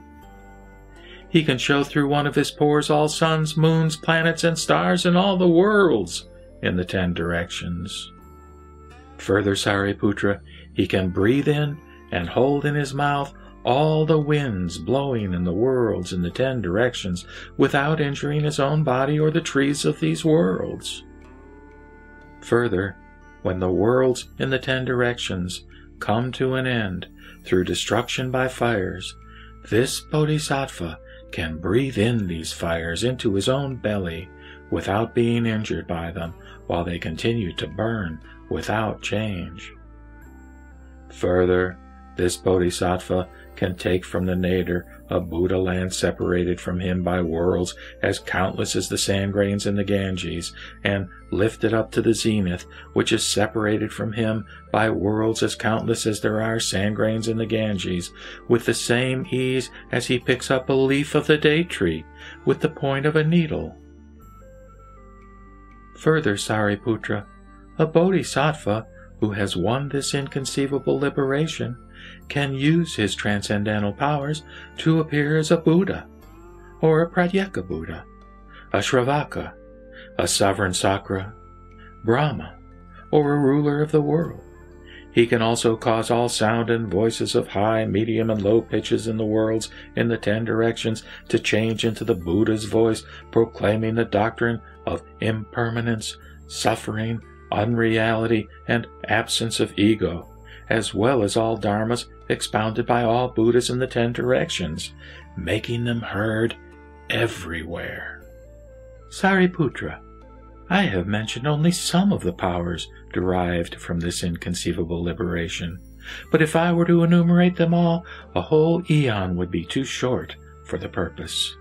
He can show through one of his pores all suns, moons, planets, and stars in all the worlds in the ten directions. Further, Sariputra, he can breathe in and hold in his mouth all the winds blowing in the worlds in the ten directions without injuring his own body or the trees of these worlds. Further, when the worlds in the ten directions come to an end through destruction by fires, this bodhisattva can breathe in these fires into his own belly without being injured by them while they continue to burn without change. Further, this bodhisattva can take from the nadir a Buddha land separated from him by worlds as countless as the sand grains in the Ganges, and lift it up to the zenith, which is separated from him by worlds as countless as there are sand grains in the Ganges, with the same ease as he picks up a leaf of the date tree with the point of a needle. Further, Sariputra, a bodhisattva who has won this inconceivable liberation can use his transcendental powers to appear as a Buddha, or a Pratyeka Buddha, a Shravaka, a sovereign Sakra, Brahma, or a ruler of the world. He can also cause all sound and voices of high, medium, and low pitches in the worlds in the ten directions to change into the Buddha's voice, proclaiming the doctrine of impermanence, suffering, unreality, and absence of ego, as well as all dharmas expounded by all Buddhas in the ten directions, making them heard everywhere. Sariputra, I have mentioned only some of the powers derived from this inconceivable liberation, but if I were to enumerate them all, a whole eon would be too short for the purpose.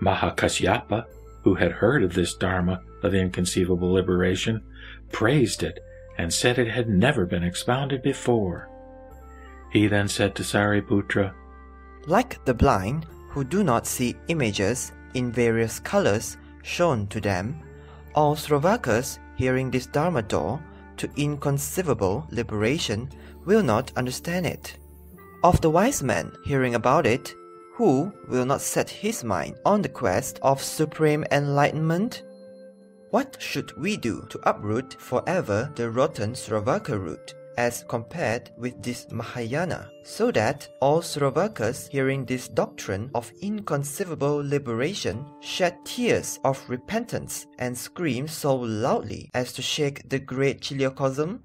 Mahakasyapa, who had heard of this Dharma of inconceivable liberation, praised it and said it had never been expounded before. He then said to Sariputra, Like the blind who do not see images in various colors shown to them, all Sravakas hearing this Dharma door to inconceivable liberation will not understand it. Of the wise man hearing about it, who will not set his mind on the quest of supreme enlightenment? What should we do to uproot forever the rotten Sravaka root? as compared with this Mahayana, so that all Sravakas hearing this doctrine of inconceivable liberation shed tears of repentance and scream so loudly as to shake the great chiliocosm?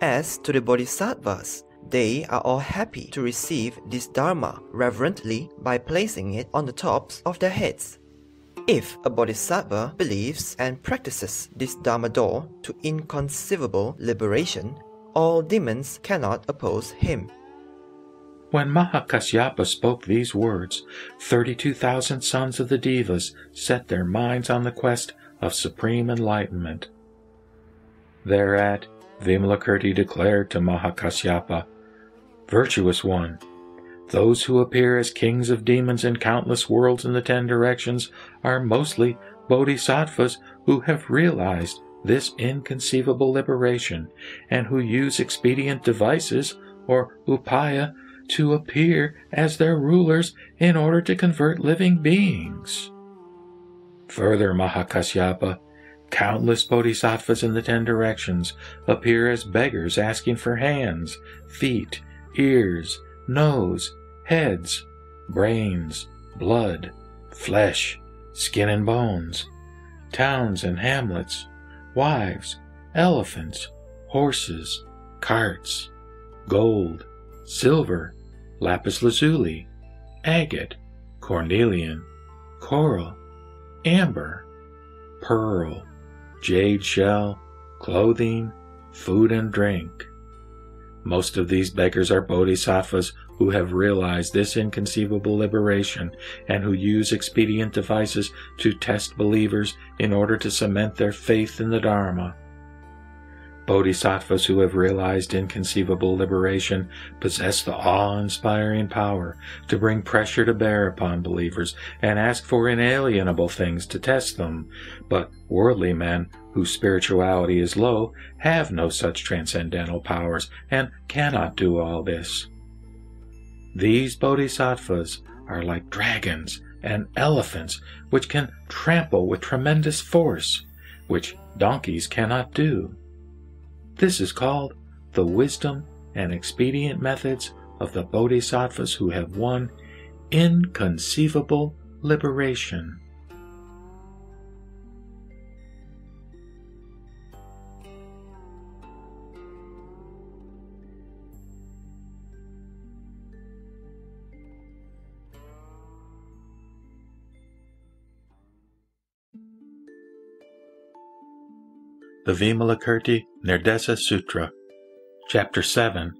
As to the Bodhisattvas, they are all happy to receive this Dharma reverently by placing it on the tops of their heads. If a bodhisattva believes and practices this Dharma door to inconceivable liberation, all demons cannot oppose him. When Mahakasyapa spoke these words, 32,000 sons of the Devas set their minds on the quest of supreme enlightenment. Thereat, Vimalakirti declared to Mahakasyapa, Virtuous one, those who appear as kings of demons in countless worlds in the ten directions are mostly bodhisattvas who have realized this inconceivable liberation and who use expedient devices or upaya to appear as their rulers in order to convert living beings. Further, Mahakasyapa, Countless bodhisattvas in the ten directions appear as beggars asking for hands, feet, ears, nose, heads, brains, blood, flesh, skin and bones, towns and hamlets, wives, elephants, horses, carts, gold, silver, lapis lazuli, agate, cornelian, coral, amber, pearl, jade shell, clothing, food and drink. Most of these beggars are bodhisattvas who have realized this inconceivable liberation and who use expedient devices to test believers in order to cement their faith in the Dharma. Bodhisattvas who have realized inconceivable liberation possess the awe-inspiring power to bring pressure to bear upon believers and ask for inalienable things to test them. But worldly men whose spirituality is low have no such transcendental powers and cannot do all this. These bodhisattvas are like dragons and elephants which can trample with tremendous force, which donkeys cannot do. This is called the wisdom and expedient methods of the bodhisattvas who have won inconceivable liberation. The Vimalakirti Nirdesa Sutra, Chapter 7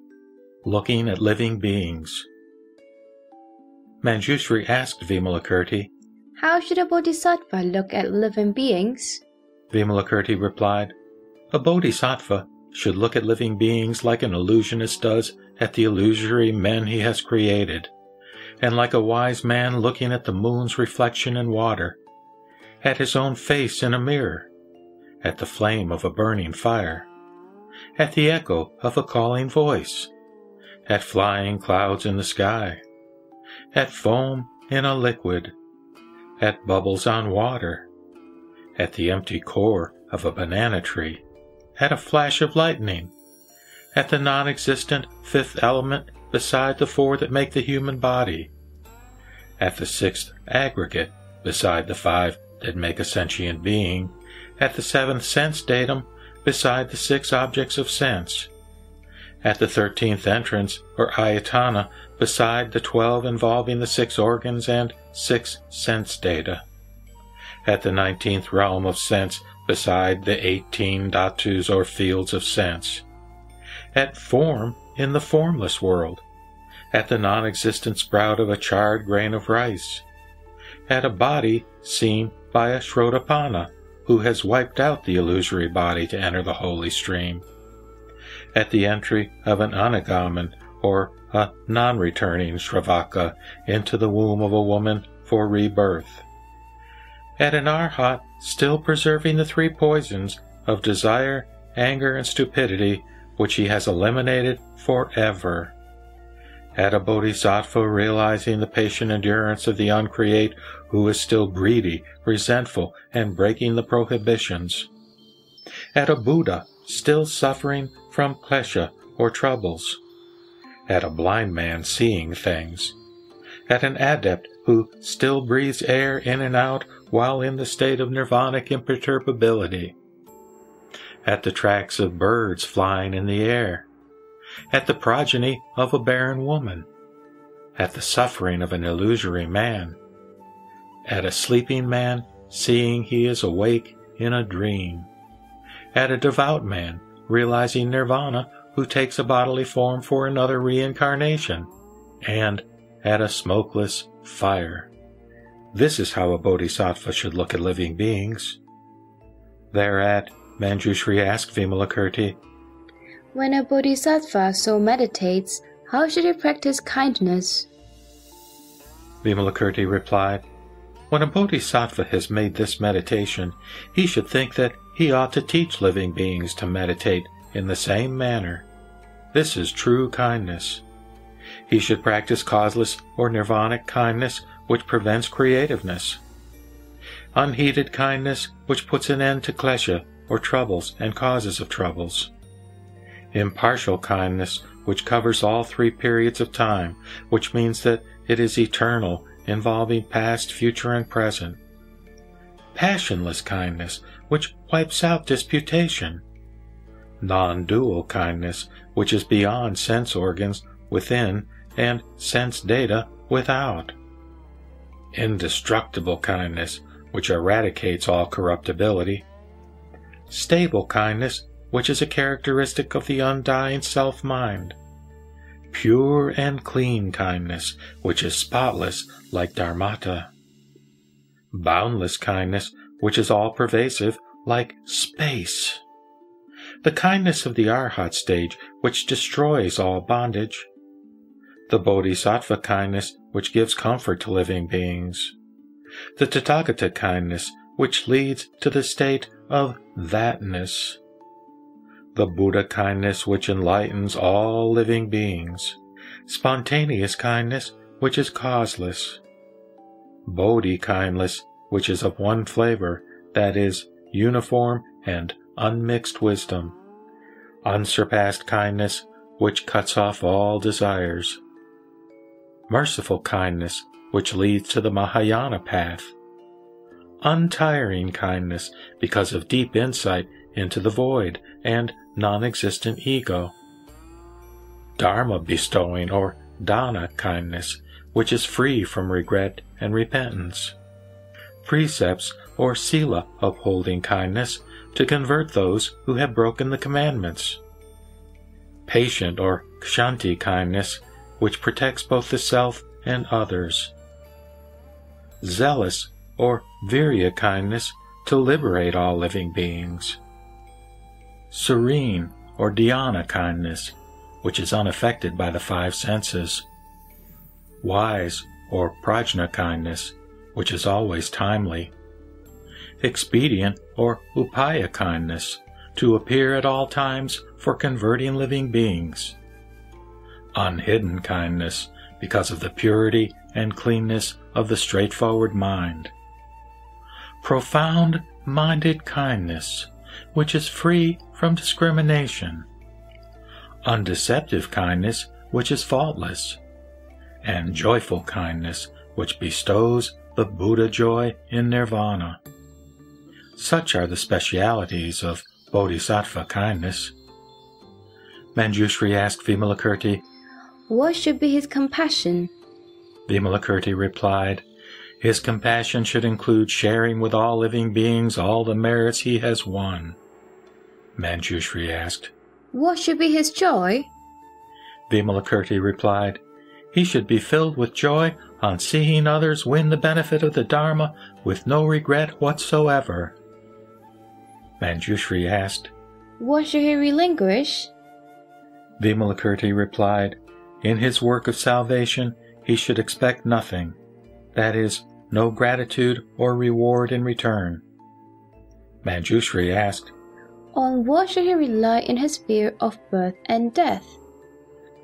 Looking at Living Beings. Manjushri asked Vimalakirti, How should a bodhisattva look at living beings? Vimalakirti replied, A bodhisattva should look at living beings like an illusionist does at the illusory men he has created, and like a wise man looking at the moon's reflection in water, at his own face in a mirror at the flame of a burning fire, at the echo of a calling voice, at flying clouds in the sky, at foam in a liquid, at bubbles on water, at the empty core of a banana tree, at a flash of lightning, at the non existent fifth element beside the four that make the human body, at the sixth aggregate beside the five that make a sentient being, at the seventh sense datum beside the six objects of sense, at the thirteenth entrance or ayatana beside the twelve involving the six organs and six sense data, at the nineteenth realm of sense beside the eighteen dhatus or fields of sense, at form in the formless world, at the non existent sprout of a charred grain of rice, at a body seen by a Shrodapana, who has wiped out the illusory body to enter the holy stream. At the entry of an Anagamin, or a non returning Shravaka, into the womb of a woman for rebirth. At an Arhat, still preserving the three poisons of desire, anger, and stupidity, which he has eliminated forever. At a bodhisattva realizing the patient endurance of the uncreate who is still greedy, resentful, and breaking the prohibitions. At a Buddha still suffering from klesha or troubles. At a blind man seeing things. At an adept who still breathes air in and out while in the state of nirvanic imperturbability. At the tracks of birds flying in the air. At the progeny of a barren woman. At the suffering of an illusory man at a sleeping man, seeing he is awake in a dream, at a devout man, realizing nirvana, who takes a bodily form for another reincarnation, and at a smokeless fire. This is how a bodhisattva should look at living beings. Thereat, Manjushri asked Vimalakirti, When a bodhisattva so meditates, how should he practice kindness? Vimalakirti replied, when a bodhisattva has made this meditation, he should think that he ought to teach living beings to meditate in the same manner. This is true kindness. He should practice causeless or nirvanic kindness which prevents creativeness. unheeded kindness which puts an end to klesha or troubles and causes of troubles. Impartial kindness which covers all three periods of time, which means that it is eternal, involving past, future, and present. Passionless kindness which wipes out disputation. Non-dual kindness which is beyond sense organs within and sense data without. Indestructible kindness which eradicates all corruptibility. Stable kindness, which is a characteristic of the undying self mind. Pure and clean kindness, which is spotless like Dharmata. Boundless kindness, which is all pervasive like space. The kindness of the Arhat stage, which destroys all bondage. The Bodhisattva kindness, which gives comfort to living beings the Tathagata kindness, which leads to the state of thatness. The Buddha kindness, which enlightens all living beings. Spontaneous kindness, which is causeless. Bodhi kindness, which is of one flavor, that is, uniform and unmixed wisdom. Unsurpassed kindness, which cuts off all desires. Merciful kindness, which leads to the Mahayana path. Untiring kindness because of deep insight into the void and non-existent ego. Dharma bestowing or dana kindness, which is free from regret and repentance. Precepts or sila upholding kindness to convert those who have broken the commandments. Patient or kshanti kindness, which protects both the self and others zealous, or virya kindness to liberate all living beings. Serene, or dhyana kindness, which is unaffected by the five senses. Wise, or prajna kindness, which is always timely. Expedient, or upaya kindness, to appear at all times for converting living beings. Unhidden kindness, because of the purity and cleanness of the straightforward mind. Profound minded kindness, which is free from discrimination. Undeceptive kindness, which is faultless. And joyful kindness, which bestows the Buddha joy in nirvana. Such are the specialities of Bodhisattva kindness. Manjushri asked Vimalakirti, What should be his compassion? Vimalakirti replied, His compassion should include sharing with all living beings all the merits he has won. Manjushri asked, What should be his joy? Vimalakirti replied, He should be filled with joy on seeing others win the benefit of the Dharma with no regret whatsoever. Manjushri asked, What should he relinquish? Vimalakirti replied, In his work of salvation, he should expect nothing, that is, no gratitude or reward in return. Manjushri asked, On what should he rely in his fear of birth and death?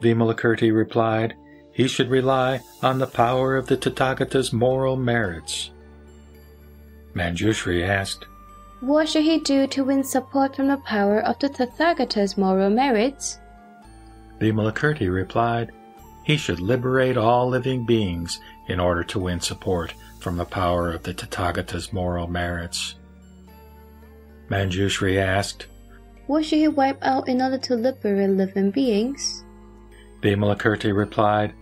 Vimalakirti replied, He should rely on the power of the Tathagata's moral merits. Manjushri asked, What should he do to win support from the power of the Tathagata's moral merits? Vimalakirti replied, he should liberate all living beings in order to win support from the power of the Tathagata's moral merits. Manjushri asked, What should he wipe out in order to liberate living beings? Vimalakirti replied,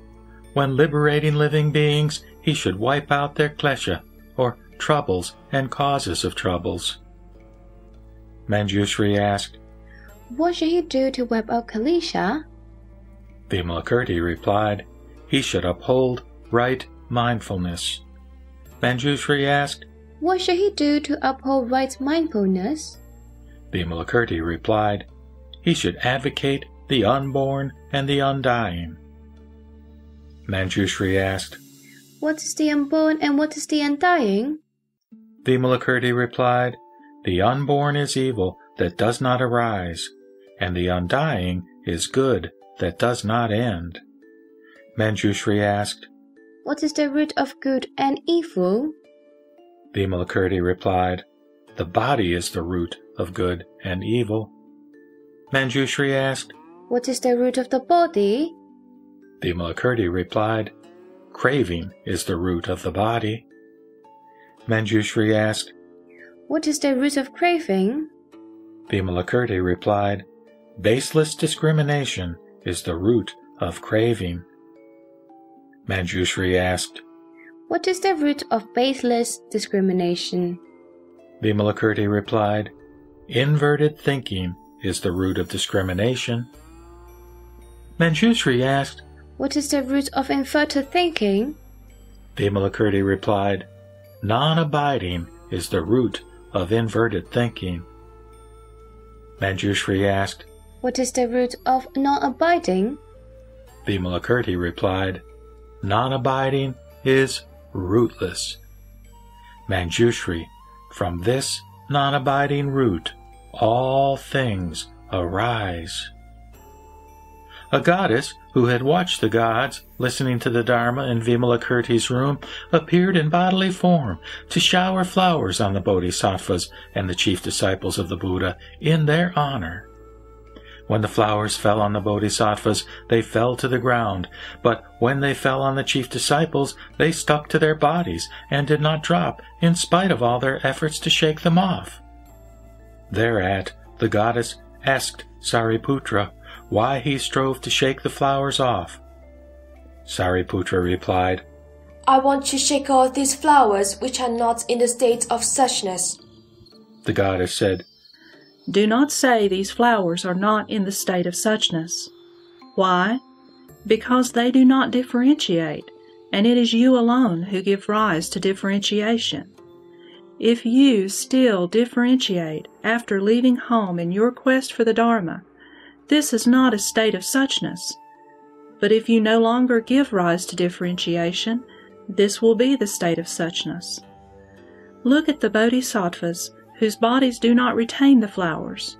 When liberating living beings, he should wipe out their klesha, or troubles and causes of troubles. Manjushri asked, What should he do to wipe out Klesha? Vimalakirti replied, He should uphold right mindfulness. Manjushri asked, What should he do to uphold right mindfulness? The Vimalakirti replied, He should advocate the unborn and the undying. Manjushri asked, What is the unborn and what is the undying? The Vimalakirti replied, The unborn is evil that does not arise, and the undying is good that does not end. Manjushri asked, What is the root of good and evil? Vimalakirti replied, The body is the root of good and evil. Manjushri asked, What is the root of the body? Vimalakirti replied, Craving is the root of the body. Manjushri asked, What is the root of craving? Vimalakirti replied, Baseless discrimination is the root of craving. Manjushri asked, What is the root of baseless discrimination? Vimalakirti replied, Inverted thinking is the root of discrimination. Manjushri asked, What is the root of inverted thinking? Vimalakirti replied, Non-abiding is the root of inverted thinking. Manjushri asked, What is the root of non-abiding? Vimalakirti replied, Non-abiding is rootless. Manjushri, from this non-abiding root, all things arise. A goddess who had watched the gods listening to the Dharma in Vimalakirti's room appeared in bodily form to shower flowers on the bodhisattvas and the chief disciples of the Buddha in their honor. When the flowers fell on the bodhisattvas, they fell to the ground, but when they fell on the chief disciples, they stuck to their bodies and did not drop, in spite of all their efforts to shake them off. Thereat, the goddess asked Sariputra why he strove to shake the flowers off. Sariputra replied, I want to shake off these flowers which are not in the state of suchness. The goddess said, Do not say these flowers are not in the state of suchness. Why? Because they do not differentiate, and it is you alone who give rise to differentiation. If you still differentiate after leaving home in your quest for the Dharma, this is not a state of suchness. But if you no longer give rise to differentiation, this will be the state of suchness. Look at the bodhisattvas whose bodies do not retain the flowers.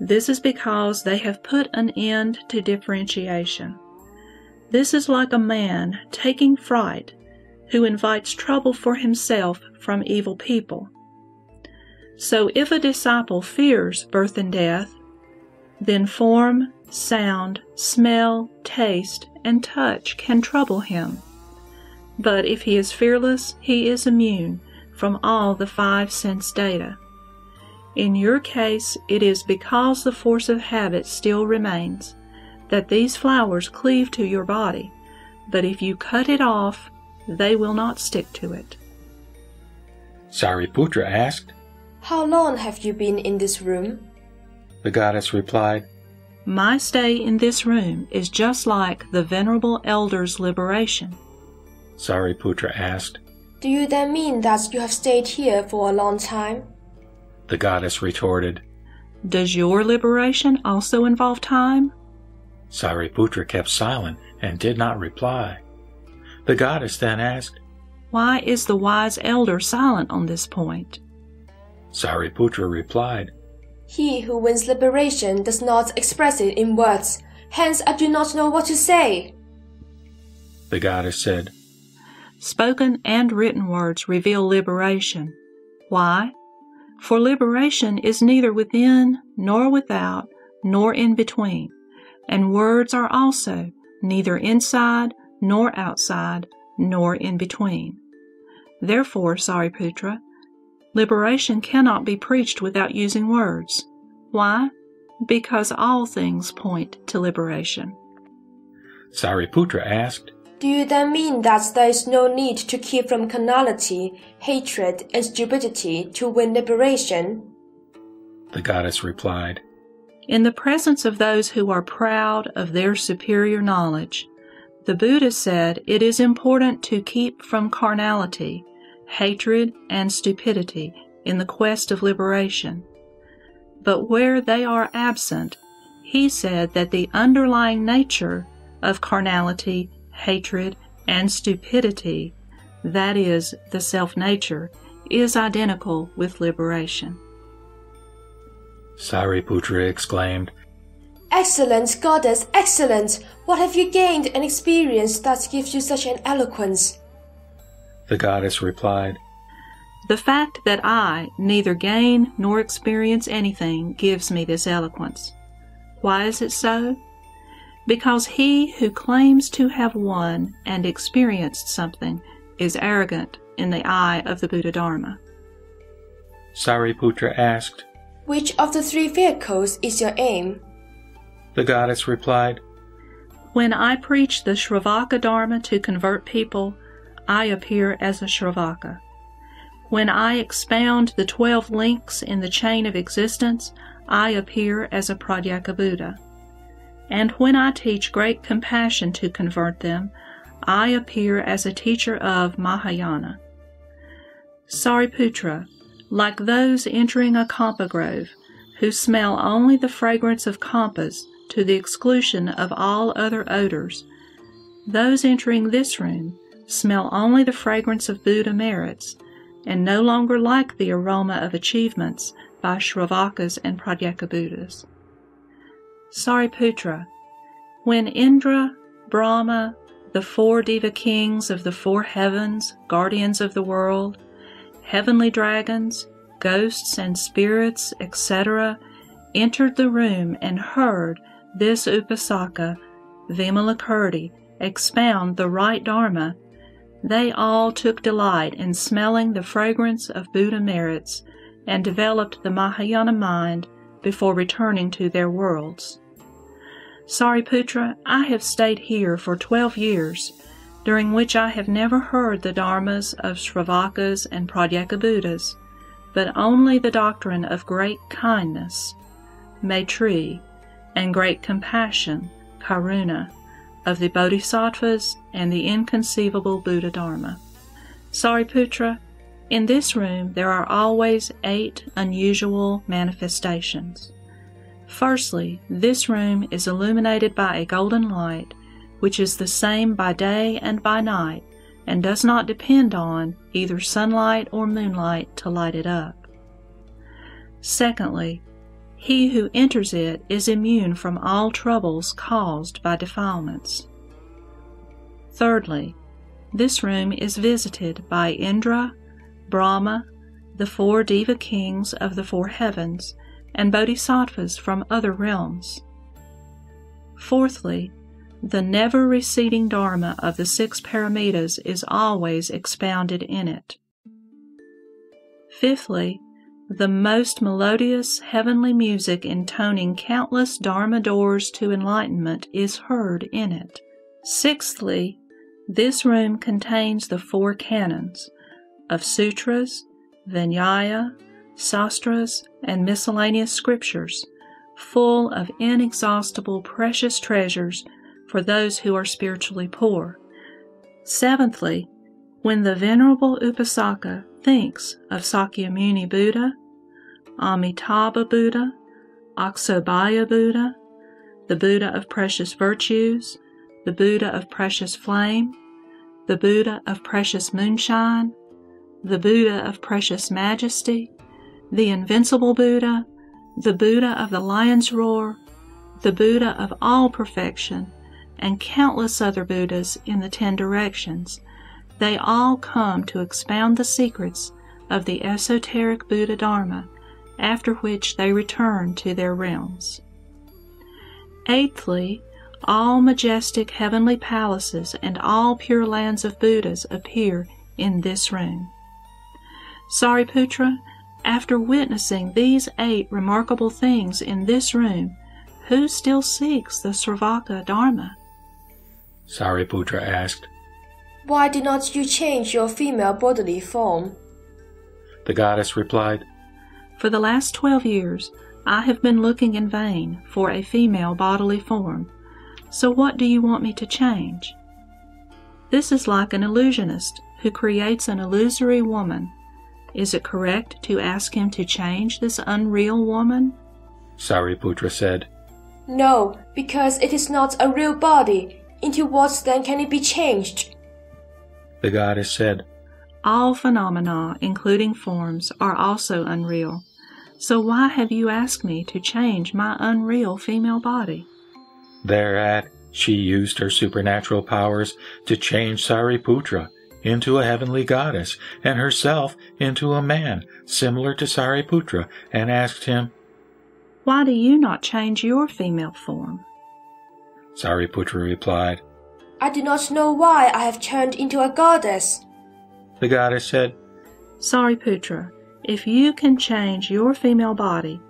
This is because they have put an end to differentiation. This is like a man taking fright who invites trouble for himself from evil people. So if a disciple fears birth and death, then form, sound, smell, taste, and touch can trouble him. But if he is fearless, he is immune from all the five sense data. In your case, it is because the force of habit still remains that these flowers cleave to your body, but if you cut it off, they will not stick to it. Sariputra asked. How long have you been in this room? The goddess replied, My stay in this room is just like the Venerable Elder's liberation. Sariputra asked. Do you then mean that you have stayed here for a long time? The goddess retorted. Does your liberation also involve time? Sariputra kept silent and did not reply. The goddess then asked, Why is the wise elder silent on this point? Sariputra replied, He who wins liberation does not express it in words, hence I do not know what to say. The goddess said, Spoken and written words reveal liberation. Why? For liberation is neither within, nor without, nor in between, and words are also neither inside, nor outside, nor in between. Therefore, Sariputra, liberation cannot be preached without using words. Why? Because all things point to liberation. Sariputra asked, Do you then mean that there is no need to keep from carnality, hatred, and stupidity to win liberation? The goddess replied, In the presence of those who are proud of their superior knowledge, the Buddha said it is important to keep from carnality, hatred, and stupidity in the quest of liberation. But where they are absent, he said that the underlying nature of carnality, hatred, and stupidity, that is, the self nature, is identical with liberation. Sariputra exclaimed, Excellent, goddess, excellent! What have you gained and experienced that gives you such an eloquence? The goddess replied, The fact that I neither gain nor experience anything gives me this eloquence. Why is it so? Because he who claims to have won and experienced something is arrogant in the eye of the Buddha Dharma. Sariputra asked. Which of the three vehicles is your aim? The goddess replied, When I preach the Shravaka Dharma to convert people, I appear as a Shravaka. When I expound the twelve links in the chain of existence, I appear as a Pratyeka Buddha. And when I teach great compassion to convert them, I appear as a teacher of Mahayana. Sariputra, like those entering a kampa grove, who smell only the fragrance of kampas to the exclusion of all other odors, those entering this room smell only the fragrance of Buddha merits, and no longer like the aroma of achievements by Shravakas and Pratyeka Buddhas. Sariputra, when Indra, Brahma, the four Deva kings of the four heavens, guardians of the world, heavenly dragons, ghosts and spirits, etc., entered the room and heard this Upasaka, Vimalakirti, expound the right Dharma, they all took delight in smelling the fragrance of Buddha merits and developed the Mahayana mind before returning to their worlds. Sariputra, I have stayed here for twelve years, during which I have never heard the dharmas of Shravakas and Pratyeka Buddhas, but only the doctrine of great kindness, Maitri, and great compassion, Karuna, of the Bodhisattvas and the inconceivable Buddha Dharma. Sariputra, in this room there are always eight unusual manifestations. Firstly, this room is illuminated by a golden light, which is the same by day and by night, and does not depend on either sunlight or moonlight to light it up. Secondly, he who enters it is immune from all troubles caused by defilements. Thirdly, this room is visited by Indra, Brahma, the four Deva kings of the four heavens, and bodhisattvas from other realms. Fourthly, the never receding Dharma of the six paramitas is always expounded in it. Fifthly, the most melodious heavenly music intoning countless Dharma doors to enlightenment is heard in it. Sixthly, this room contains the four canons of sutras, Vinaya, sastras, and miscellaneous scriptures, full of inexhaustible precious treasures for those who are spiritually poor. Seventhly, when the Venerable Upasaka thinks of Sakyamuni Buddha, Amitabha Buddha, Aksobhya Buddha, the Buddha of precious virtues, the Buddha of precious flame, the Buddha of precious moonshine, the Buddha of precious majesty, the invincible Buddha, the Buddha of the lion's roar, the Buddha of all perfection, and countless other Buddhas in the ten directions. They all come to expound the secrets of the esoteric Buddha Dharma after which they return to their realms. Eighthly, all majestic heavenly palaces and all pure lands of Buddhas appear in this room. Sariputra, after witnessing these eight remarkable things in this room, who still seeks the Sravaka Dharma? Sariputra asked. Why did not you change your female bodily form? The goddess replied, for the last twelve years, I have been looking in vain for a female bodily form. So what do you want me to change? This is like an illusionist who creates an illusory woman. Is it correct to ask him to change this unreal woman? Sariputra said. No, because it is not a real body. Into what then can it be changed? The goddess said, All phenomena, including forms, are also unreal. So why have you asked me to change my unreal female body? Thereat, she used her supernatural powers to change Sariputra into a heavenly goddess, and herself into a man, similar to Sariputra, and asked him, Why do you not change your female form? Sariputra replied, I do not know why I have turned into a goddess. The goddess said, Sariputra, if you can change your female body,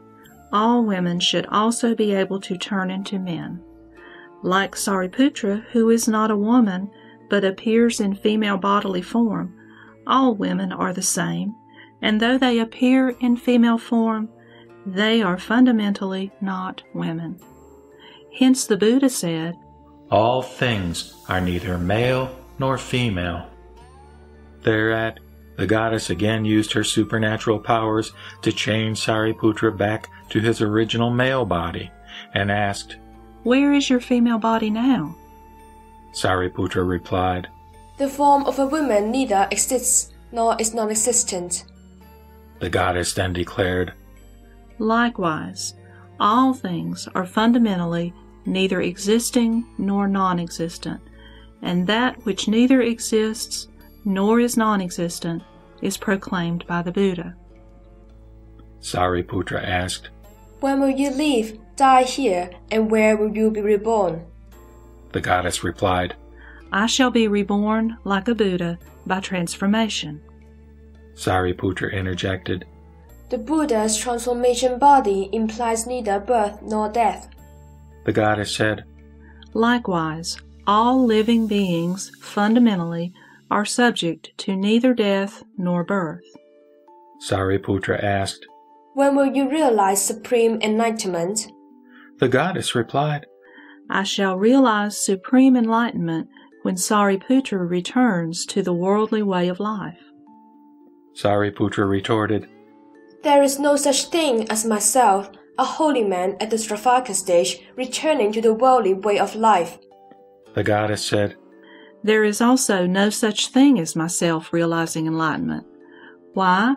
all women should also be able to turn into men. Like Sariputra, who is not a woman, but appears in female bodily form, all women are the same, and though they appear in female form, they are fundamentally not women. Hence the Buddha said, All things are neither male nor female. Thereat, the goddess again used her supernatural powers to change Sariputra back to his original male body, and asked, Where is your female body now? Sariputra replied, The form of a woman neither exists nor is non existent. The goddess then declared, Likewise, all things are fundamentally neither existing nor non existent, and that which neither exists nor is non existent is proclaimed by the Buddha. Sariputra asked, When will you leave, die here, and where will you be reborn? The goddess replied, I shall be reborn like a Buddha by transformation. Sariputra interjected, The Buddha's transformation body implies neither birth nor death. The goddess said, Likewise, all living beings fundamentally are subject to neither death nor birth. Sariputra asked, When will you realize supreme enlightenment? The goddess replied, I shall realize supreme enlightenment when Sariputra returns to the worldly way of life. Sariputra retorted, There is no such thing as myself, a holy man at the Sravaka stage, returning to the worldly way of life. The goddess said, There is also no such thing as myself realizing enlightenment. Why?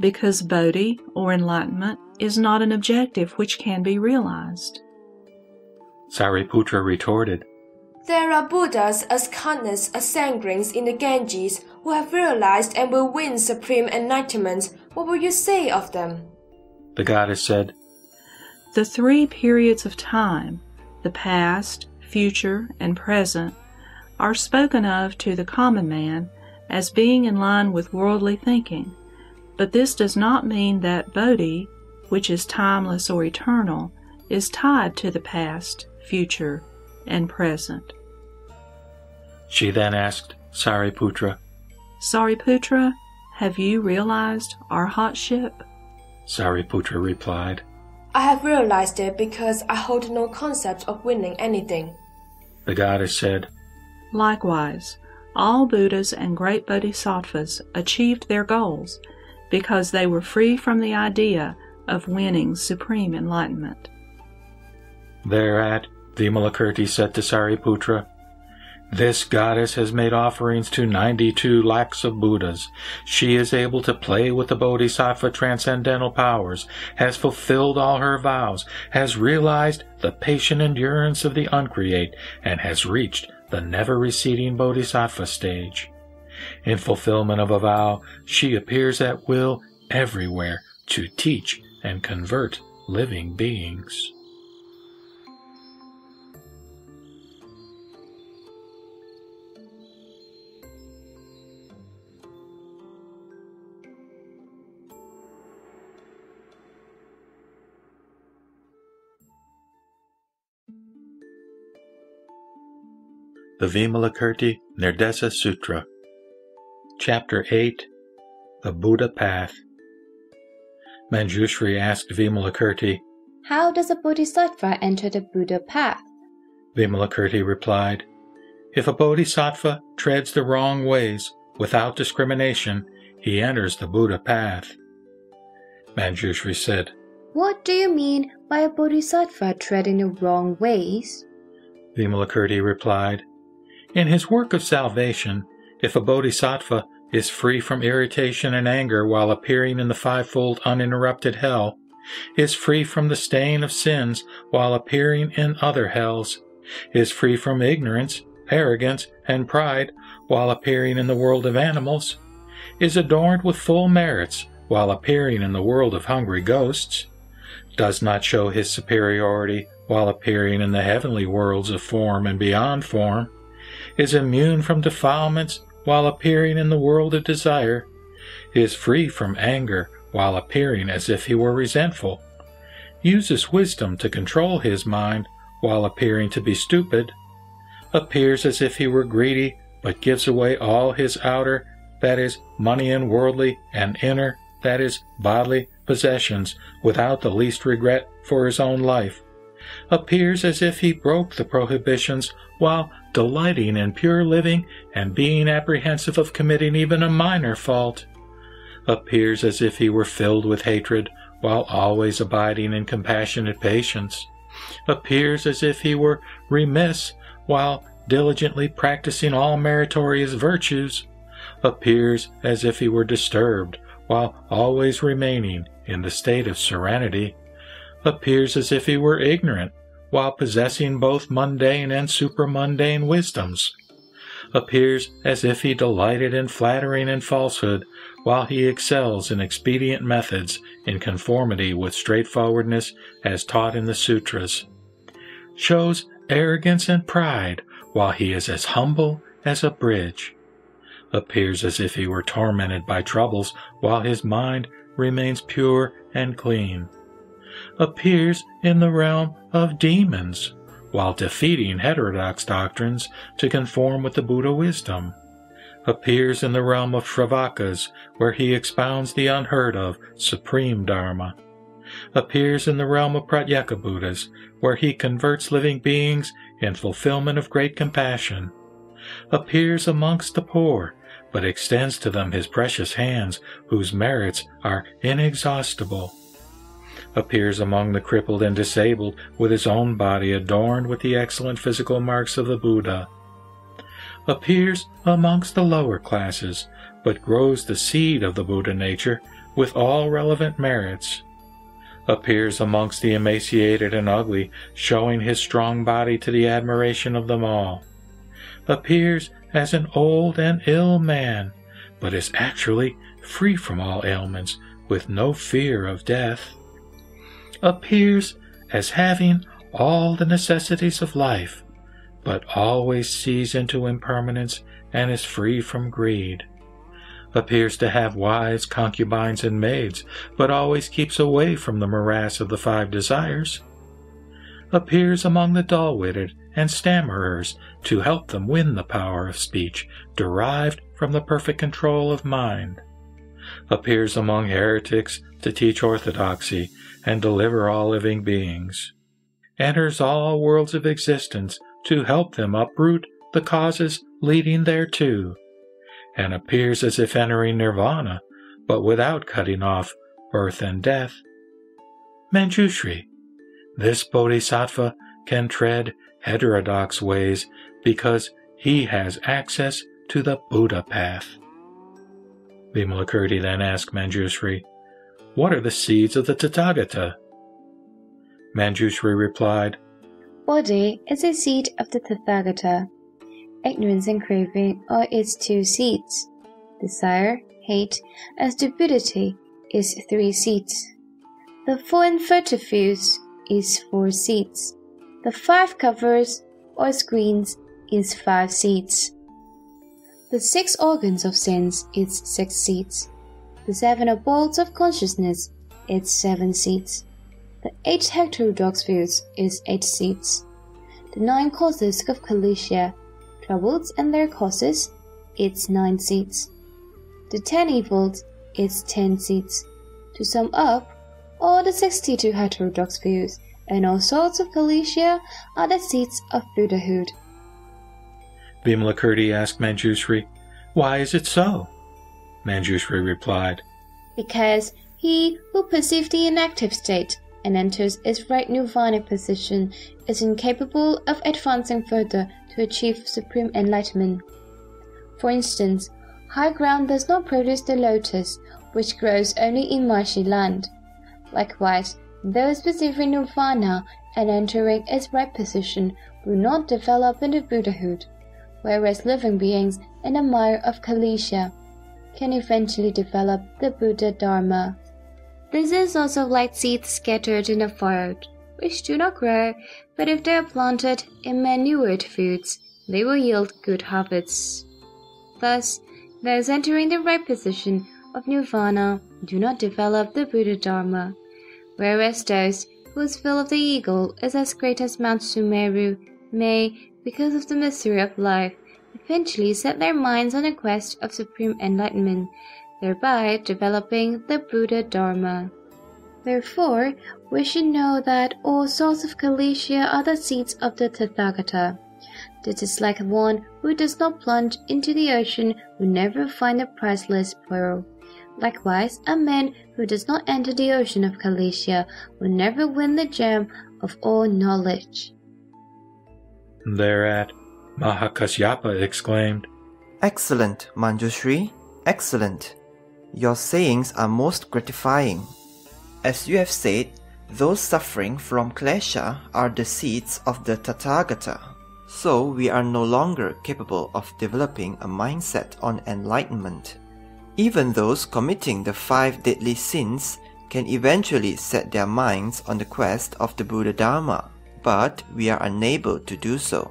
Because Bodhi, or enlightenment, is not an objective which can be realized. Sariputra retorted, There are Buddhas as countless as sanguines in the Ganges who have realized and will win supreme enlightenment. What will you say of them? The goddess said, The three periods of time, the past, future, and present, are spoken of to the common man as being in line with worldly thinking, but this does not mean that Bodhi, which is timeless or eternal, is tied to the past, future, and present. She then asked Sariputra, Sariputra, have you realized our arhatship? Sariputra replied, I have realized it because I hold no concept of winning anything. The goddess said, Likewise, all Buddhas and great bodhisattvas achieved their goals because they were free from the idea of winning supreme enlightenment. Thereat, Vimalakirti said to Sariputra, This goddess has made offerings to 92 lakhs of Buddhas. She is able to play with the Bodhisattva transcendental powers, has fulfilled all her vows, has realized the patient endurance of the uncreate, and has reached the never receding Bodhisattva stage. In fulfillment of a vow, she appears at will everywhere to teach and convert living beings. The Vimalakirti Nirdesa Sutra, Chapter 8 The Buddha Path. Manjushri asked Vimalakirti. How does a bodhisattva enter the Buddha path? Vimalakirti replied, If a bodhisattva treads the wrong ways without discrimination, he enters the Buddha path. Manjushri said, What do you mean by a bodhisattva treading the wrong ways? Vimalakirti replied, In his work of salvation, if a bodhisattva is free from irritation and anger while appearing in the fivefold uninterrupted hell, is free from the stain of sins while appearing in other hells, is free from ignorance, arrogance, and pride while appearing in the world of animals, is adorned with full merits while appearing in the world of hungry ghosts, does not show his superiority while appearing in the heavenly worlds of form and beyond form, is immune from defilements while appearing in the world of desire, is free from anger while appearing as if he were resentful, uses wisdom to control his mind while appearing to be stupid, appears as if he were greedy but gives away all his outer, that is, money and worldly, and inner, that is, bodily, possessions without the least regret for his own life, appears as if he broke the prohibitions while delighting in pure living and being apprehensive of committing even a minor fault, appears as if he were filled with hatred while always abiding in compassionate patience, appears as if he were remiss while diligently practicing all meritorious virtues, appears as if he were disturbed while always remaining in the state of serenity, appears as if he were ignorant while possessing both mundane and supramundane wisdoms, appears as if he delighted in flattering and falsehood while he excels in expedient methods in conformity with straightforwardness as taught in the sutras, shows arrogance and pride while he is as humble as a bridge, appears as if he were tormented by troubles while his mind remains pure and clean, appears in the realm of demons while defeating heterodox doctrines to conform with the Buddha wisdom, appears in the realm of Shravakas where he expounds the unheard of supreme Dharma, appears in the realm of Pratyeka Buddhas where he converts living beings in fulfillment of great compassion, appears amongst the poor but extends to them his precious hands, whose merits are inexhaustible. Appears among the crippled and disabled, with his own body adorned with the excellent physical marks of the Buddha. Appears amongst the lower classes, but grows the seed of the Buddha nature with all relevant merits. Appears amongst the emaciated and ugly, showing his strong body to the admiration of them all. Appears as an old and ill man, but is actually free from all ailments, with no fear of death, appears as having all the necessities of life, but always sees into impermanence and is free from greed, appears to have wives, concubines, and maids, but always keeps away from the morass of the five desires, appears among the dull-witted and stammerers to help them win the power of speech derived from the perfect control of mind, appears among heretics to teach orthodoxy and deliver all living beings, enters all worlds of existence to help them uproot the causes leading thereto, and appears as if entering nirvana, but without cutting off birth and death. Manjushri, this bodhisattva can tread heterodox ways because he has access to the Buddha path. Vimalakirti then asked Manjushri, What are the seeds of the Tathagata? Manjushri replied, Body is a seed of the Tathagata. Ignorance and craving are its two seeds. Desire, hate, and stupidity is three seeds. The four invertifuges is four seeds. The five covers or screens is five seeds. The six organs of sense is six seats. The seven abodes of consciousness is seven seats. The eight heterodox views is eight seats. The nine causes of Klesha, troubles and their causes, it's nine seats. The ten evils is ten seats. To sum up, all the sixty-two heterodox views and all sorts of Klesha are the seats of Buddhahood. Vimalakirti asked Manjushri, Why is it so? Manjushri replied, Because he who perceives the inactive state and enters its right nirvana position is incapable of advancing further to achieve supreme enlightenment. For instance, high ground does not produce the lotus, which grows only in marshy land. Likewise, those perceiving nirvana and entering its right position will not develop into Buddhahood. whereas living beings in the mire of Klesha can eventually develop the Buddha Dharma. This is also like seeds scattered in a field, which do not grow, but if they are planted in manured foods, they will yield good harvests. Thus, those entering the right position of nirvana do not develop the Buddha Dharma, whereas those whose will of the eagle is as great as Mount Sumeru may, because of the mystery of life, eventually set their minds on a quest of supreme enlightenment, thereby developing the Buddha Dharma. Therefore, we should know that all souls of Klesha are the seeds of the Tathagata. This is like one who does not plunge into the ocean will never find the priceless pearl. Likewise, a man who does not enter the ocean of Klesha will never win the gem of all knowledge. Thereat, Mahakasyapa exclaimed, Excellent, Manjushri, excellent. Your sayings are most gratifying. As you have said, those suffering from klesha are the seeds of the Tathagata. So we are no longer capable of developing a mindset on enlightenment. Even those committing the five deadly sins can eventually set their minds on the quest of the Buddha Dharma, but we are unable to do so.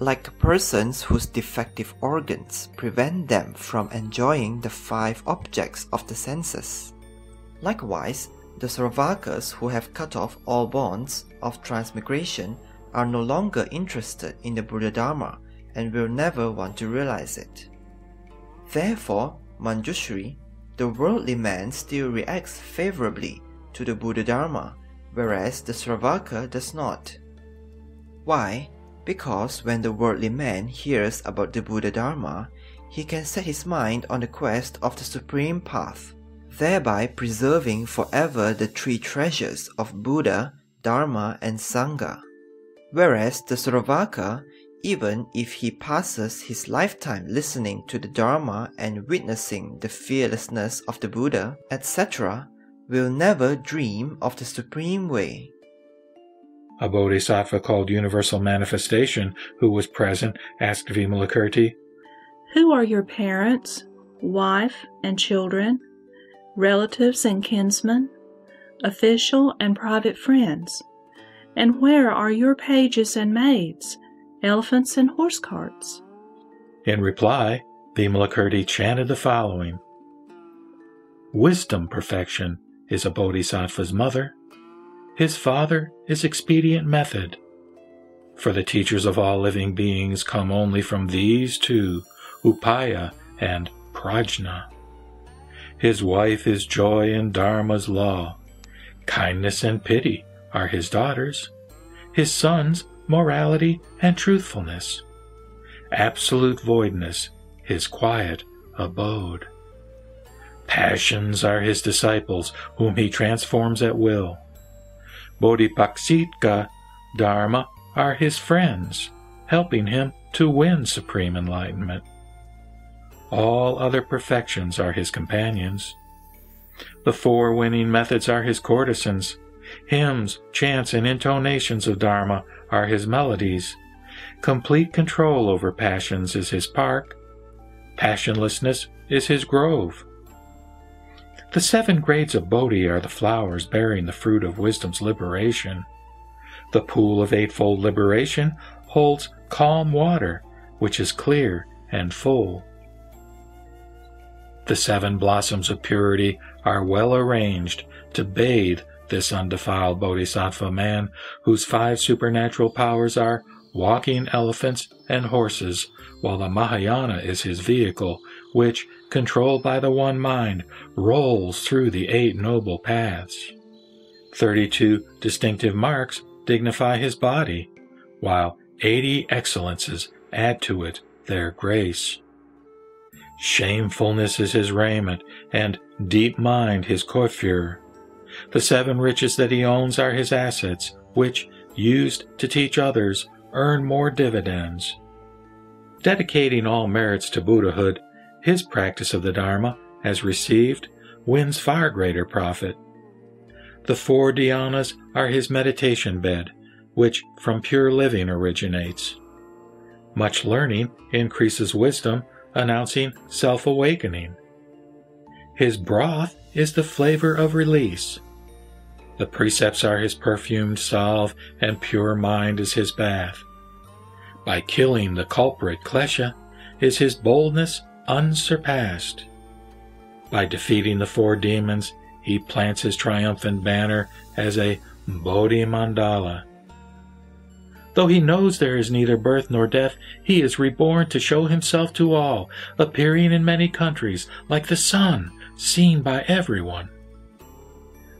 Like persons whose defective organs prevent them from enjoying the five objects of the senses. Likewise, the Sravakas who have cut off all bonds of transmigration are no longer interested in the Buddha Dharma and will never want to realize it. Therefore, Manjushri, the worldly man still reacts favorably to the Buddha Dharma, whereas the Sravaka does not. Why? Because when the worldly man hears about the Buddha Dharma, he can set his mind on the quest of the supreme path, thereby preserving forever the three treasures of Buddha, Dharma, and Sangha. Whereas the Sravaka even if he passes his lifetime listening to the Dharma and witnessing the fearlessness of the Buddha, etc., will never dream of the Supreme Way. A bodhisattva called Universal Manifestation, who was present, asked Vimalakirti, Who are your parents, wife and children, relatives and kinsmen, official and private friends? And where are your pages and maids, elephants and horse carts. In reply, Vimalakirti chanted the following Wisdom perfection is a bodhisattva's mother. His father is expedient method. For the teachers of all living beings come only from these two, Upaya and Prajna. His wife is joy in Dharma's law. Kindness and pity are his daughters. His sons morality, and truthfulness. Absolute voidness, his quiet abode. Passions are his disciples, whom he transforms at will. Bodhipaksika, Dharma, are his friends, helping him to win supreme enlightenment. All other perfections are his companions. The four winning methods are his courtesans. Hymns, chants, and intonations of Dharma are his melodies. Complete control over passions is his park. Passionlessness is his grove. The seven grades of Bodhi are the flowers bearing the fruit of wisdom's liberation. The pool of eightfold liberation holds calm water, which is clear and full. The seven blossoms of purity are well arranged to bathe this undefiled bodhisattva man, whose five supernatural powers are walking elephants and horses, while the Mahayana is his vehicle, which, controlled by the one mind, rolls through the eight noble paths. Thirty-two distinctive marks dignify his body, while eighty excellences add to it their grace. Shamefulness is his raiment, and deep mind his coiffure. The seven riches that he owns are his assets, which, used to teach others, earn more dividends. Dedicating all merits to Buddhahood, his practice of the Dharma, as received, wins far greater profit. The four dhyanas are his meditation bed, which from pure living originates. Much learning increases wisdom, announcing self awakening. His broth is the flavor of release. The precepts are his perfumed salve, and pure mind is his bath. By killing the culprit Klesha is his boldness unsurpassed. By defeating the four demons, he plants his triumphant banner as a Bodhi Mandala. Though he knows there is neither birth nor death, he is reborn to show himself to all, appearing in many countries like the sun, seen by everyone.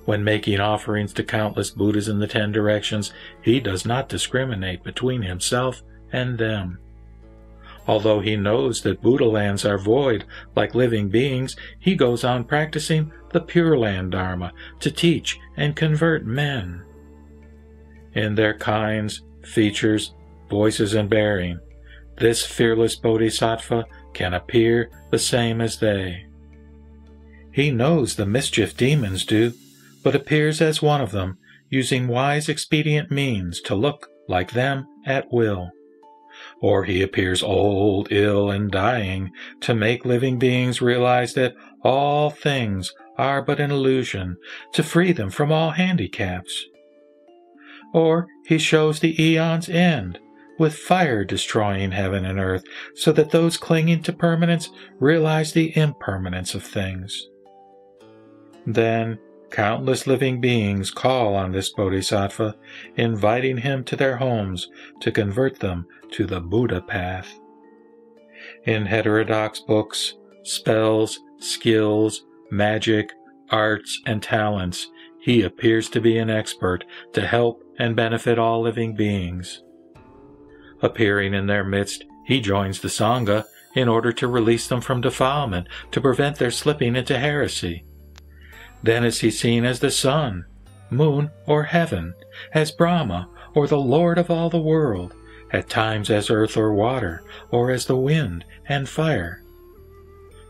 When making offerings to countless Buddhas in the ten directions, he does not discriminate between himself and them. Although he knows that Buddha lands are void like living beings, he goes on practicing the Pure Land Dharma to teach and convert men. In their kinds, features, voices, and bearing, this fearless bodhisattva can appear the same as they. He knows the mischief demons do, but appears as one of them, using wise expedient means to look like them at will. Or he appears old, ill, and dying to make living beings realize that all things are but an illusion, to free them from all handicaps. Or he shows the eon's end, with fire destroying heaven and earth, so that those clinging to permanence realize the impermanence of things. Then countless living beings call on this bodhisattva, inviting him to their homes to convert them to the Buddha path. In heterodox books, spells, skills, magic, arts, and talents, he appears to be an expert to help and benefit all living beings. Appearing in their midst, he joins the Sangha in order to release them from defilement, to prevent their slipping into heresy. Then is he seen as the sun, moon, or heaven, as Brahma, or the Lord of all the world, at times as earth or water, or as the wind and fire.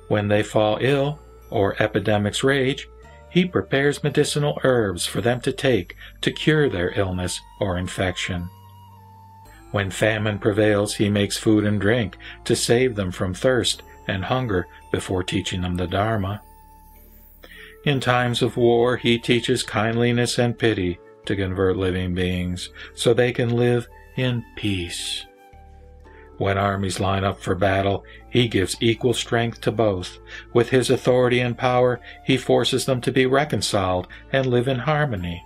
When they fall ill, or epidemics rage, he prepares medicinal herbs for them to take to cure their illness or infection. When famine prevails, he makes food and drink to save them from thirst and hunger before teaching them the Dharma. In times of war, he teaches kindliness and pity to convert living beings so they can live in peace. When armies line up for battle, he gives equal strength to both. With his authority and power, he forces them to be reconciled and live in harmony.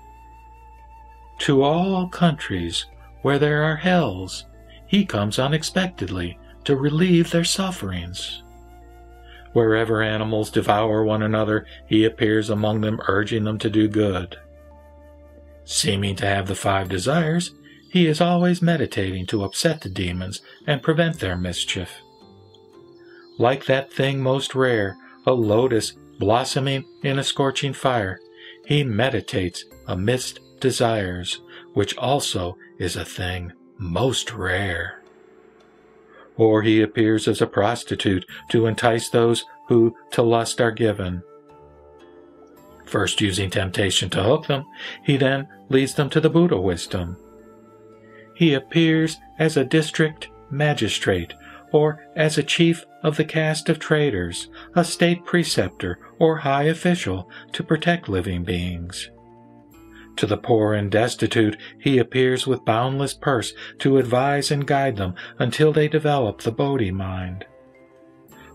To all countries where there are hells, he comes unexpectedly to relieve their sufferings. Wherever animals devour one another, he appears among them, urging them to do good. Seeming to have the five desires, he is always meditating to upset the demons and prevent their mischief. Like that thing most rare, a lotus blossoming in a scorching fire, he meditates amidst desires, which also is a thing most rare or he appears as a prostitute to entice those who to lust are given. First using temptation to hook them, he then leads them to the Buddha wisdom. He appears as a district magistrate or as a chief of the caste of traders, a state preceptor or high official to protect living beings. To the poor and destitute, he appears with boundless purse to advise and guide them until they develop the Bodhi mind.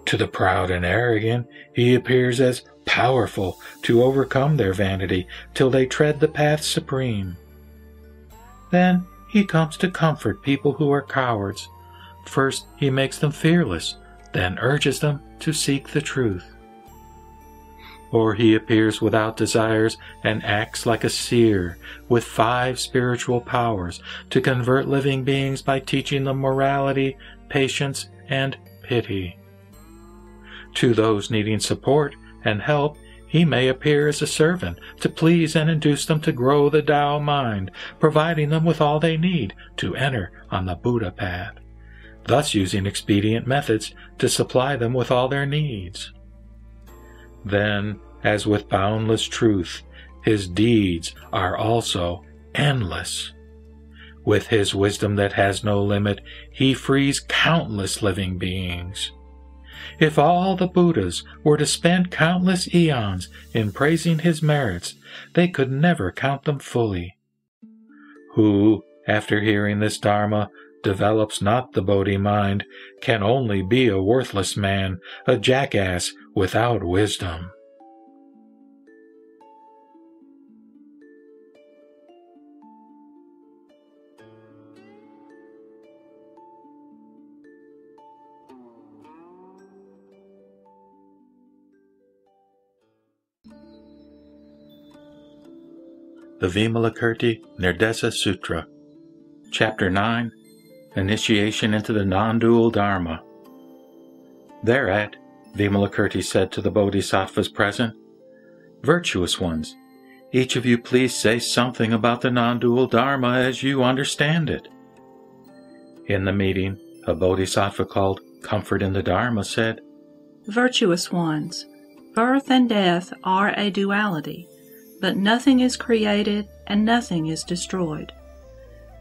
To the proud and arrogant, he appears as powerful to overcome their vanity till they tread the path supreme. Then he comes to comfort people who are cowards. First, he makes them fearless, then urges them to seek the truth or he appears without desires and acts like a seer with five spiritual powers to convert living beings by teaching them morality, patience, and pity. To those needing support and help, he may appear as a servant to please and induce them to grow the Tao mind, providing them with all they need to enter on the Buddha path, thus using expedient methods to supply them with all their needs. Then, as with boundless truth, his deeds are also endless. With his wisdom that has no limit, he frees countless living beings. If all the Buddhas were to spend countless eons in praising his merits, they could never count them fully. Who, after hearing this Dharma, develops not the Bodhi mind, can only be a worthless man, a jackass without wisdom. The Vimalakirti Nirdesa Sutra, Chapter 9 Initiation into the Non Dual Dharma. Thereat, Vimalakirti said to the bodhisattvas present, Virtuous ones, each of you please say something about the non dual Dharma as you understand it. In the meeting, a bodhisattva called Comfort in the Dharma said, Virtuous ones, birth and death are a duality but nothing is created and nothing is destroyed.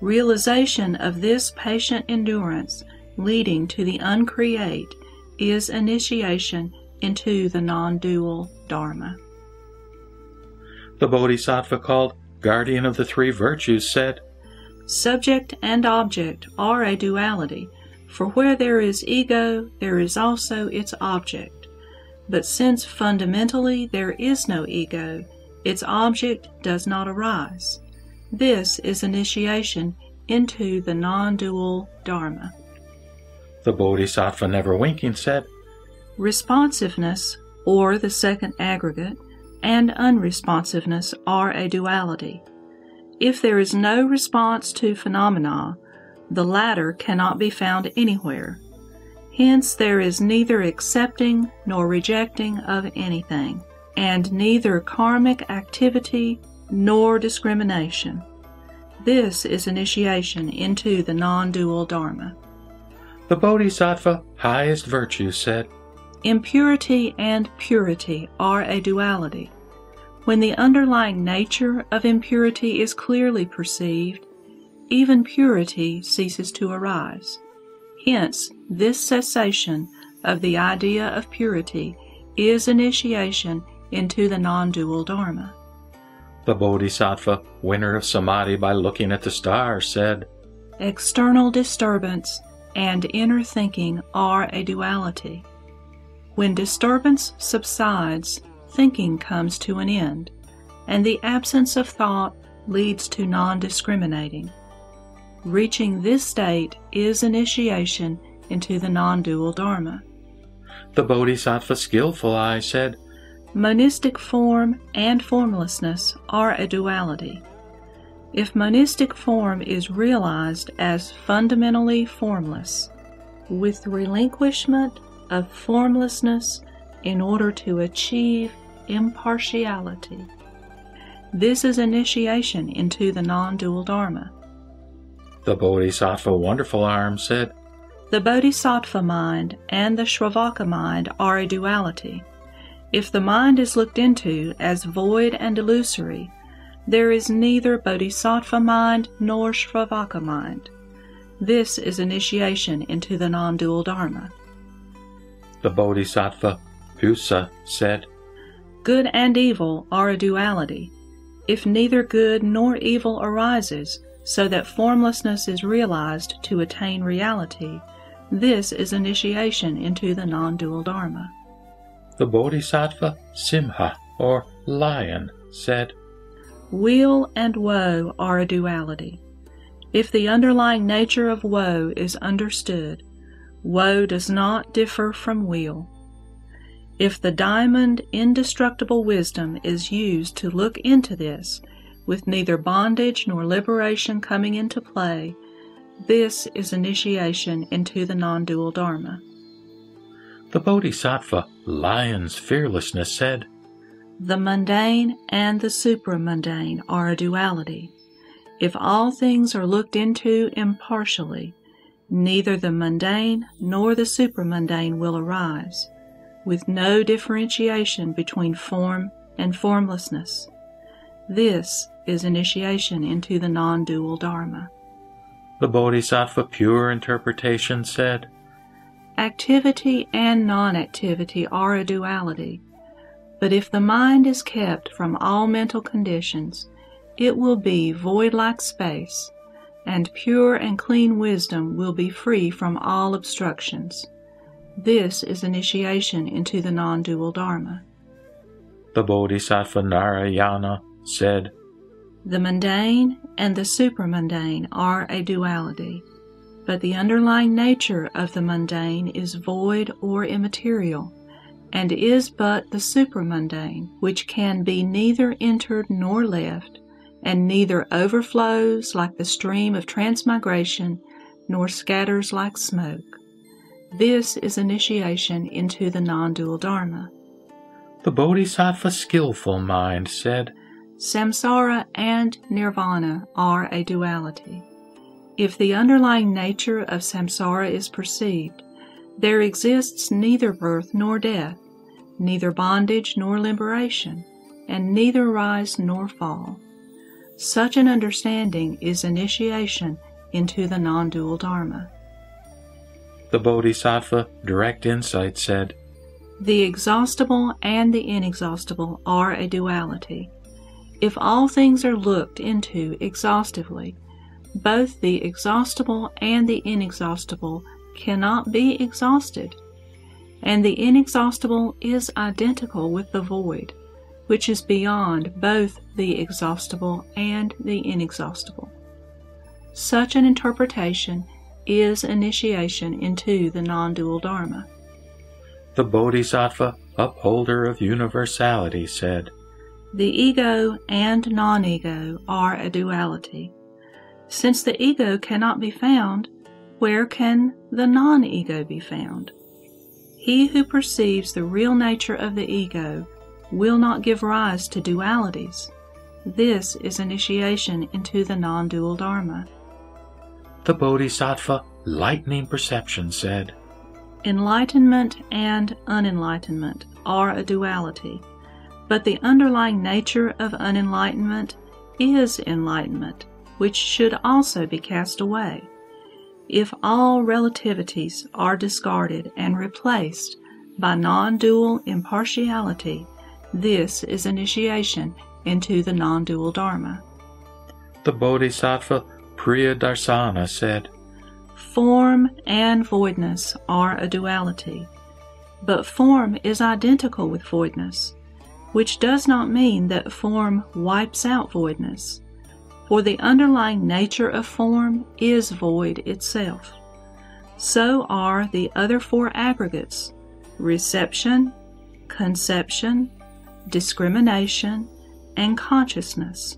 Realization of this patient endurance leading to the uncreate is initiation into the non dual Dharma. The Bodhisattva called Guardian of the Three Virtues said, Subject and object are a duality, for where there is ego, there is also its object. But since fundamentally there is no ego, its object does not arise. This is initiation into the non dual Dharma. The Bodhisattva never winking said, Responsiveness, or the second aggregate, and unresponsiveness are a duality. If there is no response to phenomena, the latter cannot be found anywhere. Hence, there is neither accepting nor rejecting of anything and neither karmic activity nor discrimination. This is initiation into the non dual Dharma. The Bodhisattva, highest virtue, said, Impurity and purity are a duality. When the underlying nature of impurity is clearly perceived, even purity ceases to arise. Hence, this cessation of the idea of purity is initiation into the non dual Dharma. The Bodhisattva, winner of Samadhi by looking at the stars, said, External disturbance and inner thinking are a duality. When disturbance subsides, thinking comes to an end, and the absence of thought leads to non discriminating. Reaching this state is initiation into the non dual Dharma. The Bodhisattva skillful eye said, Monistic form and formlessness are a duality. If monistic form is realized as fundamentally formless, with relinquishment of formlessness in order to achieve impartiality, this is initiation into the non dual Dharma. The Bodhisattva Wonderful Arm said, The Bodhisattva mind and the Shravaka mind are a duality. If the mind is looked into as void and illusory, there is neither bodhisattva mind nor shravaka mind. This is initiation into the non dual Dharma. The Bodhisattva, Pusya, said, Good and evil are a duality. If neither good nor evil arises, so that formlessness is realized to attain reality, this is initiation into the non dual Dharma. The Bodhisattva Simha, or lion, said, Weal and woe are a duality. If the underlying nature of woe is understood, woe does not differ from weal. If the diamond indestructible wisdom is used to look into this, with neither bondage nor liberation coming into play, this is initiation into the non dual Dharma. The Bodhisattva, lion's fearlessness, said, The mundane and the supramundane are a duality. If all things are looked into impartially, neither the mundane nor the supramundane will arise, with no differentiation between form and formlessness. This is initiation into the non dual Dharma. The Bodhisattva Pure Interpretation said, Activity and non activity are a duality, but if the mind is kept from all mental conditions, it will be void like space, and pure and clean wisdom will be free from all obstructions. This is initiation into the non dual Dharma. The Bodhisattva Narayana said, The mundane and the supramundane are a duality, but the underlying nature of the mundane is void or immaterial, and is but the supramundane, which can be neither entered nor left, and neither overflows like the stream of transmigration nor scatters like smoke. This is initiation into the non dual Dharma. The Bodhisattva Skillful Mind said, Samsara and nirvana are a duality. If the underlying nature of samsara is perceived, there exists neither birth nor death, neither bondage nor liberation, and neither rise nor fall. Such an understanding is initiation into the non dual Dharma. The Bodhisattva Direct Insight said, The exhaustible and the inexhaustible are a duality. If all things are looked into exhaustively, both the exhaustible and the inexhaustible cannot be exhausted, and the inexhaustible is identical with the void, which is beyond both the exhaustible and the inexhaustible. Such an interpretation is initiation into the non dual Dharma. The Bodhisattva Upholder of Universality said, The ego and non ego are a duality. Since the ego cannot be found, where can the non ego be found? He who perceives the real nature of the ego will not give rise to dualities. This is initiation into the non dual Dharma. The Bodhisattva Lightning Perception said, Enlightenment and unenlightenment are a duality, but the underlying nature of unenlightenment is enlightenment, which should also be cast away. If all relativities are discarded and replaced by non dual impartiality, this is initiation into the non dual Dharma. The Bodhisattva Priyadarsana said, Form and voidness are a duality, but form is identical with voidness, which does not mean that form wipes out voidness, for the underlying nature of form is void itself. So are the other four aggregates reception, conception, discrimination, and consciousness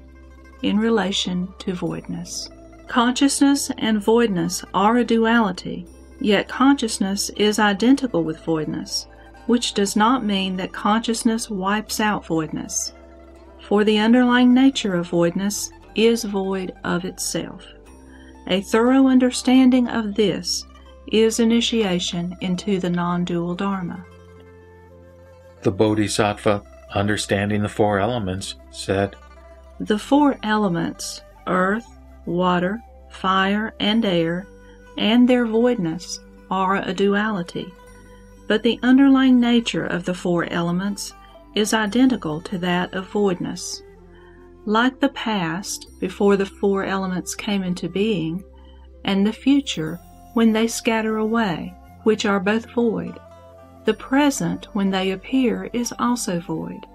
in relation to voidness. Consciousness and voidness are a duality, yet consciousness is identical with voidness, which does not mean that consciousness wipes out voidness. For the underlying nature of voidness is void of itself. A thorough understanding of this is initiation into the non dual Dharma. The Bodhisattva, understanding the four elements, said, The four elements, earth, water, fire, and air, and their voidness, are a duality, but the underlying nature of the four elements is identical to that of voidness. Like the past, before the four elements came into being, and the future, when they scatter away, which are both void, the present, when they appear, is also void.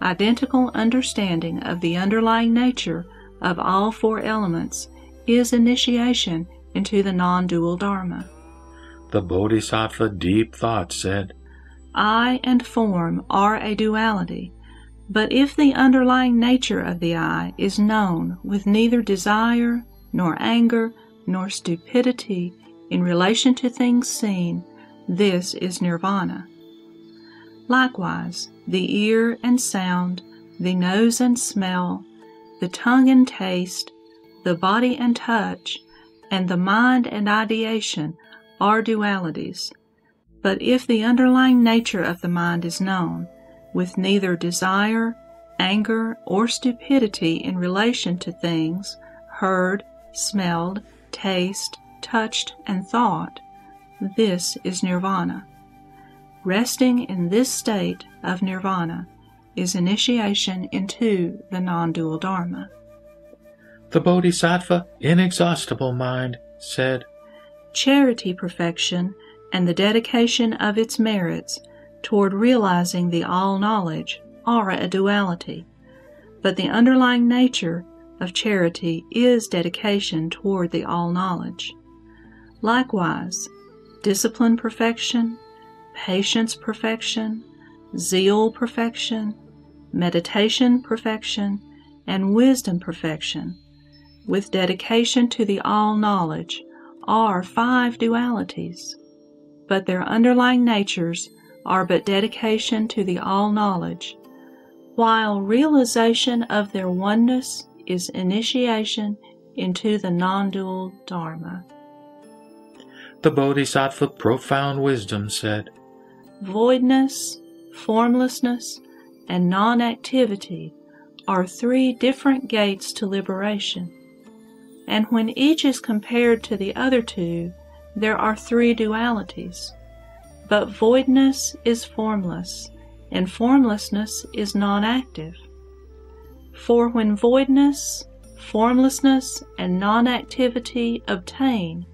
Identical understanding of the underlying nature of all four elements is initiation into the non dual Dharma. The Bodhisattva Deep Thought said, eye and form are a duality, but if the underlying nature of the eye is known with neither desire, nor anger, nor stupidity in relation to things seen, this is nirvana. Likewise, the ear and sound, the nose and smell, the tongue and taste, the body and touch, and the mind and ideation are dualities. But if the underlying nature of the mind is known, with neither desire, anger, or stupidity in relation to things heard, smelled, tasted, touched, and thought, this is nirvana. Resting in this state of nirvana is initiation into the non dual Dharma. The Bodhisattva, inexhaustible mind, said, Charity perfection and the dedication of its merits toward realizing the all knowledge are a duality, but the underlying nature of charity is dedication toward the all knowledge. Likewise, discipline perfection, patience perfection, zeal perfection, meditation perfection, and wisdom perfection, with dedication to the all knowledge, are five dualities, but their underlying natures are but dedication to the all knowledge, while realization of their oneness is initiation into the non dual Dharma. The Bodhisattva profound wisdom said, Voidness, formlessness, and non activity are three different gates to liberation, and when each is compared to the other two, there are three dualities. But voidness is formless, and formlessness is non active. For when voidness, formlessness, and non activity obtain,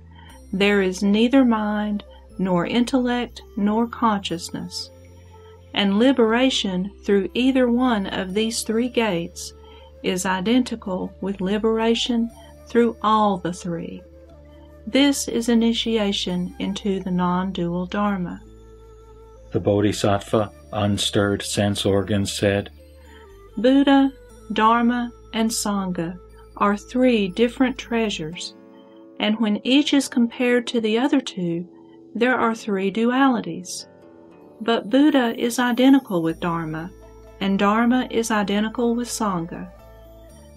there is neither mind, nor intellect, nor consciousness. And liberation through either one of these three gates is identical with liberation through all the three. This is initiation into the non dual Dharma. The Bodhisattva, unstirred sense organs, said, Buddha, Dharma, and Sangha are three different treasures, and when each is compared to the other two, there are three dualities. But Buddha is identical with Dharma, and Dharma is identical with Sangha.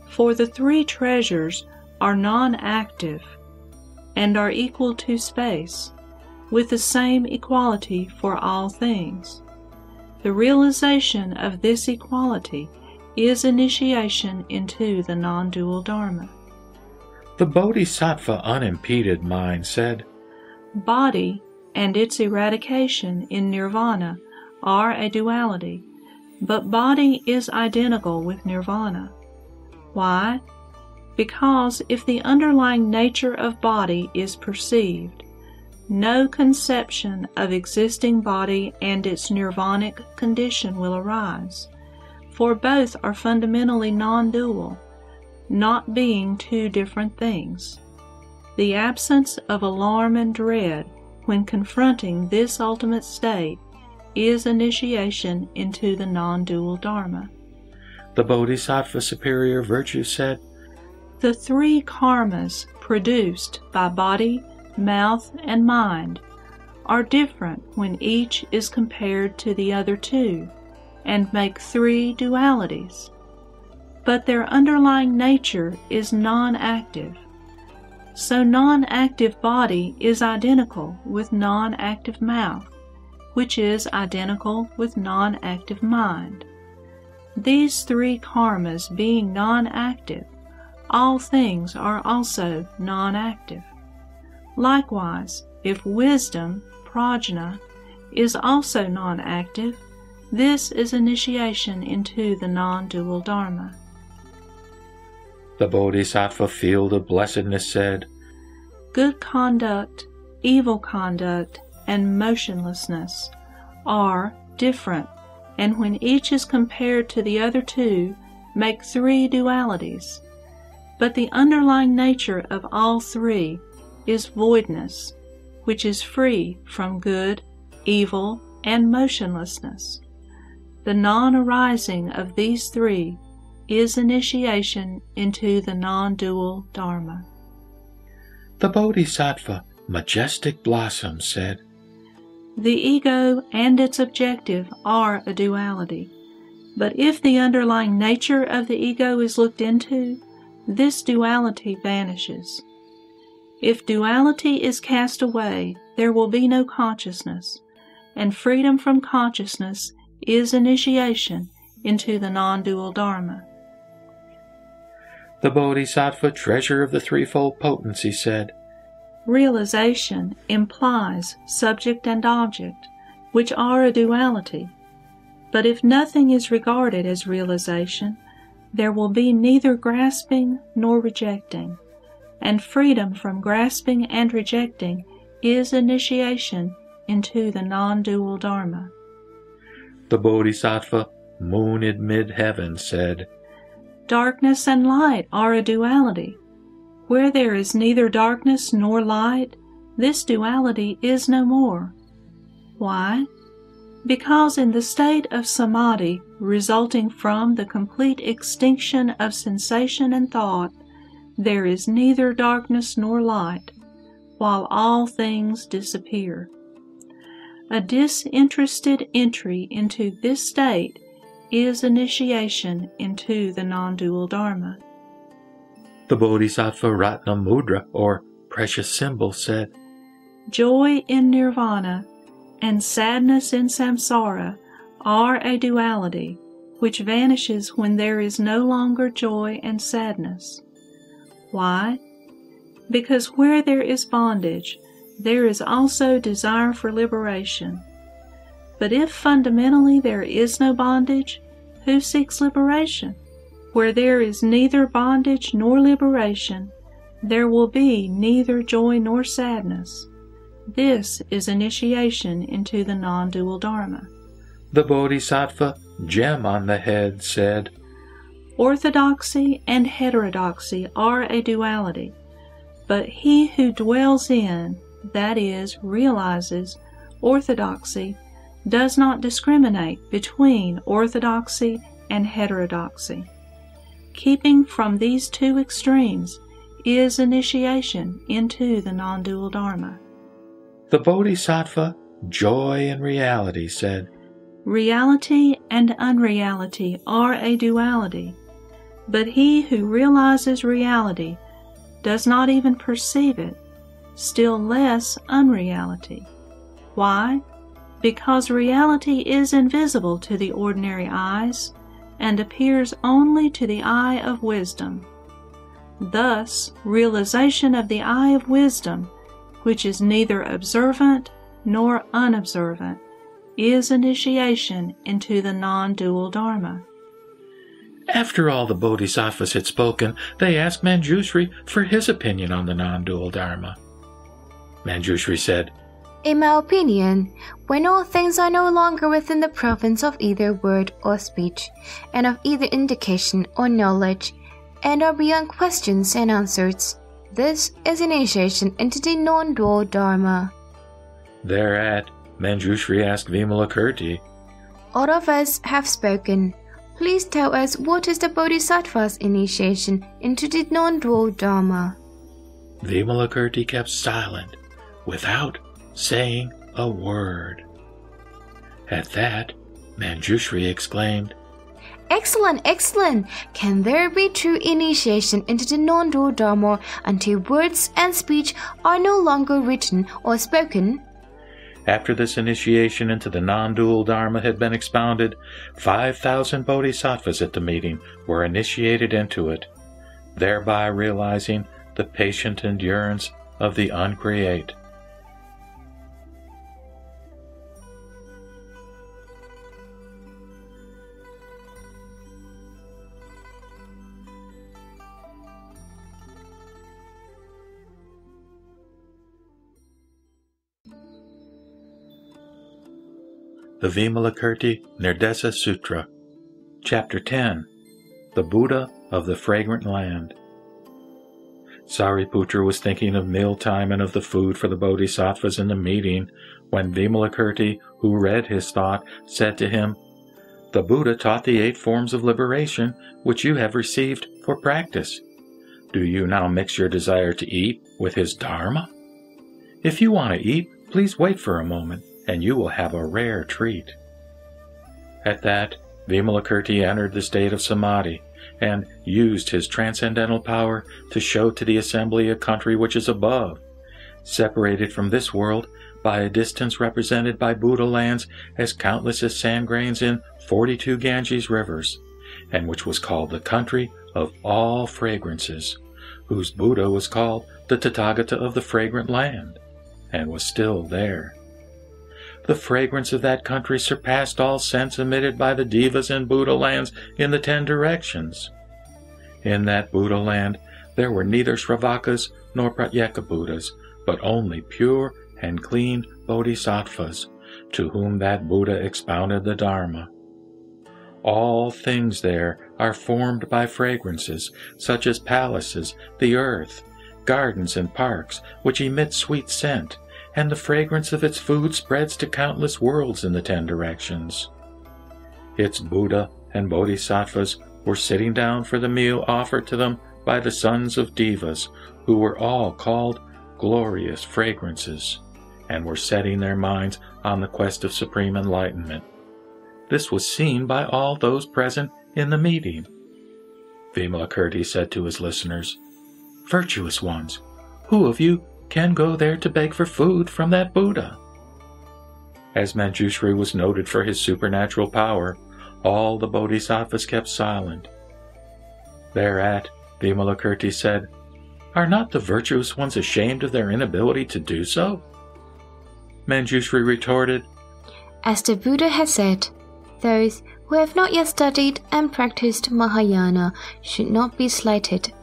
For the three treasures are non active and are equal to space, with the same equality for all things. The realization of this equality is initiation into the non dual Dharma. The Bodhisattva unimpeded mind said, Body and its eradication in nirvana are a duality, but body is identical with nirvana. Why? Because if the underlying nature of body is perceived, no conception of existing body and its nirvanic condition will arise, for both are fundamentally non dual, not being two different things. The absence of alarm and dread when confronting this ultimate state is initiation into the non dual Dharma. The Bodhisattva superior virtue said, The three karmas produced by body, mouth, and mind are different when each is compared to the other two and make three dualities. But their underlying nature is non active so non-active body is identical with non-active mouth, which is identical with non-active mind. These three karmas being non-active, all things are also non-active. Likewise, if wisdom, prajna, is also non-active, this is initiation into the non-dual Dharma. The Bodhisattva field of blessedness said, Good conduct, evil conduct, and motionlessness are different, and when each is compared to the other two, make three dualities. But the underlying nature of all three is voidness, which is free from good, evil, and motionlessness. The non arising of these three is initiation into the non dual Dharma. The Bodhisattva, majestic blossom, said, The ego and its objective are a duality, but if the underlying nature of the ego is looked into, this duality vanishes. If duality is cast away, there will be no consciousness, and freedom from consciousness is initiation into the non dual Dharma. The Bodhisattva, treasure of the threefold potency, said, Realization implies subject and object, which are a duality. But if nothing is regarded as realization, there will be neither grasping nor rejecting, and freedom from grasping and rejecting is initiation into the non dual Dharma. The Bodhisattva, moon in mid heaven, said, Darkness and light are a duality. Where there is neither darkness nor light, this duality is no more. Why? Because in the state of samadhi resulting from the complete extinction of sensation and thought, there is neither darkness nor light, while all things disappear. A disinterested entry into this state is initiation into the non dual Dharma. The Bodhisattva Ratna Mudra, or precious symbol, said, Joy in nirvana and sadness in samsara are a duality which vanishes when there is no longer joy and sadness. Why? Because where there is bondage, there is also desire for liberation. But if fundamentally there is no bondage, who seeks liberation? Where there is neither bondage nor liberation, there will be neither joy nor sadness. This is initiation into the non dual Dharma. The Bodhisattva, gem on the head, said, Orthodoxy and heterodoxy are a duality, but he who dwells in, that is, realizes, orthodoxy does not discriminate between orthodoxy and heterodoxy. Keeping from these two extremes is initiation into the non dual Dharma. The Bodhisattva, joy in reality, said, Reality and unreality are a duality, but he who realizes reality does not even perceive it, still less unreality. Why? because reality is invisible to the ordinary eyes and appears only to the eye of wisdom. Thus, realization of the eye of wisdom, which is neither observant nor unobservant, is initiation into the non dual Dharma. After all the bodhisattvas had spoken, they asked Manjushri for his opinion on the non dual Dharma. Manjushri said, in my opinion, when all things are no longer within the province of either word or speech, and of either indication or knowledge, and are beyond questions and answers, this is initiation into the non-dual Dharma. Thereat, Manjushri asked Vimalakirti, All of us have spoken. Please tell us what is the Bodhisattva's initiation into the non-dual Dharma. Vimalakirti kept silent, without saying a word. At that, Manjushri exclaimed, Excellent, excellent! Can there be true initiation into the non-dual Dharma until words and speech are no longer written or spoken? After this initiation into the non dual Dharma had been expounded, 5,000 bodhisattvas at the meeting were initiated into it, thereby realizing the patient endurance of the uncreate. The Vimalakirti Nirdesa Sutra, Chapter 10 The Buddha of the Fragrant Land. Sariputra was thinking of mealtime and of the food for the bodhisattvas in the meeting when Vimalakirti, who read his thought, said to him, The Buddha taught the eight forms of liberation which you have received for practice. Do you now mix your desire to eat with his Dharma? If you want to eat, please wait for a moment and you will have a rare treat. At that, Vimalakirti entered the state of samadhi and used his transcendental power to show to the assembly a country which is above, separated from this world by a distance represented by Buddha lands as countless as sand grains in 42 Ganges rivers, and which was called the country of all fragrances, whose Buddha was called the Tathagata of the fragrant land, and was still there. The fragrance of that country surpassed all scents emitted by the Devas and Buddha lands in the ten directions. In that Buddha land there were neither Shravakas nor Pratyeka Buddhas, but only pure and clean Bodhisattvas, to whom that Buddha expounded the Dharma. All things there are formed by fragrances, such as palaces, the earth, gardens and parks, which emit sweet scent, and the fragrance of its food spreads to countless worlds in the ten directions. Its Buddha and Bodhisattvas were sitting down for the meal offered to them by the sons of Devas, who were all called glorious fragrances, and were setting their minds on the quest of supreme enlightenment. This was seen by all those present in the meeting. Vimalakirti said to his listeners, Virtuous ones, who of you can go there to beg for food from that Buddha? As Manjushri was noted for his supernatural power, all the bodhisattvas kept silent. Thereat, Vimalakirti said, Are not the virtuous ones ashamed of their inability to do so? Manjushri retorted, As the Buddha has said, those who have not yet studied and practiced Mahayana should not be slighted.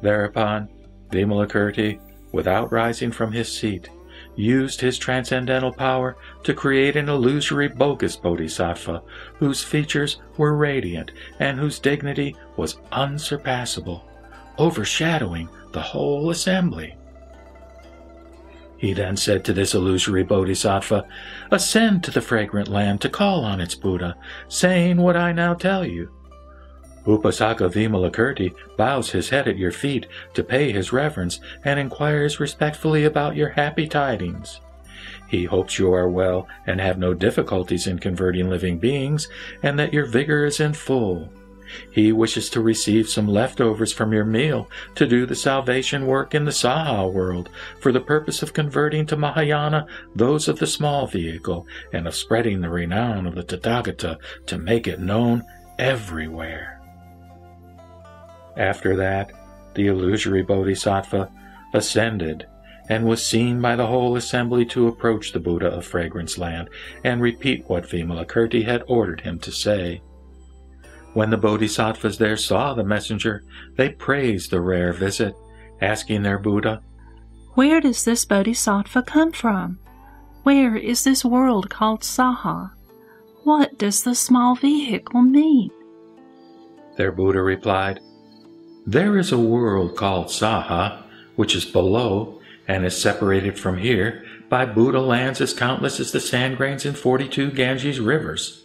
Thereupon, Vimalakirti, without rising from his seat, used his transcendental power to create an illusory bogus bodhisattva whose features were radiant and whose dignity was unsurpassable, overshadowing the whole assembly. He then said to this illusory bodhisattva, Ascend to the fragrant land to call on its Buddha, saying what I now tell you. Upasaka Vimalakirti bows his head at your feet to pay his reverence and inquires respectfully about your happy tidings. He hopes you are well and have no difficulties in converting living beings, and that your vigor is in full. He wishes to receive some leftovers from your meal to do the salvation work in the Saha world for the purpose of converting to Mahayana those of the small vehicle and of spreading the renown of the Tathagata to make it known everywhere. After that, the illusory bodhisattva ascended and was seen by the whole assembly to approach the Buddha of Fragrance Land and repeat what Vimalakirti had ordered him to say. When the bodhisattvas there saw the messenger, they praised the rare visit, asking their Buddha, Where does this bodhisattva come from? Where is this world called Saha? What does the small vehicle mean? Their Buddha replied, There is a world called Saha, which is below and is separated from here by Buddha lands as countless as the sand grains in 42 Ganges rivers,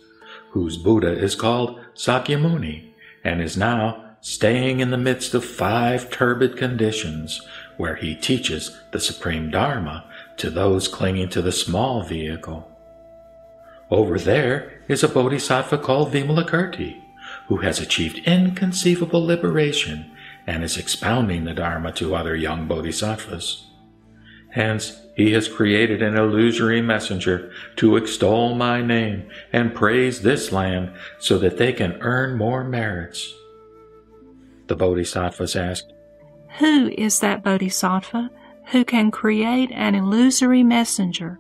whose Buddha is called Sakyamuni, and is now staying in the midst of five turbid conditions, where he teaches the supreme Dharma to those clinging to the small vehicle. Over there is a bodhisattva called Vimalakirti, who has achieved inconceivable liberation and is expounding the Dharma to other young bodhisattvas. Hence, he has created an illusory messenger to extol my name and praise this land so that they can earn more merits. The bodhisattvas asked, Who is that bodhisattva who can create an illusory messenger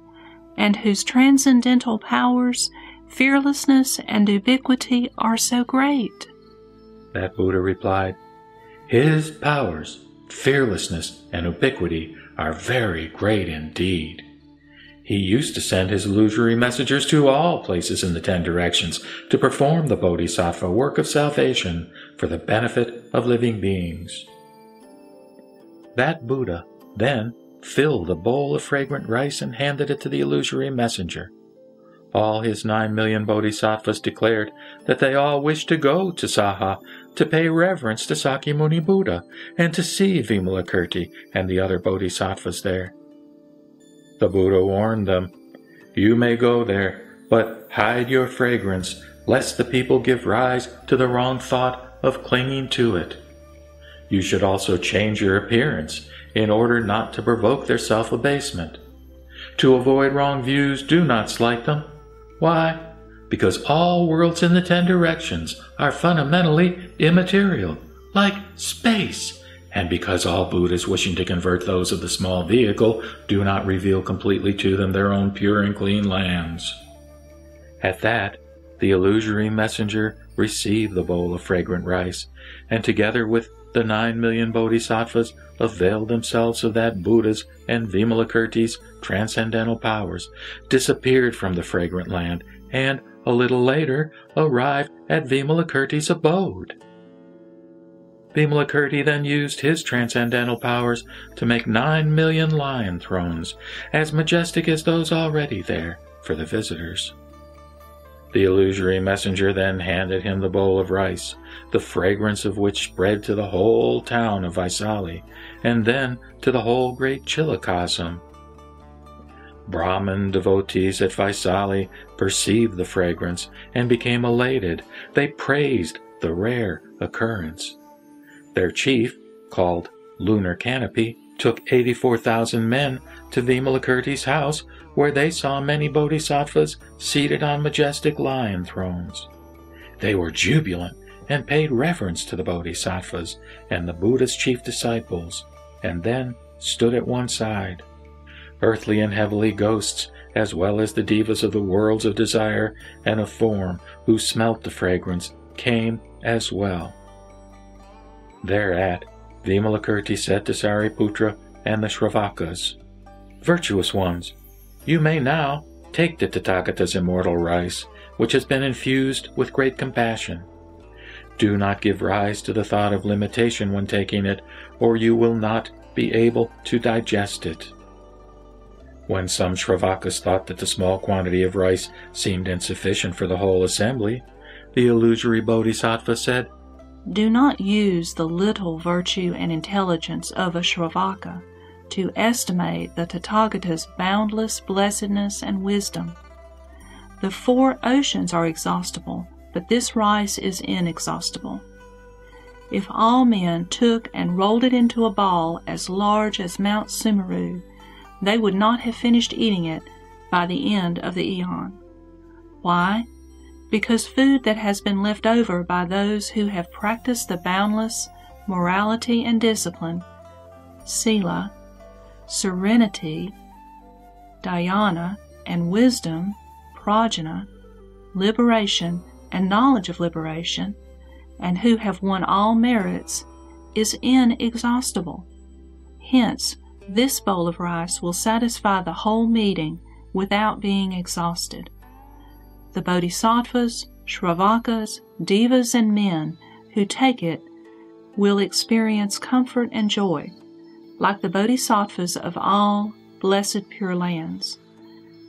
and whose transcendental powers, fearlessness, and ubiquity are so great? That Buddha replied, His powers, fearlessness, and ubiquity are very great indeed. He used to send his illusory messengers to all places in the ten directions to perform the Bodhisattva work of salvation for the benefit of living beings. That Buddha then filled a bowl of fragrant rice and handed it to the illusory messenger. All his nine million bodhisattvas declared that they all wished to go to Saha to pay reverence to Sakyamuni Buddha and to see Vimalakirti and the other bodhisattvas there. The Buddha warned them, You may go there, but hide your fragrance, lest the people give rise to the wrong thought of clinging to it. You should also change your appearance in order not to provoke their self abasement. To avoid wrong views, do not slight them. Why? Because all worlds in the ten directions are fundamentally immaterial, like space. And because all Buddhas wishing to convert those of the small vehicle do not reveal completely to them their own pure and clean lands. At that, the illusory messenger received the bowl of fragrant rice, and together with the nine million bodhisattvas availed themselves of that Buddha's and Vimalakirti's transcendental powers, disappeared from the fragrant land, and a little later arrived at Vimalakirti's abode. Vimalakirti then used his transcendental powers to make nine million lion thrones, as majestic as those already there, for the visitors. The illusory messenger then handed him the bowl of rice, the fragrance of which spread to the whole town of Vaisali, and then to the whole great Chiliocosm. Brahmin devotees at Vaisali perceived the fragrance and became elated. They praised the rare occurrence. Their chief, called Lunar Canopy, took 84,000 men to Vimalakirti's house, where they saw many bodhisattvas seated on majestic lion thrones. They were jubilant and paid reverence to the bodhisattvas and the Buddha's chief disciples, and then stood at one side. Earthly and heavenly ghosts, as well as the devas of the worlds of desire and of form who smelt the fragrance, came as well. Thereat, Vimalakirti said to Sariputra and the Shravakas, Virtuous ones, you may now take the Tathagata's immortal rice, which has been infused with great compassion. Do not give rise to the thought of limitation when taking it, or you will not be able to digest it. When some Shravakas thought that the small quantity of rice seemed insufficient for the whole assembly, the illusory Bodhisattva said, Do not use the little virtue and intelligence of a Shravaka to estimate the Tathagata's boundless blessedness and wisdom. The four oceans are exhaustible, but this rice is inexhaustible. If all men took and rolled it into a ball as large as Mount Sumeru, they would not have finished eating it by the end of the eon. Why? Because food that has been left over by those who have practiced the boundless morality and discipline, sila, serenity, dhyana, and wisdom, prajna, liberation, and knowledge of liberation, and who have won all merits, is inexhaustible. Hence, this bowl of rice will satisfy the whole meeting without being exhausted. The bodhisattvas, shravakas, devas, and men who take it will experience comfort and joy, like the bodhisattvas of all blessed pure lands.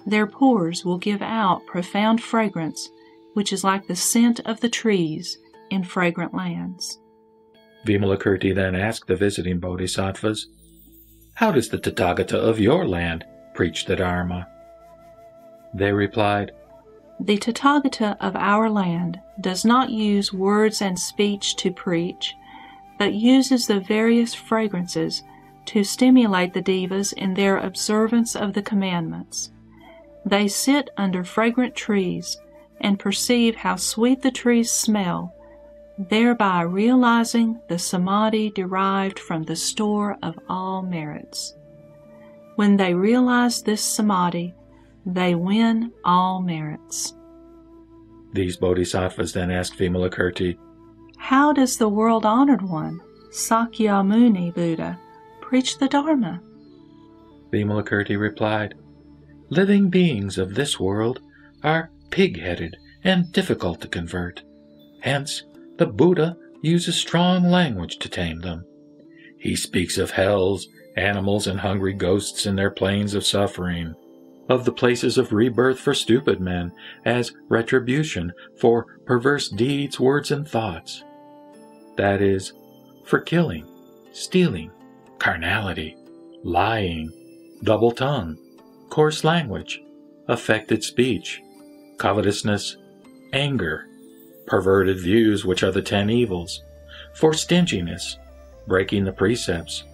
Their pores will give out profound fragrance which is like the scent of the trees in fragrant lands. Vimalakirti then asked the visiting bodhisattvas, How does the Tathagata of your land preach the Dharma? They replied, The Tathagata of our land does not use words and speech to preach, but uses the various fragrances to stimulate the devas in their observance of the commandments. They sit under fragrant trees and perceive how sweet the trees smell, thereby realizing the samadhi derived from the store of all merits. When they realize this samadhi, they win all merits. These bodhisattvas then asked Vimalakirti, How does the world honored one, Sakyamuni Buddha, preach the Dharma? Vimalakirti replied, Living beings of this world are pig headed and difficult to convert. Hence, the Buddha uses strong language to tame them. He speaks of hells, animals, and hungry ghosts in their planes of suffering, of the places of rebirth for stupid men as retribution for perverse deeds, words, and thoughts. That is, for killing, stealing, carnality, lying, double tongue, coarse language, affected speech, covetousness, anger, perverted views, which are the ten evils, for stinginess, breaking the precepts,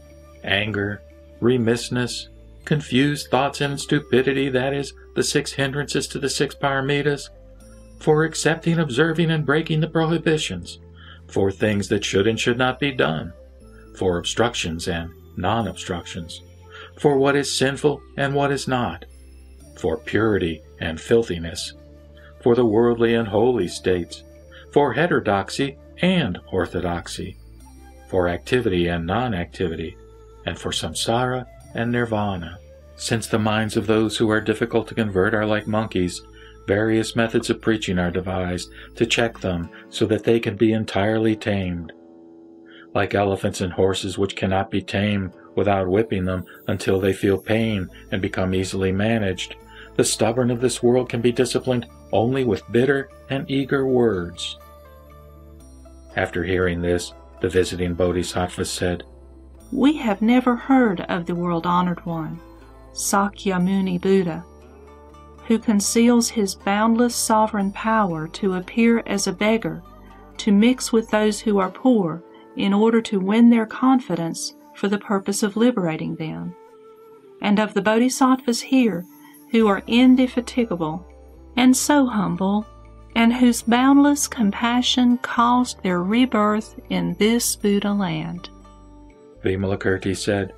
anger, remissness, confused thoughts and stupidity, that is, the six hindrances to the six paramitas, for accepting, observing, and breaking the prohibitions, for things that should and should not be done, for obstructions and non obstructions, for what is sinful and what is not, for purity and filthiness, for the worldly and holy states, for heterodoxy and orthodoxy, for activity and non activity, and for samsara and nirvana. Since the minds of those who are difficult to convert are like monkeys, various methods of preaching are devised to check them so that they can be entirely tamed. Like elephants and horses which cannot be tamed without whipping them until they feel pain and become easily managed, the stubborn of this world can be disciplined only with bitter and eager words. After hearing this, the visiting bodhisattva said, We have never heard of the world honored one, Sakyamuni Buddha, who conceals his boundless sovereign power to appear as a beggar, to mix with those who are poor in order to win their confidence for the purpose of liberating them, and of the bodhisattvas here who are indefatigable and so humble, and whose boundless compassion caused their rebirth in this Buddha land. Vimalakirti said,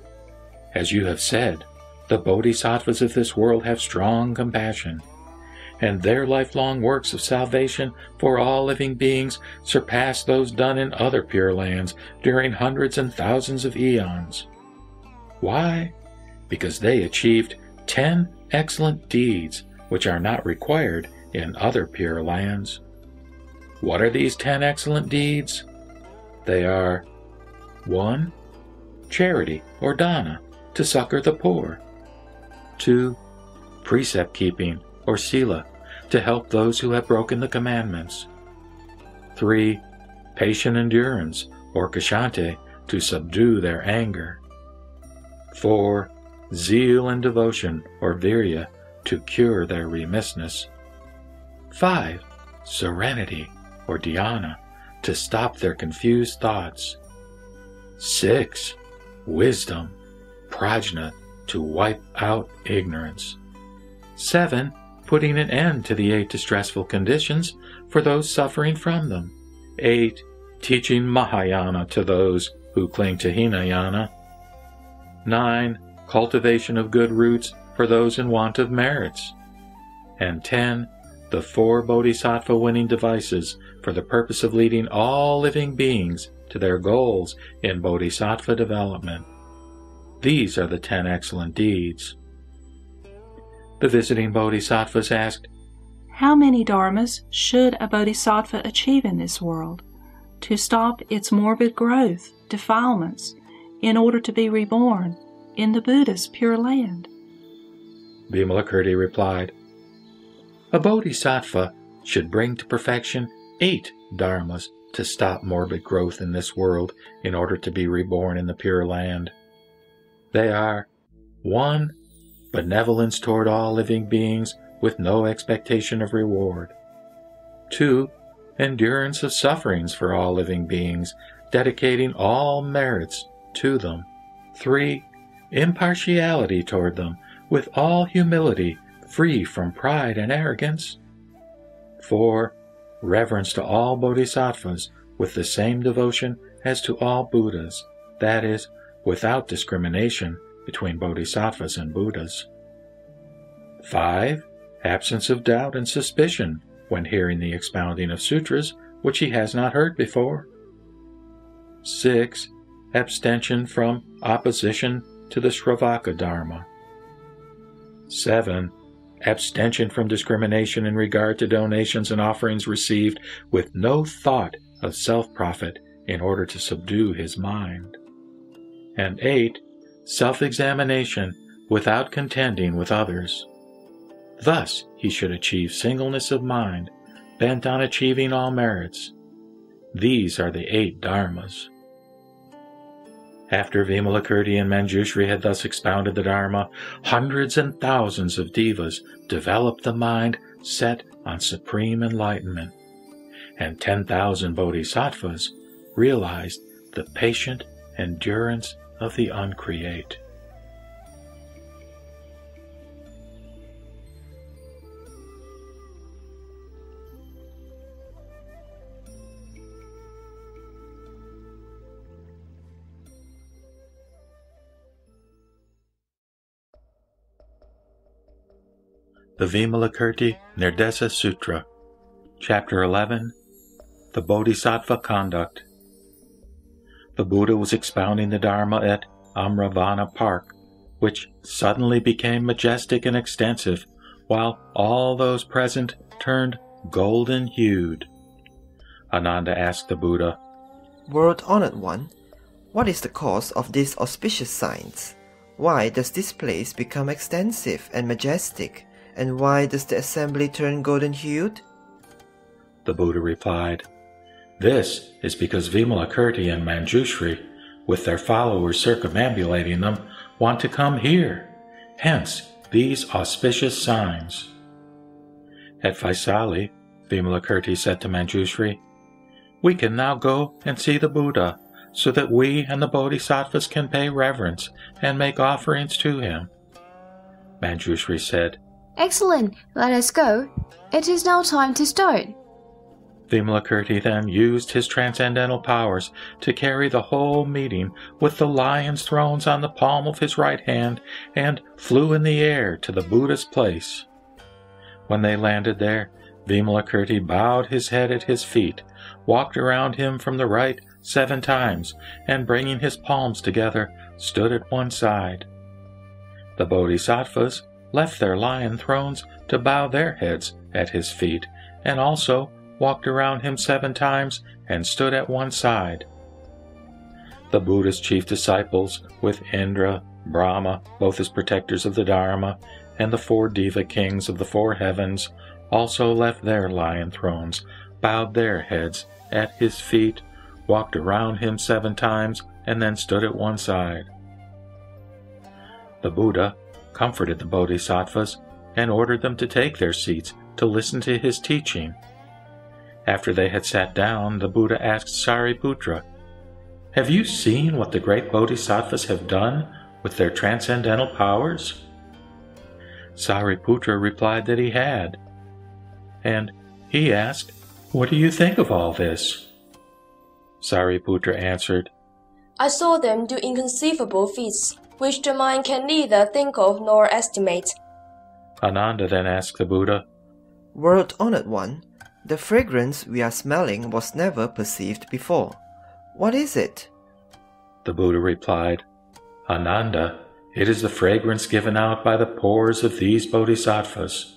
As you have said, the bodhisattvas of this world have strong compassion, and their lifelong works of salvation for all living beings surpass those done in other pure lands during hundreds and thousands of eons. Why? Because they achieved ten excellent deeds which are not required in other pure lands. What are these ten excellent deeds? They are 1. Charity or dana, to succor the poor. 2. Precept keeping or sila, to help those who have broken the commandments. 3. Patient endurance or kshanti, to subdue their anger. 4. Zeal and devotion or virya, to cure their remissness. 5. Serenity or dhyana, to stop their confused thoughts. 6. Wisdom, prajna, to wipe out ignorance. 7. Putting an end to the eight distressful conditions for those suffering from them. 8. Teaching Mahayana to those who cling to Hinayana. 9. Cultivation of good roots for those in want of merits. And 10. The four bodhisattva winning devices for the purpose of leading all living beings to their goals in bodhisattva development. These are the ten excellent deeds. The visiting bodhisattvas asked, How many dharmas should a bodhisattva achieve in this world to stop its morbid growth, defilements, in order to be reborn in the Buddha's pure land? Vimalakirti replied, A bodhisattva should bring to perfection eight dharmas to stop morbid growth in this world in order to be reborn in the pure land. They are 1. Benevolence toward all living beings with no expectation of reward. 2. Endurance of sufferings for all living beings, dedicating all merits to them. 3. Impartiality toward them, with all humility, free from pride and arrogance. 4. Reverence to all bodhisattvas with the same devotion as to all Buddhas, that is, without discrimination between bodhisattvas and Buddhas. 5. Absence of doubt and suspicion when hearing the expounding of sutras which he has not heard before. 6. Abstention from opposition to the Sravaka Dharma. 7. Abstention from discrimination in regard to donations and offerings received with no thought of self profit in order to subdue his mind and 8. Self examination without contending with others. Thus he should achieve singleness of mind, bent on achieving all merits. These are the eight dharmas. After Vimalakirti and Manjushri had thus expounded the Dharma, hundreds and thousands of devas developed the mind set on supreme enlightenment, and 10,000 bodhisattvas realized the patient endurance of the uncreate. The Vimalakirti Nirdesa Sutra, Chapter 11 The Bodhisattva Conduct. The Buddha was expounding the Dharma at Amravana Park, which suddenly became majestic and extensive, while all those present turned golden hued. Ananda asked the Buddha, World Honored One, what is the cause of these auspicious signs? Why does this place become extensive and majestic? And why does the assembly turn golden hued? The Buddha replied, This is because Vimalakirti and Manjushri, with their followers circumambulating them, want to come here. Hence, these auspicious signs. At Vaisali, Vimalakirti said to Manjushri, We can now go and see the Buddha, so that we and the Bodhisattvas can pay reverence and make offerings to him. Manjushri said, Excellent, let us go. It is now time to start. Vimalakirti then used his transcendental powers to carry the whole meeting with the lions' thrones on the palm of his right hand and flew in the air to the Buddha's place. When they landed there, Vimalakirti bowed his head at his feet, walked around him from the right seven times, and bringing his palms together, stood at one side. The Bodhisattvas left their lion thrones to bow their heads at his feet, and also walked around him seven times and stood at one side. The Buddha's chief disciples, with Indra, Brahma, both as protectors of the Dharma, and the four Deva kings of the four heavens, also left their lion thrones, bowed their heads at his feet, walked around him seven times, and then stood at one side. The Buddha comforted the bodhisattvas, and ordered them to take their seats to listen to his teaching. After they had sat down, the Buddha asked Sariputra, Have you seen what the great bodhisattvas have done with their transcendental powers? Sariputra replied that he had. And he asked, What do you think of all this? Sariputra answered, I saw them do inconceivable feats which the mind can neither think of nor estimate. Ananda then asked the Buddha, World Honored One, the fragrance we are smelling was never perceived before. What is it? The Buddha replied, Ananda, it is the fragrance given out by the pores of these bodhisattvas.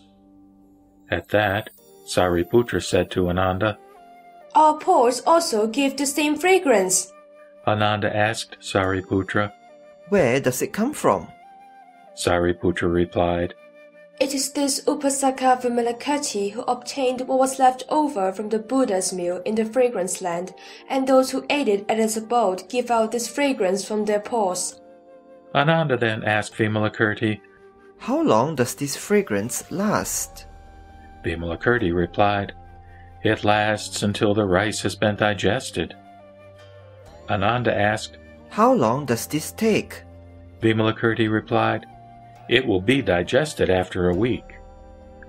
At that, Sariputra said to Ananda, Our pores also give the same fragrance. Ananda asked Sariputra, Where does it come from? Sariputra replied, It is this Upasaka Vimalakirti who obtained what was left over from the Buddha's meal in the fragrance land, and those who ate it at his abode give out this fragrance from their pores. Ananda then asked Vimalakirti. How long does this fragrance last? Vimalakirti replied, It lasts until the rice has been digested. Ananda asked, How long does this take? Vimalakirti replied, It will be digested after a week.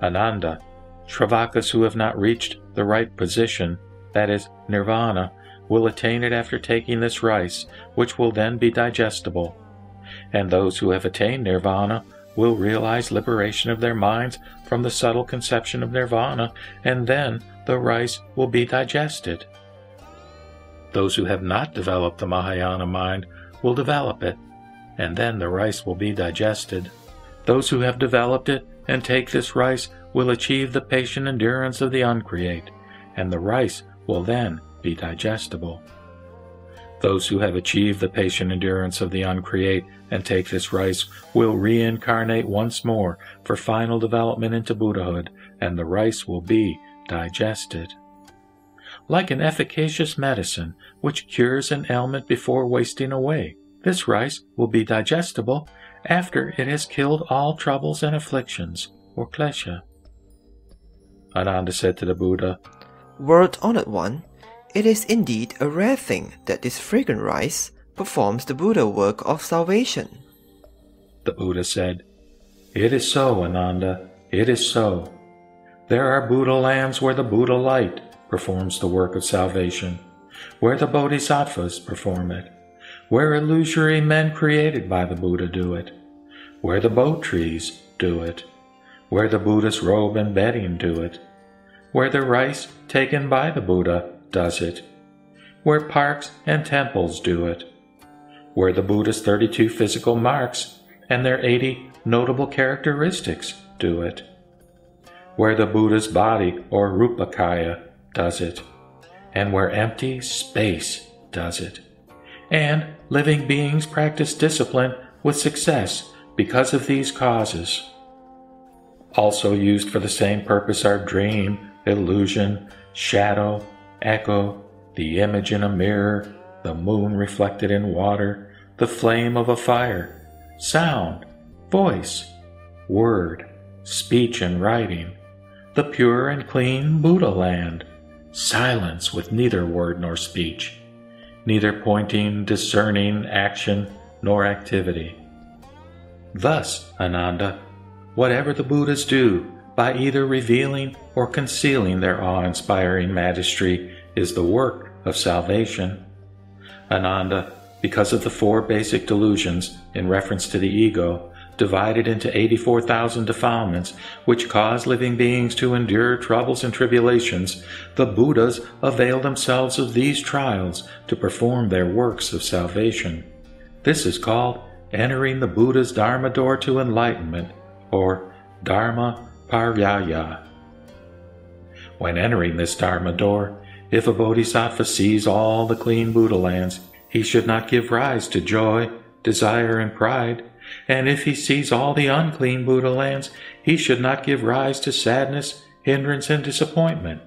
Ananda, Shravakas who have not reached the right position, that is, nirvana, will attain it after taking this rice, which will then be digestible. And those who have attained nirvana will realize liberation of their minds from the subtle conception of nirvana, and then the rice will be digested. Those who have not developed the Mahayana mind will develop it, and then the rice will be digested. Those who have developed it and take this rice will achieve the patient endurance of the uncreate, and the rice will then be digestible. Those who have achieved the patient endurance of the uncreate and take this rice will reincarnate once more for final development into Buddhahood, and the rice will be digested. Like an efficacious medicine which cures an ailment before wasting away, this rice will be digestible after it has killed all troubles and afflictions, or klesha. Ananda said to the Buddha, World Honored One, it is indeed a rare thing that this fragrant rice performs the Buddha work of salvation. The Buddha said, It is so, Ananda, it is so. There are Buddha lands where the Buddha light performs the work of salvation, where the Bodhisattvas perform it, where illusory men created by the Buddha do it, where the Bo trees do it, where the Buddhist robe and bedding do it, where the rice taken by the Buddha does it, where parks and temples do it, where the Buddha's 32 physical marks and their 80 notable characteristics do it, where the Buddha's body or Rupakaya does it, and where empty space does it. And living beings practice discipline with success because of these causes. Also used for the same purpose are dream, illusion, shadow, echo, the image in a mirror, the moon reflected in water, the flame of a fire, sound, voice, word, speech and writing, the pure and clean Buddha land, silence with neither word nor speech, neither pointing, discerning action nor activity. Thus, Ananda, whatever the Buddhas do, by either revealing or concealing their awe inspiring majesty, is the work of salvation. Ananda, because of the four basic delusions in reference to the ego, divided into 84,000 defilements, which cause living beings to endure troubles and tribulations, the Buddhas avail themselves of these trials to perform their works of salvation. This is called entering the Buddha's Dharma door to enlightenment, or Dharma Paryaya. When entering this Dharma door, if a bodhisattva sees all the clean Buddha lands, he should not give rise to joy, desire, and pride. And if he sees all the unclean Buddha lands, he should not give rise to sadness, hindrance, and disappointment.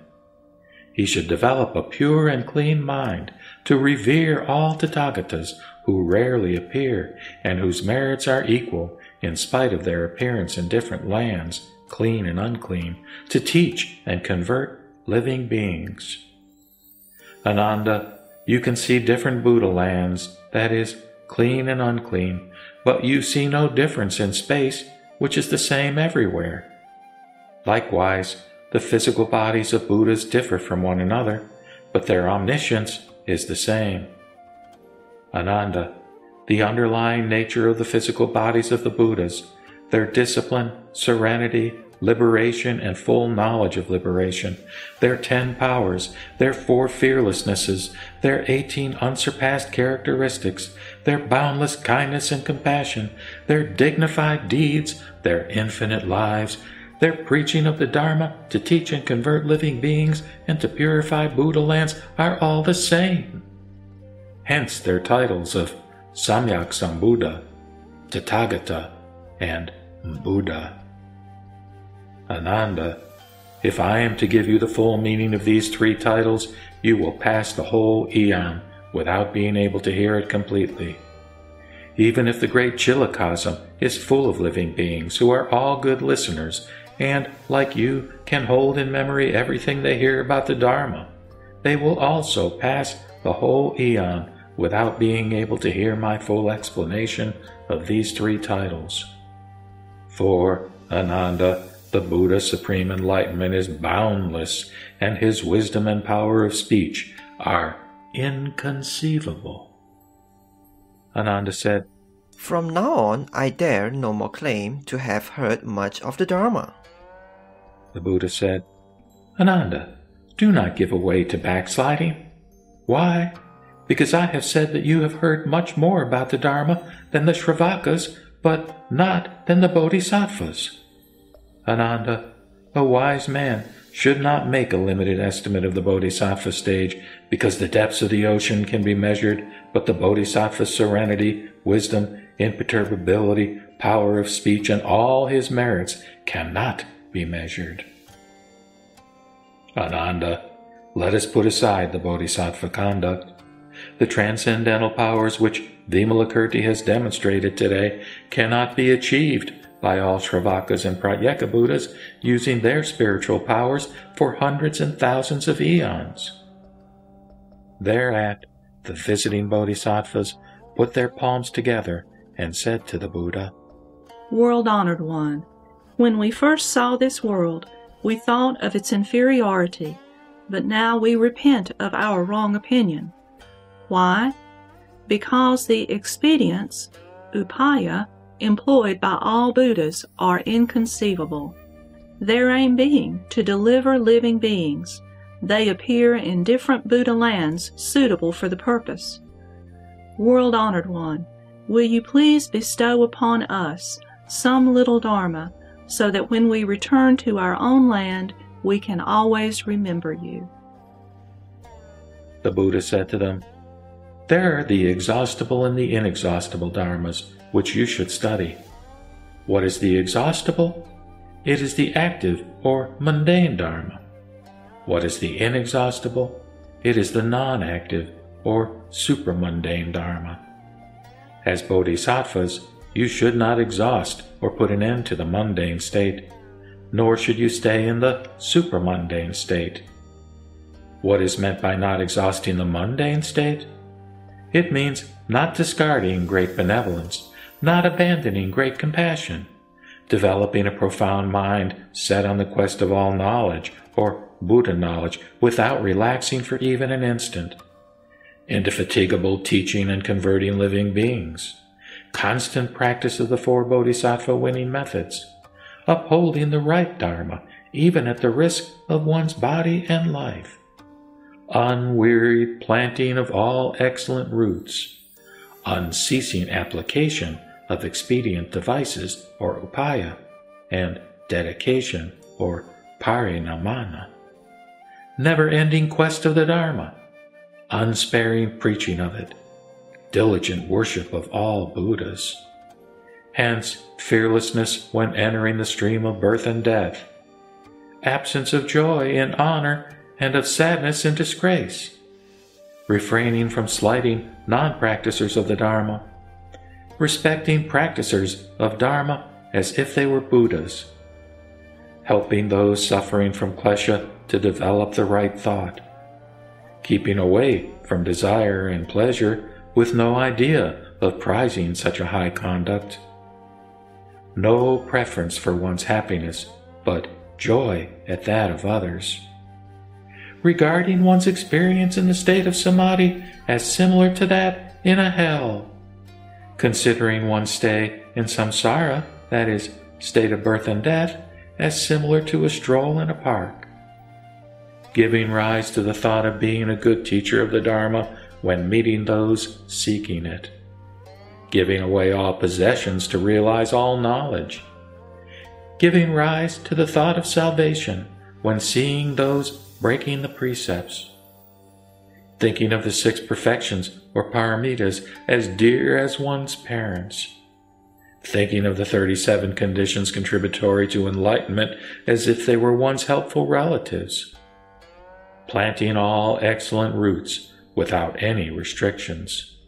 He should develop a pure and clean mind to revere all Tathagatas who rarely appear and whose merits are equal in spite of their appearance in different lands, clean and unclean, to teach and convert living beings. Ananda, you can see different Buddha lands, that is, clean and unclean, but you see no difference in space, which is the same everywhere. Likewise, the physical bodies of Buddhas differ from one another, but their omniscience is the same. Ananda, the underlying nature of the physical bodies of the Buddhas, their discipline, serenity, liberation, and full knowledge of liberation, their ten powers, their four fearlessnesses, their eighteen unsurpassed characteristics, their boundless kindness and compassion, their dignified deeds, their infinite lives, their preaching of the Dharma to teach and convert living beings and to purify Buddha lands are all the same. Hence their titles of Samyak Sambuddha, Tathagata, and Buddha. Ananda, if I am to give you the full meaning of these three titles, you will pass the whole eon without being able to hear it completely. Even if the great Chiliocosm is full of living beings who are all good listeners and, like you, can hold in memory everything they hear about the Dharma, they will also pass the whole eon without being able to hear my full explanation of these three titles. For, Ananda, the Buddha's supreme enlightenment is boundless, and his wisdom and power of speech are inconceivable. Ananda said, From now on, I dare no more claim to have heard much of the Dharma. The Buddha said, Ananda, do not give way to backsliding. Why? Because I have said that you have heard much more about the Dharma than the Shravakas, but not than the Bodhisattvas. Ananda, a wise man should not make a limited estimate of the bodhisattva stage because the depths of the ocean can be measured, but the bodhisattva's serenity, wisdom, imperturbability, power of speech, and all his merits cannot be measured. Ananda, let us put aside the bodhisattva conduct. The transcendental powers which Vimalakirti has demonstrated today cannot be achieved by all Shravakas and Pratyeka Buddhas using their spiritual powers for hundreds and thousands of eons. Thereat, the visiting bodhisattvas put their palms together and said to the Buddha, World honored one, when we first saw this world, we thought of its inferiority, but now we repent of our wrong opinion. Why? Because the expedients, upaya, employed by all Buddhas are inconceivable. Their aim being to deliver living beings, they appear in different Buddha lands suitable for the purpose. World honored one, will you please bestow upon us some little Dharma so that when we return to our own land, we can always remember you. The Buddha said to them, There are the exhaustible and the inexhaustible dharmas which you should study. What is the exhaustible? It is the active or mundane dharma. What is the inexhaustible? It is the non active or supramundane dharma. As bodhisattvas, you should not exhaust or put an end to the mundane state, nor should you stay in the supramundane state. What is meant by not exhausting the mundane state? It means not discarding great benevolence, not abandoning great compassion, developing a profound mind set on the quest of all knowledge, or Buddha knowledge, without relaxing for even an instant, indefatigable teaching and converting living beings, constant practice of the four bodhisattva winning methods, upholding the right Dharma, even at the risk of one's body and life unwearied planting of all excellent roots, unceasing application of expedient devices or upaya, and dedication or parinamana, never ending quest of the Dharma, unsparing preaching of it, diligent worship of all Buddhas. Hence, fearlessness when entering the stream of birth and death, absence of joy in honor and of sadness in disgrace, refraining from slighting non practicers of the Dharma, respecting practicers of Dharma as if they were Buddhas, helping those suffering from klesha to develop the right thought, keeping away from desire and pleasure with no idea of prizing such a high conduct. No preference for one's happiness, but joy at that of others regarding one's experience in the state of samadhi as similar to that in a hell, considering one's stay in samsara, that is, state of birth and death, as similar to a stroll in a park, giving rise to the thought of being a good teacher of the Dharma when meeting those seeking it, giving away all possessions to realize all knowledge, giving rise to the thought of salvation when seeing those breaking the precepts, thinking of the six perfections or paramitas as dear as one's parents, thinking of the 37 conditions contributory to enlightenment as if they were one's helpful relatives, planting all excellent roots without any restrictions,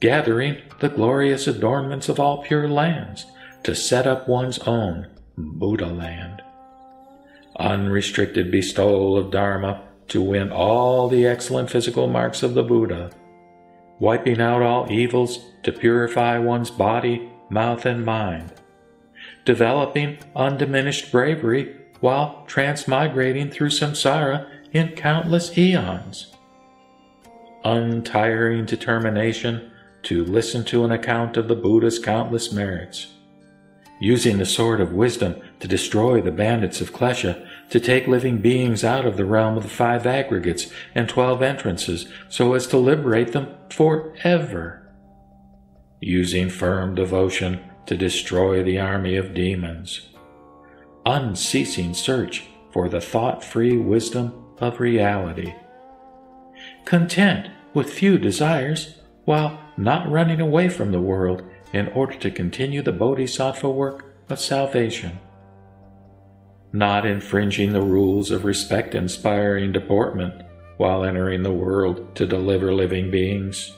gathering the glorious adornments of all pure lands to set up one's own Buddha land. Unrestricted bestowal of Dharma to win all the excellent physical marks of the Buddha, wiping out all evils to purify one's body, mouth, and mind, developing undiminished bravery while transmigrating through samsara in countless eons, untiring determination to listen to an account of the Buddha's countless merits using the sword of wisdom to destroy the bandits of Klesha, to take living beings out of the realm of the five aggregates and twelve entrances, so as to liberate them forever. Using firm devotion to destroy the army of demons. Unceasing search for the thought free wisdom of reality. Content with few desires, while not running away from the world in order to continue the bodhisattva work of salvation. Not infringing the rules of respect inspiring deportment while entering the world to deliver living beings.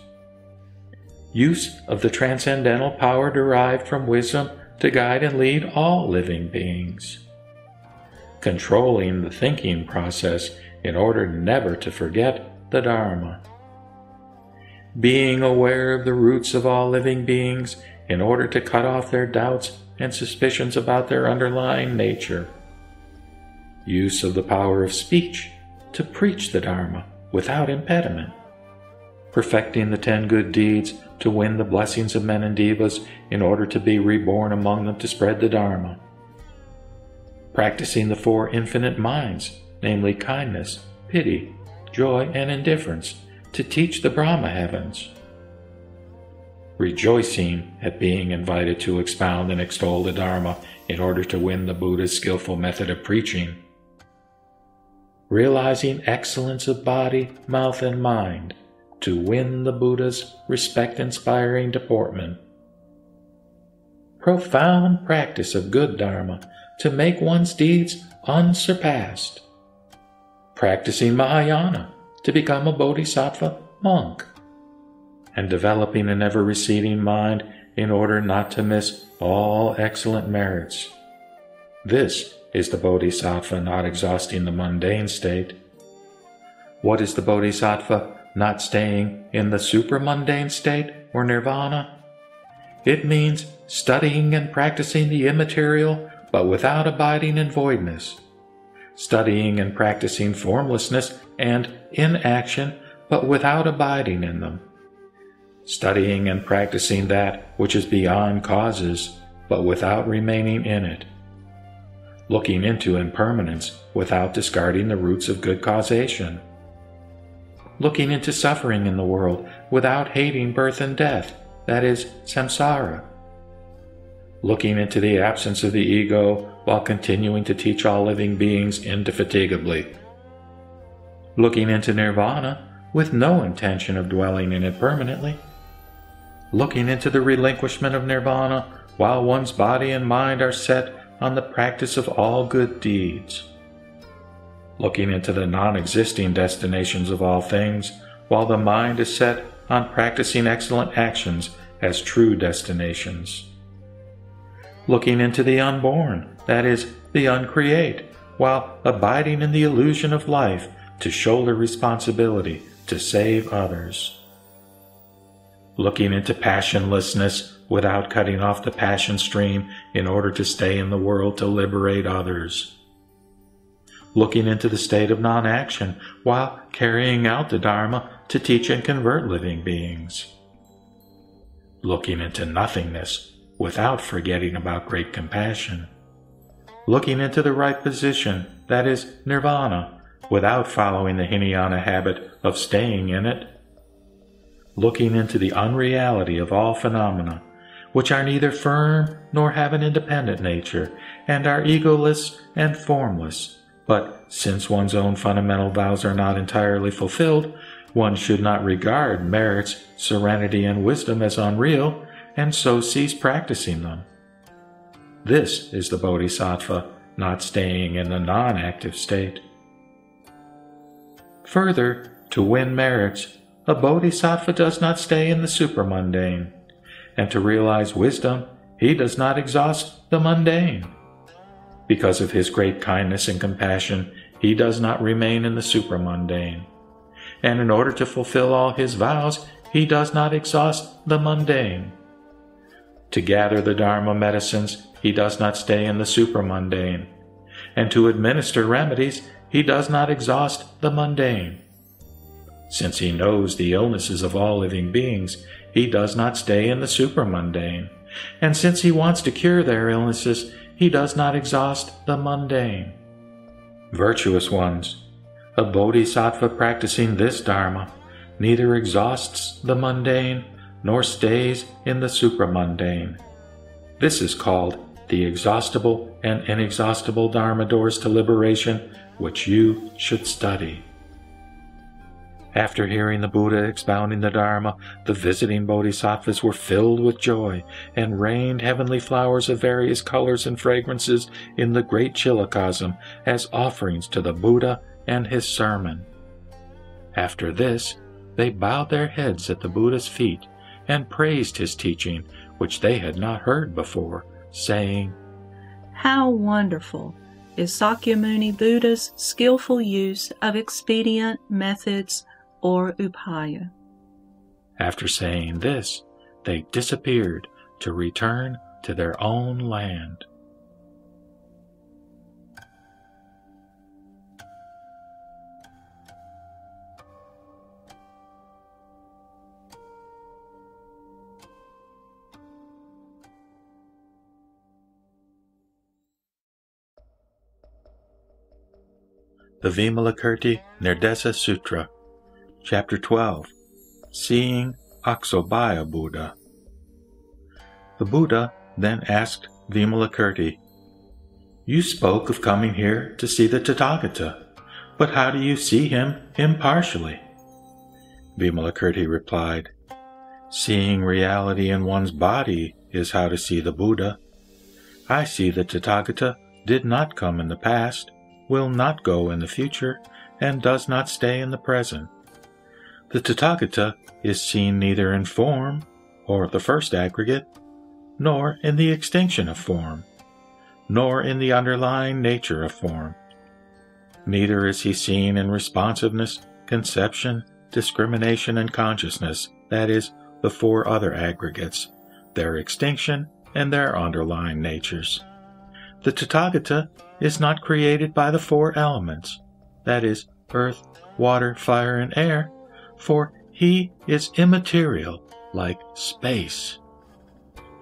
Use of the transcendental power derived from wisdom to guide and lead all living beings. Controlling the thinking process in order never to forget the Dharma being aware of the roots of all living beings in order to cut off their doubts and suspicions about their underlying nature. Use of the power of speech to preach the Dharma without impediment. Perfecting the ten good deeds to win the blessings of men and devas in order to be reborn among them to spread the Dharma. practicing the four infinite minds, namely kindness, pity, joy, and indifference, to teach the Brahma heavens. Rejoicing at being invited to expound and extol the Dharma in order to win the Buddha's skillful method of preaching. Realizing excellence of body, mouth, and mind to win the Buddha's respect inspiring deportment. Profound practice of good Dharma to make one's deeds unsurpassed. Practicing Mahayana to become a Bodhisattva monk. And developing an ever receding mind in order not to miss all excellent merits. This is the Bodhisattva not exhausting the mundane state. What is the Bodhisattva not staying in the supramundane state or nirvana? It means studying and practicing the immaterial but without abiding in voidness, studying and practicing formlessness and inaction but without abiding in them, studying and practicing that which is beyond causes but without remaining in it, looking into impermanence without discarding the roots of good causation, looking into suffering in the world without hating birth and death, that is, samsara looking into the absence of the ego while continuing to teach all living beings indefatigably. Looking into nirvana with no intention of dwelling in it permanently. Looking into the relinquishment of nirvana while one's body and mind are set on the practice of all good deeds. Looking into the non existing destinations of all things while the mind is set on practicing excellent actions as true destinations looking into the unborn, that is, the uncreate, while abiding in the illusion of life to shoulder responsibility to save others. Looking into passionlessness without cutting off the passion stream in order to stay in the world to liberate others. Looking into the state of non action while carrying out the Dharma to teach and convert living beings. Looking into nothingness without forgetting about great compassion. Looking into the right position, that is, nirvana, without following the Hinayana habit of staying in it. Looking into the unreality of all phenomena, which are neither firm nor have an independent nature, and are egoless and formless. But since one's own fundamental vows are not entirely fulfilled, one should not regard merits, serenity, and wisdom as unreal, and so cease practicing them. This is the bodhisattva not staying in the non active state. Further, to win merits, a bodhisattva does not stay in the supramundane, and to realize wisdom, he does not exhaust the mundane. Because of his great kindness and compassion, he does not remain in the supramundane. And in order to fulfill all his vows, he does not exhaust the mundane. To gather the Dharma medicines, he does not stay in the supramundane. And to administer remedies, he does not exhaust the mundane. Since he knows the illnesses of all living beings, he does not stay in the supramundane. And since he wants to cure their illnesses, he does not exhaust the mundane. Virtuous ones, a bodhisattva practicing this Dharma neither exhausts the mundane nor stays in the supramundane. This is called the exhaustible and inexhaustible Dharma doors to liberation, which you should study. After hearing the Buddha expounding the Dharma, the visiting bodhisattvas were filled with joy and rained heavenly flowers of various colors and fragrances in the great chiliocosm as offerings to the Buddha and his sermon. After this, they bowed their heads at the Buddha's feet and praised his teaching, which they had not heard before, saying, How wonderful is Sakyamuni Buddha's skillful use of expedient methods or upaya. After saying this, they disappeared to return to their own land. the Vimalakirti Nirdesa Sutra, Chapter 12 Seeing Aksobhya Buddha. The Buddha then asked Vimalakirti, You spoke of coming here to see the Tathagata, but how do you see him impartially? Vimalakirti replied, Seeing reality in one's body is how to see the Buddha. I see the Tathagata did not come in the past, will not go in the future, and does not stay in the present. The Tathagata is seen neither in form, or the first aggregate, nor in the extinction of form, nor in the underlying nature of form. Neither is he seen in responsiveness, conception, discrimination, and consciousness, that is, the four other aggregates, their extinction, and their underlying natures. The Tathagata is not created by the four elements, that is, earth, water, fire, and air, for he is immaterial, like space.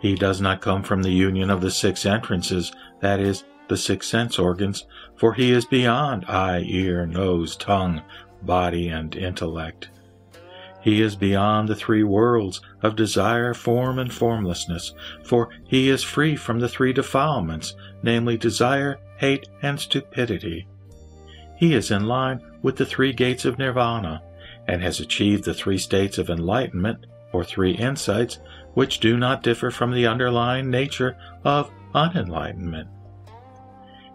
He does not come from the union of the six entrances, that is, the six sense organs, for he is beyond eye, ear, nose, tongue, body, and intellect. He is beyond the three worlds of desire, form, and formlessness, for he is free from the three defilements, namely desire, hate, and stupidity. He is in line with the three gates of nirvana, and has achieved the three states of enlightenment, or three insights, which do not differ from the underlying nature of unenlightenment.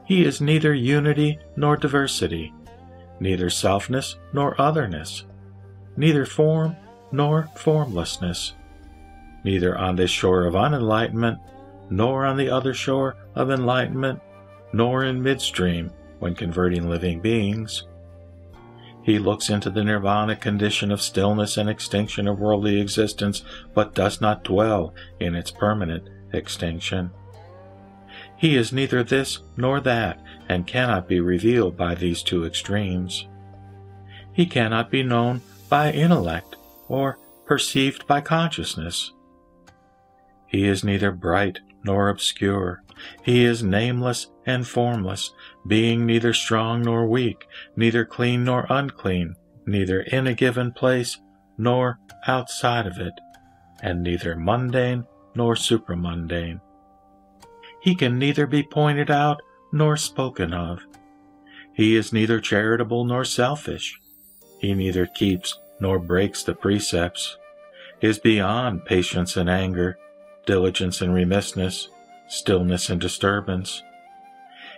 He is neither unity nor diversity, neither selfness nor otherness neither form nor formlessness, neither on this shore of unenlightenment, nor on the other shore of enlightenment, nor in midstream when converting living beings. He looks into the nirvana condition of stillness and extinction of worldly existence, but does not dwell in its permanent extinction. He is neither this nor that, and cannot be revealed by these two extremes. He cannot be known by intellect or perceived by consciousness. He is neither bright nor obscure. He is nameless and formless, being neither strong nor weak, neither clean nor unclean, neither in a given place nor outside of it, and neither mundane nor supramundane. He can neither be pointed out nor spoken of. He is neither charitable nor selfish. He neither keeps nor breaks the precepts, is beyond patience and anger, diligence and remissness, stillness and disturbance.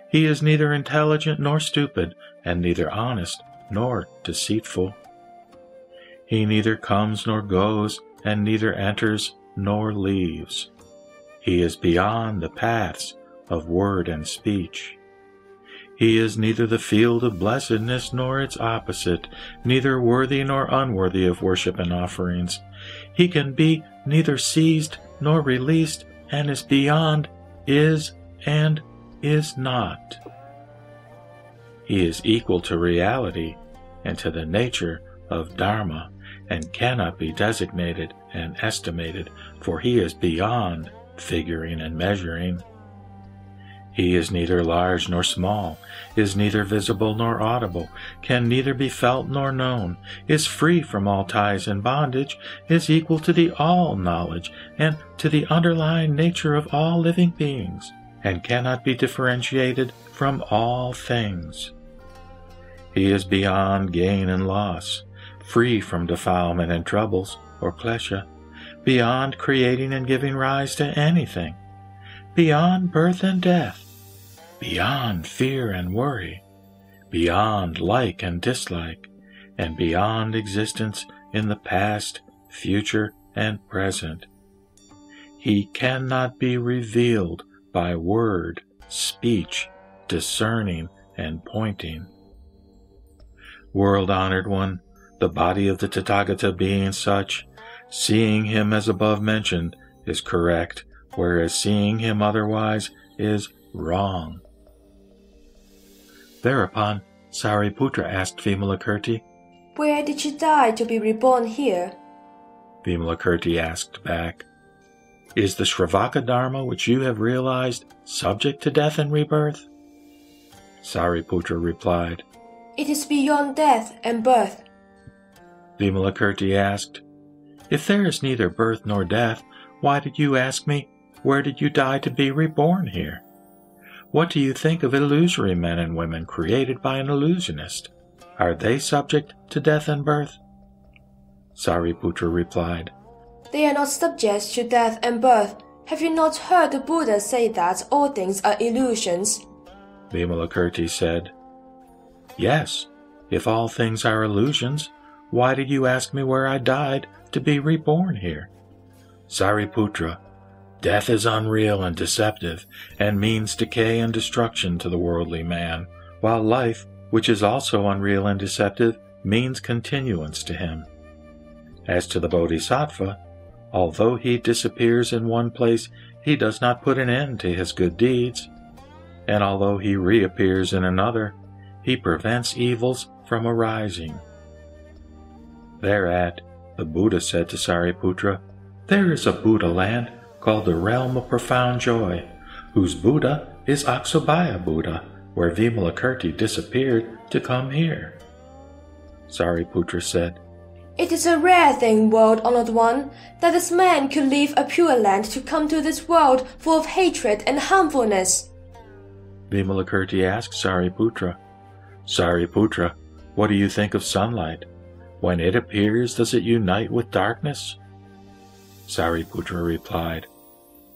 He is neither intelligent nor stupid, and neither honest nor deceitful. He neither comes nor goes, and neither enters nor leaves. He is beyond the paths of word and speech. He is neither the field of blessedness nor its opposite, neither worthy nor unworthy of worship and offerings. He can be neither seized nor released, and is beyond, is, and is not. He is equal to reality and to the nature of Dharma, and cannot be designated and estimated, for he is beyond figuring and measuring. He is neither large nor small, is neither visible nor audible, can neither be felt nor known, is free from all ties and bondage, is equal to the all knowledge and to the underlying nature of all living beings, and cannot be differentiated from all things. He is beyond gain and loss, free from defilement and troubles, or klesha, beyond creating and giving rise to anything, beyond birth and death, beyond fear and worry, beyond like and dislike, and beyond existence in the past, future, and present. He cannot be revealed by word, speech, discerning, and pointing. World honored one, the body of the Tathagata being such, seeing him as above mentioned is correct, whereas seeing him otherwise is wrong. Thereupon, Sariputra asked Vimalakirti, Where did you die to be reborn here? Vimalakirti asked back, Is the Sravaka Dharma which you have realized subject to death and rebirth? Sariputra replied, It is beyond death and birth. Vimalakirti asked, If there is neither birth nor death, why did you ask me, Where did you die to be reborn here? What do you think of illusory men and women created by an illusionist? Are they subject to death and birth? Sariputra replied, They are not subject to death and birth. Have you not heard the Buddha say that all things are illusions? Vimalakirti said, Yes, if all things are illusions, why did you ask me where I died to be reborn here? Sariputra, death is unreal and deceptive, and means decay and destruction to the worldly man, while life, which is also unreal and deceptive, means continuance to him. As to the Bodhisattva, although he disappears in one place, he does not put an end to his good deeds, and although he reappears in another, he prevents evils from arising. Thereat, the Buddha said to Sariputra, There is a Buddha land called the Realm of Profound Joy, whose Buddha is Aksobhya Buddha, where Vimalakirti disappeared to come here. Sariputra said, It is a rare thing, world honored one, that this man could leave a pure land to come to this world full of hatred and harmfulness. Vimalakirti asked Sariputra, Sariputra, what do you think of sunlight? When it appears, does it unite with darkness? Sariputra replied,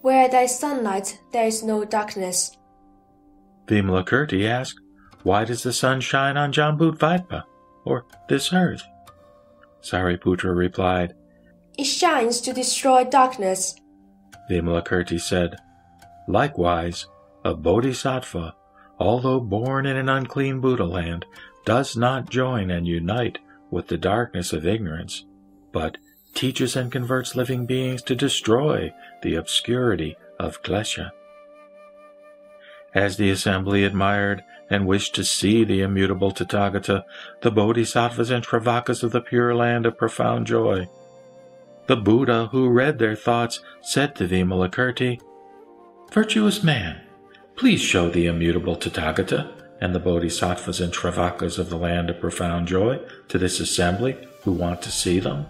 Where there is sunlight, there is no darkness. Vimalakirti asked, Why does the sun shine on Jambudvipa, or this earth? Sariputra replied, It shines to destroy darkness. Vimalakirti said, Likewise, a bodhisattva, although born in an unclean Buddha land, does not join and unite with the darkness of ignorance, but teaches and converts living beings to destroy the obscurity of klesha. As the assembly admired and wished to see the immutable Tathagata, the bodhisattvas and shravakas of the pure land of profound joy, the Buddha, who read their thoughts, said to Vimalakirti, Virtuous man, please show the immutable Tathagata and the bodhisattvas and shravakas of the land of profound joy to this assembly who want to see them?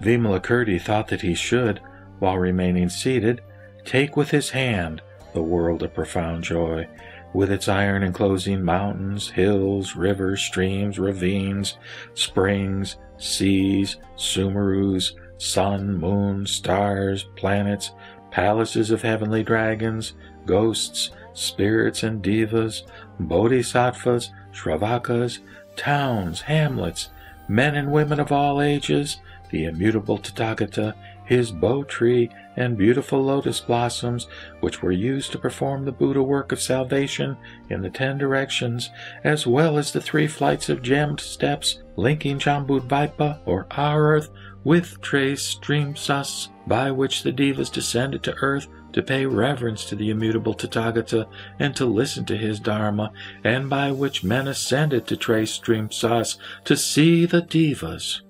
Vimalakirti thought that he should, while remaining seated, take with his hand the world of profound joy, with its iron enclosing mountains, hills, rivers, streams, ravines, springs, seas, sumerus, sun, moon, stars, planets, palaces of heavenly dragons, ghosts, spirits and devas, bodhisattvas, shravakas, towns, hamlets, men and women of all ages, the immutable Tathagata, his Bo tree, and beautiful lotus blossoms, which were used to perform the Buddha work of salvation in the ten directions, as well as the three flights of gemmed steps linking Jambudvipa, or our earth, with Trayastrimsas, by which the devas descended to earth to pay reverence to the immutable Tathagata and to listen to his Dharma, and by which men ascended to Trayastrimsas to see the devas.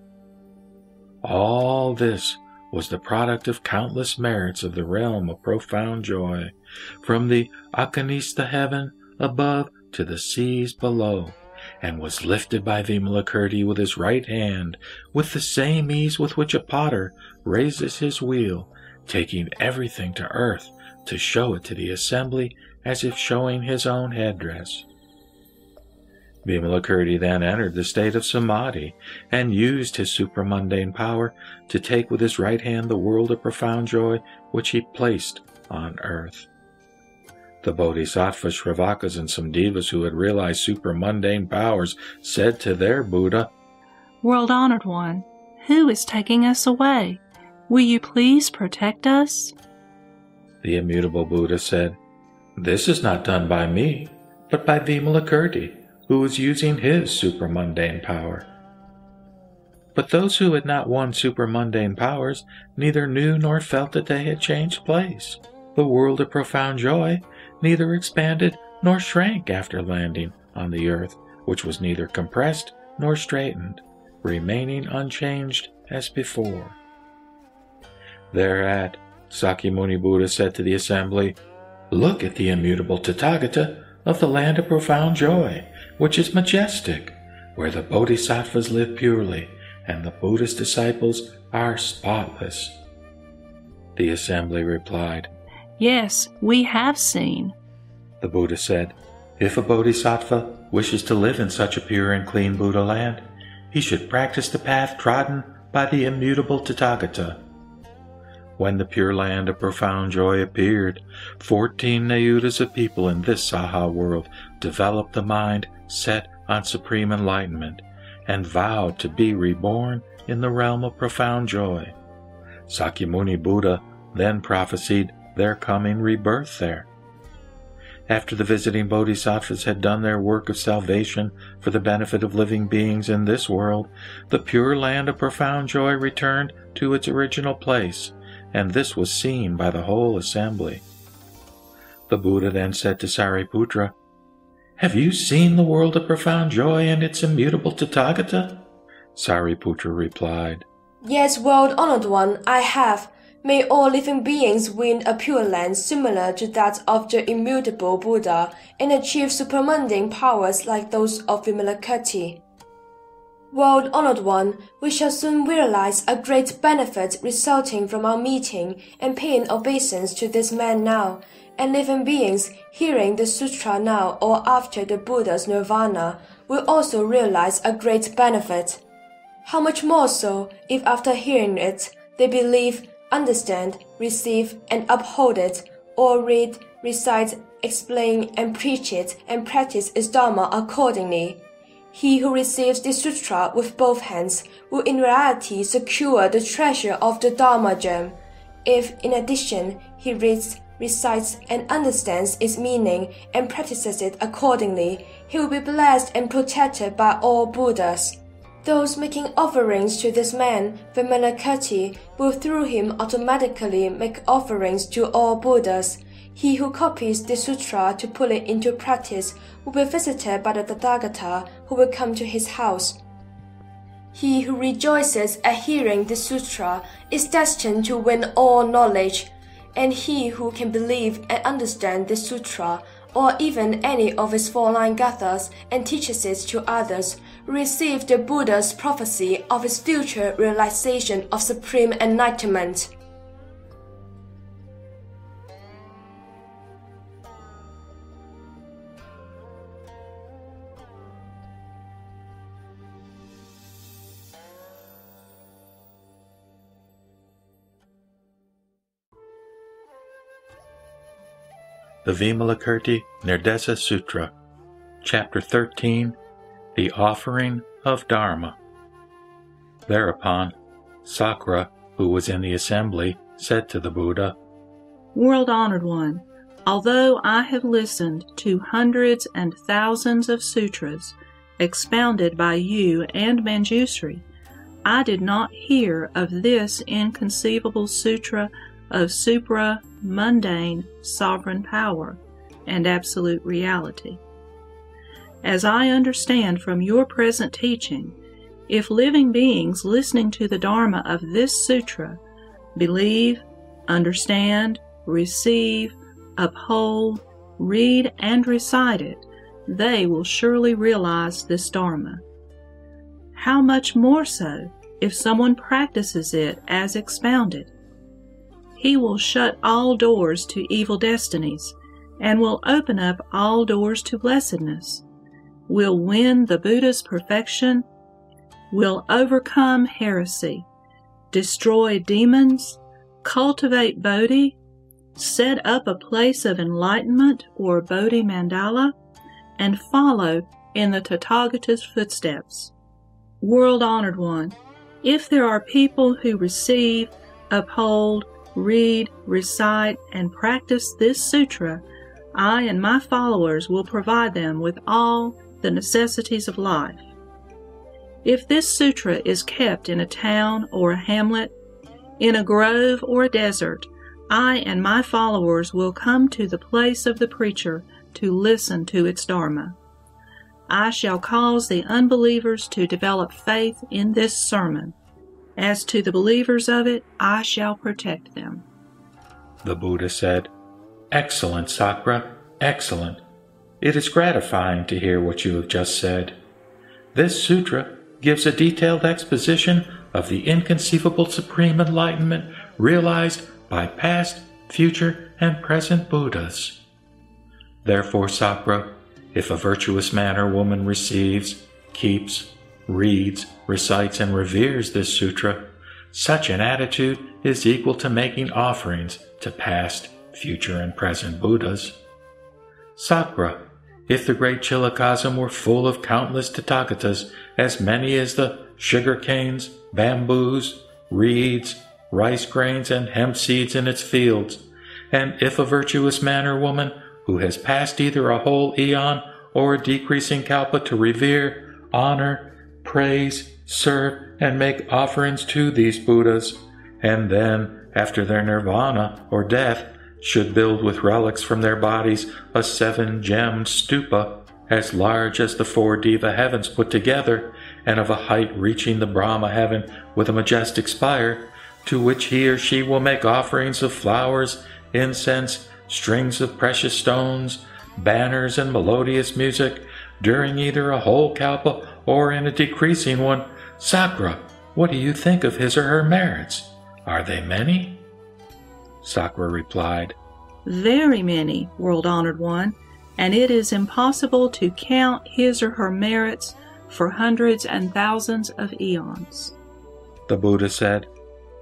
All this was the product of countless merits of the realm of profound joy, from the Akanistha heaven above to the seas below, and was lifted by Vimalakirti with his right hand with the same ease with which a potter raises his wheel, taking everything to earth to show it to the assembly as if showing his own headdress. Vimalakirti then entered the state of samadhi and used his supramundane power to take with his right hand the world of profound joy which he placed on earth. The bodhisattvas, shravakas, and some devas who had realized supramundane powers said to their Buddha, World honored one, who is taking us away? Will you please protect us? The immutable Buddha said, This is not done by me, but by Vimalakirti who was using his supermundane power. But those who had not won supermundane powers neither knew nor felt that they had changed place. The world of profound joy neither expanded nor shrank after landing on the earth, which was neither compressed nor straightened, remaining unchanged as before. Thereat, Sakyamuni Buddha said to the assembly, Look at the immutable Tathagata of the land of profound joy, which is majestic, where the bodhisattvas live purely and the Buddha's disciples are spotless. The assembly replied, Yes, we have seen. The Buddha said, If a bodhisattva wishes to live in such a pure and clean Buddha land, he should practice the path trodden by the immutable Tathagata. When the Pure Land of Profound Joy appeared, fourteen Nayutas of people in this Saha world developed the mind set on supreme enlightenment and vowed to be reborn in the realm of profound joy. Sakyamuni Buddha then prophesied their coming rebirth there. After the visiting bodhisattvas had done their work of salvation for the benefit of living beings in this world, the pure land of profound joy returned to its original place, and this was seen by the whole assembly. The Buddha then said to Sariputra, Have you seen the world of profound joy and its immutable Tathagata? Sariputra replied, Yes, world honored one, I have. May all living beings win a pure land similar to that of the immutable Buddha and achieve supermundane powers like those of Vimalakirti. World honored one, we shall soon realize a great benefit resulting from our meeting and paying obeisance to this man now, and living beings hearing the sutra now or after the Buddha's nirvana will also realize a great benefit. How much more so if after hearing it they believe understand, receive, and uphold it, or read, recite, explain, and preach it, and practice its Dharma accordingly. He who receives the sutra with both hands will in reality secure the treasure of the Dharma gem. If, in addition, he reads, recites, and understands its meaning and practices it accordingly, he will be blessed and protected by all Buddhas. Those making offerings to this man, Vimalakirti, will through him automatically make offerings to all Buddhas. He who copies the sutra to put it into practice will be visited by the Tathagata who will come to his house. He who rejoices at hearing the sutra is destined to win all knowledge, and he who can believe and understand the sutra or even any of its four line gathas and teaches it to others, receive the Buddha's prophecy of his future realization of supreme enlightenment. The Vimalakirti Nirdesa Sutra, Chapter 13 The Offering of Dharma. Thereupon, Sakra, who was in the assembly, said to the Buddha, World honored one, although I have listened to hundreds and thousands of sutras expounded by you and Manjusri, I did not hear of this inconceivable sutra of supra mundane sovereign power and absolute reality. As I understand from your present teaching, if living beings listening to the Dharma of this sutra believe, understand, receive, uphold, read, and recite it, they will surely realize this Dharma. How much more so if someone practices it as expounded? He will shut all doors to evil destinies and will open up all doors to blessedness, will win the Buddha's perfection, will overcome heresy, destroy demons, cultivate Bodhi, set up a place of enlightenment or Bodhi mandala, and follow in the Tathagata's footsteps. World honored one, if there are people who receive, uphold, read, recite, and practice this sutra, I and my followers will provide them with all the necessities of life. If this sutra is kept in a town or a hamlet, in a grove or a desert, I and my followers will come to the place of the preacher to listen to its Dharma. I shall cause the unbelievers to develop faith in this sermon. As to the believers of it, I shall protect them. The Buddha said, Excellent, Sakra, excellent. it is gratifying to hear what you have just said. This sutra gives a detailed exposition of the inconceivable supreme enlightenment realized by past, future, and present Buddhas. Therefore, Sakra, if a virtuous man or woman receives, keeps, reads, recites, and reveres this sutra, such an attitude is equal to making offerings to past, future, and present Buddhas. Sakra, if the great Chiliocosm were full of countless Tathagatas, as many as the sugar canes, bamboos, reeds, rice grains, and hemp seeds in its fields, and if a virtuous man or woman who has passed either a whole eon or a decreasing kalpa to revere, honor, praise, serve, and make offerings to these Buddhas, and then, after their nirvana or death, should build with relics from their bodies a seven gemmed stupa as large as the four Deva heavens put together, and of a height reaching the Brahma heaven with a majestic spire, to which he or she will make offerings of flowers, incense, strings of precious stones, banners, and melodious music, during either a whole kalpa or in a decreasing one. Sakra, what do you think of his or her merits? Are they many? Sakra replied, Very many, world honored one, and it is impossible to count his or her merits for hundreds and thousands of eons. The Buddha said,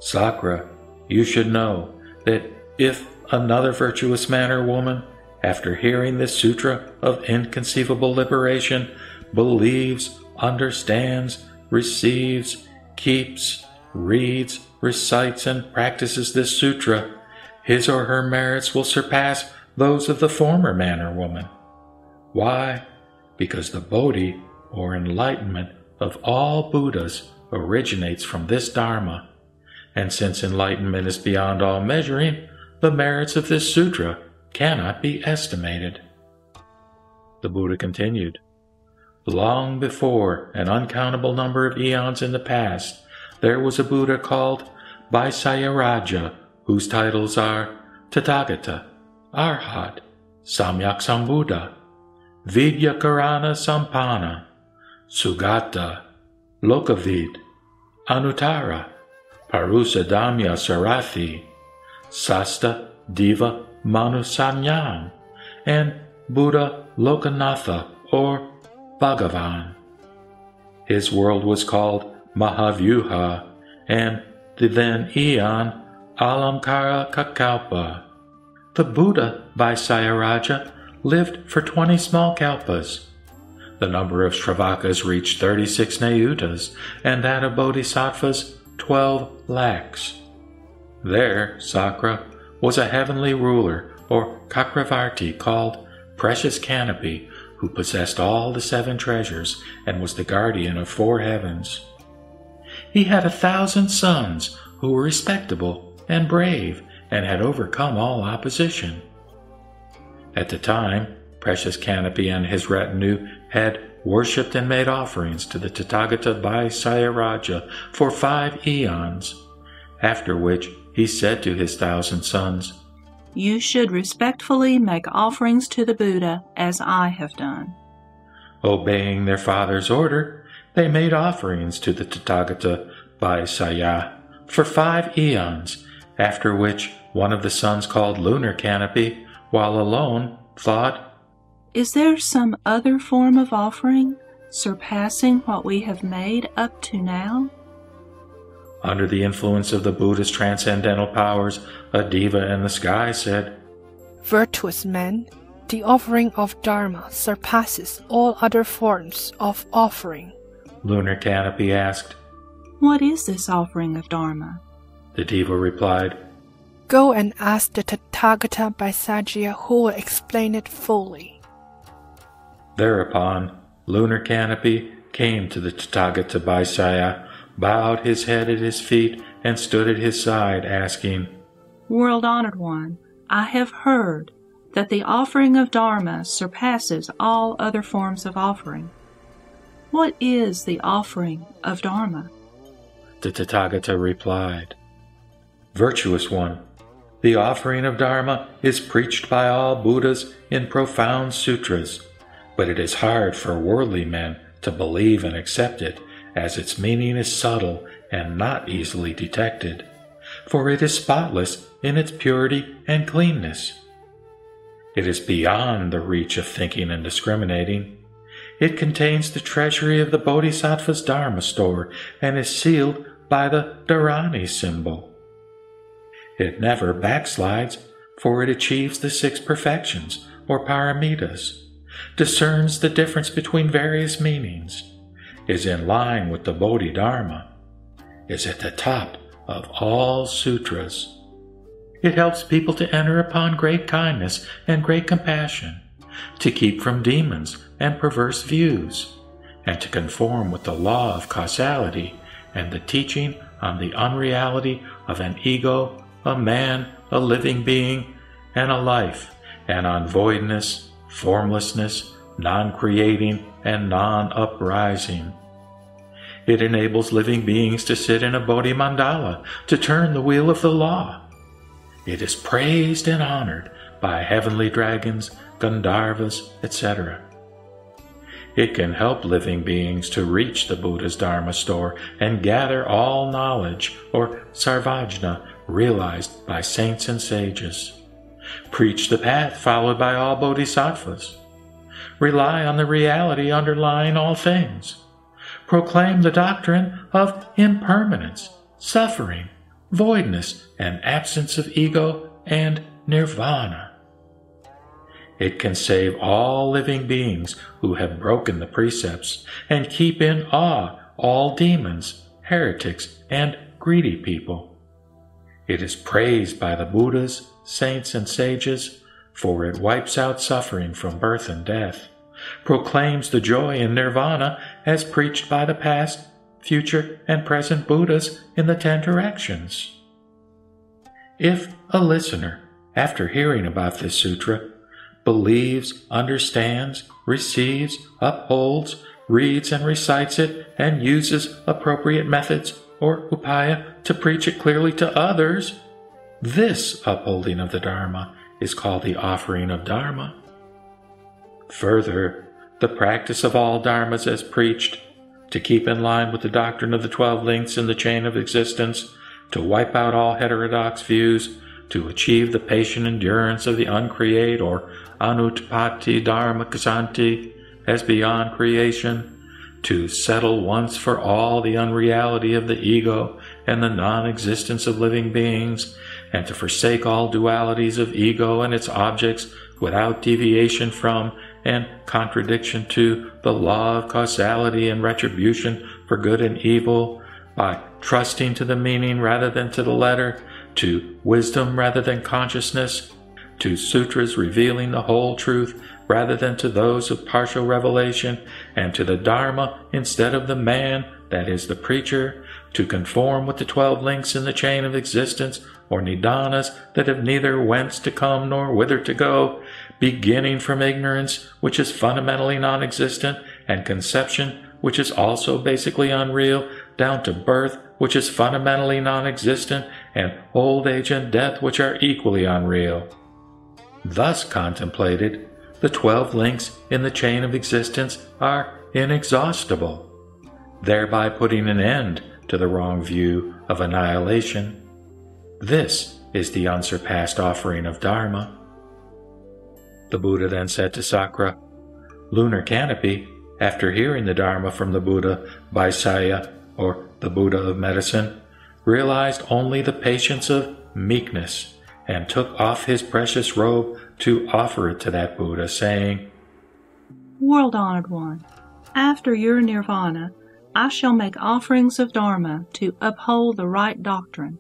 Sakra, you should know that if another virtuous man or woman, after hearing this sutra of inconceivable liberation, believes, understands, receives, keeps, reads, recites, and practices this sutra, his or her merits will surpass those of the former man or woman. Why? Because the Bodhi, or enlightenment, of all Buddhas originates from this Dharma, and since enlightenment is beyond all measuring, the merits of this sutra cannot be estimated. The Buddha continued. Long before an uncountable number of eons in the past, there was a Buddha called Bhaisajyaraja, whose titles are Tathagata, Arhat, Samyak Sambuddha, Vidyacarana Sampanna, Sugata, Lokavid, Anuttara, Purusadamya Sarathi, Sasta Diva Manusanyam, and Buddha Lokanatha or Bhagavan. His world was called Mahavyuha, and the then Eon Alamkara Kakalpa. The Buddha Bhaisajyaraja lived for 20 small kalpas. The number of Shravakas reached 36 Nayutas, and that of Bodhisattvas 12 lakhs. There, Sakra was a heavenly ruler, or Cakravarti called Precious Canopy, who possessed all the seven treasures and was the guardian of four heavens. He had a thousand sons who were respectable and brave and had overcome all opposition. At the time, Precious Canopy and his retinue had worshipped and made offerings to the Tathagata Bhaisajyaraja for five eons, after which he said to his thousand sons, you should respectfully make offerings to the Buddha as I have done. Obeying their father's order, they made offerings to the Tathagata Bhaisajya for five eons, after which one of the sons called Lunar Canopy, while alone, thought, Is there some other form of offering surpassing what we have made up to now? Under the influence of the Buddha's transcendental powers, a deva in the sky said, Virtuous man, the offering of Dharma surpasses all other forms of offering. Lunar Canopy asked, What is this offering of Dharma? The deva replied, Go and ask the Tathagata Bhaisajya who will explain it fully. Thereupon, Lunar Canopy came to the Tathagata Bhaisajya bowed his head at his feet, and stood at his side, asking, World honored one, I have heard that the offering of Dharma surpasses all other forms of offering. What is the offering of Dharma? The Tathagata replied, Virtuous one, The offering of Dharma is preached by all Buddhas in profound sutras, but it is hard for worldly men to believe and accept it, as its meaning is subtle and not easily detected, for it is spotless in its purity and cleanness. It is beyond the reach of thinking and discriminating. It contains the treasury of the Bodhisattva's Dharma store and is sealed by the Dharani symbol. It never backslides, for it achieves the six perfections, or paramitas, discerns the difference between various meanings, is in line with the Bodhidharma, is at the top of all sutras. It helps people to enter upon great kindness and great compassion, to keep from demons and perverse views, and to conform with the law of causality and the teaching on the unreality of an ego, a man, a living being, and a life, and on voidness, formlessness, non creating, and non uprising. It enables living beings to sit in a Bodhi mandala, to turn the wheel of the law. It is praised and honored by heavenly dragons, Gandharvas, etc. It can help living beings to reach the Buddha's Dharma store and gather all knowledge, or sarvajna, realized by saints and sages. Preach the path followed by all bodhisattvas. Rely on the reality underlying all things proclaim the doctrine of impermanence, suffering, voidness, and absence of ego and nirvana. It can save all living beings who have broken the precepts and keep in awe all demons, heretics, and greedy people. It is praised by the Buddhas, saints, and sages, for it wipes out suffering from birth and death proclaims the joy in nirvana as preached by the past, future, and present Buddhas in the Ten Directions. If a listener, after hearing about this sutra, believes, understands, receives, upholds, reads and recites it, and uses appropriate methods or upaya to preach it clearly to others, this upholding of the Dharma is called the offering of Dharma. Further, the practice of all dharmas as preached, to keep in line with the doctrine of the twelve links in the chain of existence, to wipe out all heterodox views, to achieve the patient endurance of the uncreate or anutpatti dharma kshanti as beyond creation, to settle once for all the unreality of the ego and the non existence of living beings, and to forsake all dualities of ego and its objects without deviation from and contradiction to the law of causality and retribution for good and evil, by trusting to the meaning rather than to the letter, to wisdom rather than consciousness, to sutras revealing the whole truth rather than to those of partial revelation, and to the Dharma instead of the man, that is the preacher, to conform with the twelve links in the chain of existence, or nidanas that have neither whence to come nor whither to go, beginning from ignorance, which is fundamentally non existent, and conception, which is also basically unreal, down to birth, which is fundamentally non existent, and old age and death, which are equally unreal. Thus contemplated, the twelve links in the chain of existence are inexhaustible, thereby putting an end to the wrong view of annihilation. This is the unsurpassed offering of Dharma. The Buddha then said to Sakra, Lunar Canopy, after hearing the Dharma from the Buddha Bhaisajya, or the Buddha of medicine, realized only the patience of meekness and took off his precious robe to offer it to that Buddha, saying, World honored one, after your nirvana, I shall make offerings of Dharma to uphold the right doctrine.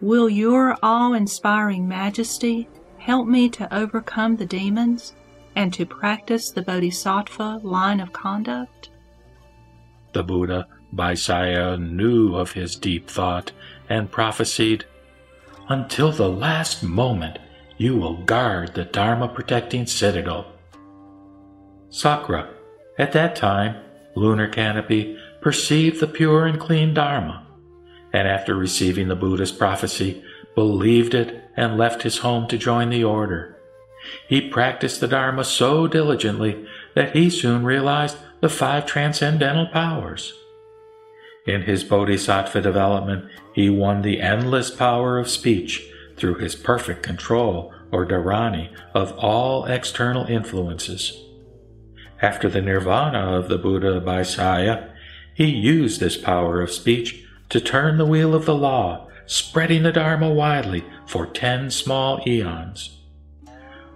Will your awe inspiring majesty help me to overcome the demons and to practice the Bodhisattva line of conduct? The Buddha, Bhaisajya, knew of his deep thought and prophesied, Until the last moment, you will guard the Dharma protecting citadel. Sakra, at that time, lunar canopy, perceived the pure and clean Dharma, and after receiving the Buddha's prophecy, believed it, and left his home to join the order. He practiced the Dharma so diligently that he soon realized the five transcendental powers. In his bodhisattva development, he won the endless power of speech through his perfect control, or dharani, of all external influences. After the nirvana of the Buddha Bhaisajya, he used this power of speech to turn the wheel of the law, spreading the Dharma widely for ten small eons.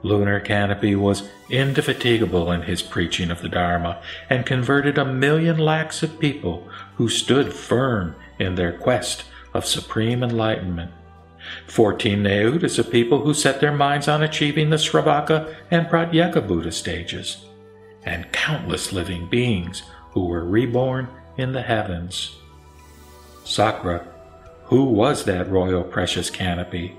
Lunar Canopy was indefatigable in his preaching of the Dharma and converted a million lakhs of people who stood firm in their quest of supreme enlightenment. Fourteen Nayutas of people who set their minds on achieving the Sravaka and Pratyeka Buddha stages, and countless living beings who were reborn in the heavens. Sakra, who was that royal precious canopy?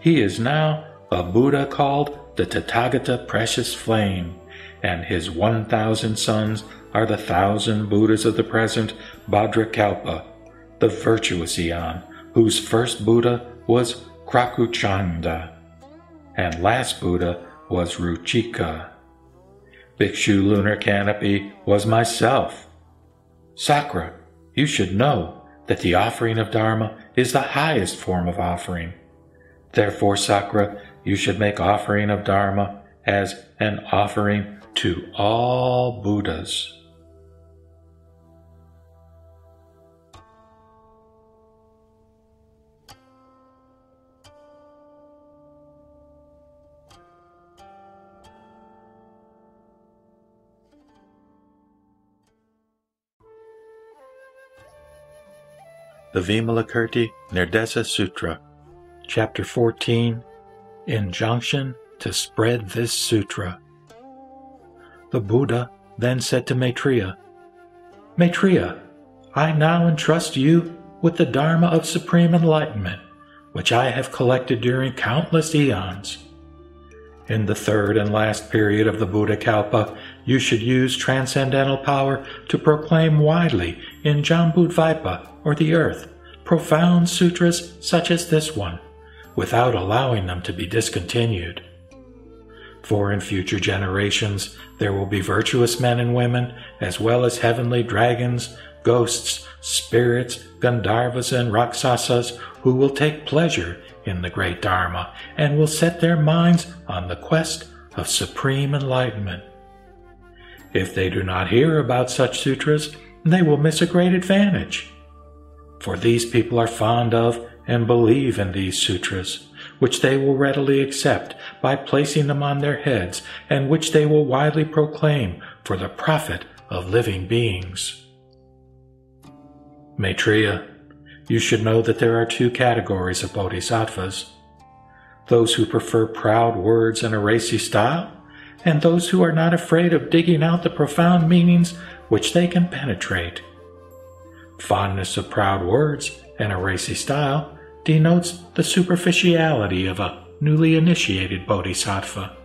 He is now a Buddha called the Tathagata precious flame, and his one thousand sons are the thousand Buddhas of the present Bhadrakalpa, the virtuous eon, whose first Buddha was Krakuchanda, and last Buddha was Ruchika. Bhikshu Lunar Canopy was myself. Sakra, you should know that the offering of Dharma is the highest form of offering. Therefore, Sakra, you should make offering of Dharma as an offering to all Buddhas. The Vimalakirti Nirdesa Sutra, Chapter 14 Injunction to Spread This Sutra. The Buddha then said to Maitreya, Maitreya, I now entrust you with the Dharma of supreme enlightenment, which I have collected during countless eons. In the third and last period of the Buddha Kalpa, you should use transcendental power to proclaim widely in Jambudvipa, or the earth, profound sutras such as this one without allowing them to be discontinued. For in future generations there will be virtuous men and women, as well as heavenly dragons, ghosts, spirits, Gandharvas, and Rakshasas, who will take pleasure in the great Dharma and will set their minds on the quest of supreme enlightenment. If they do not hear about such sutras, they will miss a great advantage. For these people are fond of and believe in these sutras, which they will readily accept by placing them on their heads, and which they will widely proclaim for the profit of living beings. Maitreya, you should know that there are two categories of bodhisattvas those who prefer proud words and a racy style, and those who are not afraid of digging out the profound meanings which they can penetrate. Fondness of proud words and a racy style denotes the superficiality of a newly initiated bodhisattva.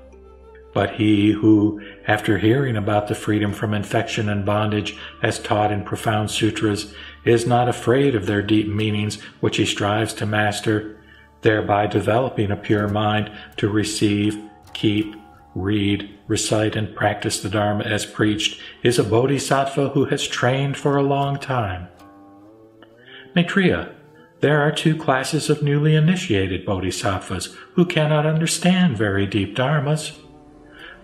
But he who, after hearing about the freedom from infection and bondage as taught in profound sutras, is not afraid of their deep meanings which he strives to master, thereby developing a pure mind to receive, keep, read, recite, and practice the Dharma as preached, is a bodhisattva who has trained for a long time. Maitreya, there are two classes of newly initiated bodhisattvas who cannot understand very deep dharmas.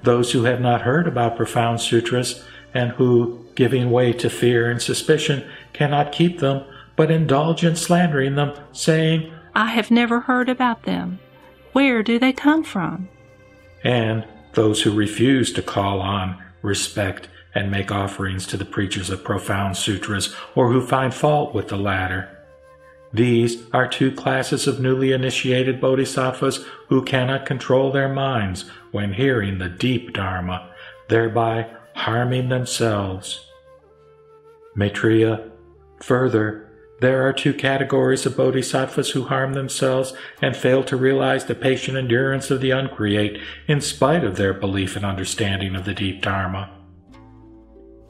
Those who have not heard about profound sutras and who, giving way to fear and suspicion, cannot keep them, but indulge in slandering them, saying, I have never heard about them. Where do they come from? And those who refuse to call on, respect, and make offerings to the preachers of profound sutras, or who find fault with the latter. These are two classes of newly initiated bodhisattvas who cannot control their minds when hearing the deep Dharma, thereby harming themselves. Maitreya, further, there are two categories of bodhisattvas who harm themselves and fail to realize the patient endurance of the uncreate in spite of their belief and understanding of the deep Dharma.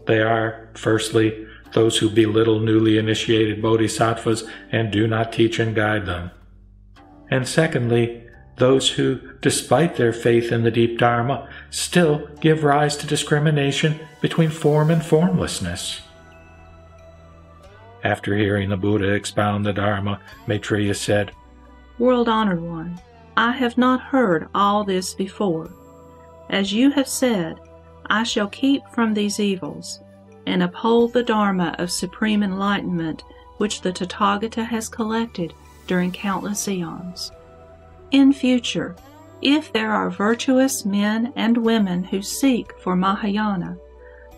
They are, firstly, those who belittle newly initiated bodhisattvas and do not teach and guide them. and secondly, those who, despite their faith in the deep Dharma, still give rise to discrimination between form and formlessness. After hearing the Buddha expound the Dharma, Maitreya said, World honored one, I have not heard all this before. As you have said, I shall keep from these evils and uphold the Dharma of supreme enlightenment which the Tathagata has collected during countless eons. In future, if there are virtuous men and women who seek for Mahayana,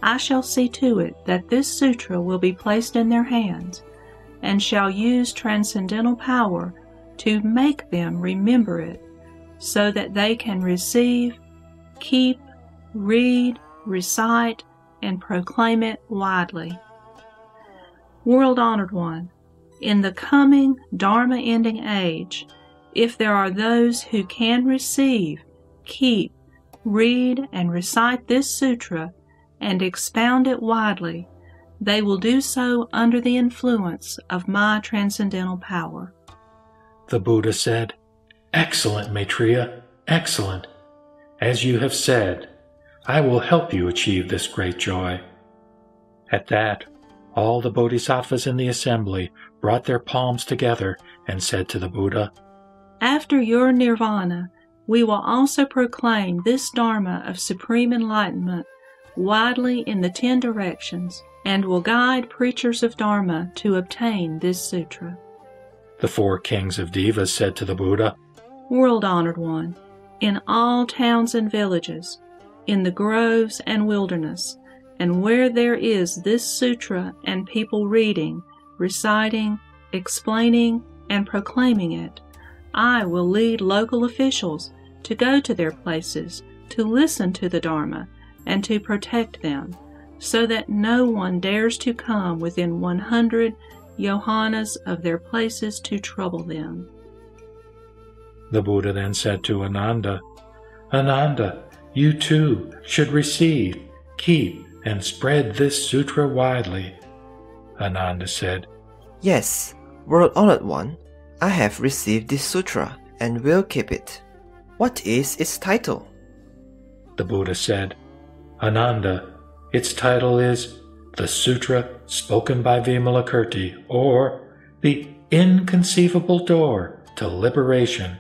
I shall see to it that this sutra will be placed in their hands, and shall use transcendental power to make them remember it, so that they can receive, keep, read, recite, and proclaim it widely. World honored one, in the coming Dharma ending age, if there are those who can receive, keep, read, and recite this sutra and expound it widely, they will do so under the influence of my transcendental power. The Buddha said, Excellent, Maitreya, excellent. As you have said, I will help you achieve this great joy. At that, all the bodhisattvas in the assembly brought their palms together and said to the Buddha, After your nirvana, we will also proclaim this Dharma of supreme enlightenment widely in the ten directions and will guide preachers of Dharma to obtain this sutra. The four kings of Devas said to the Buddha, World honored one, in all towns and villages, in the groves and wilderness, and where there is this sutra and people reading, reciting, explaining, and proclaiming it, I will lead local officials to go to their places to listen to the Dharma and to protect them, so that no one dares to come within 100 yojanas of their places to trouble them. The Buddha then said to Ananda, Ananda, you too should receive, keep, and spread this sutra widely. Ananda said, Yes, world honored one, I have received this sutra and will keep it. What is its title? The Buddha said, Ananda, its title is The Sutra Spoken by Vimalakirti, or The Inconceivable Door to Liberation,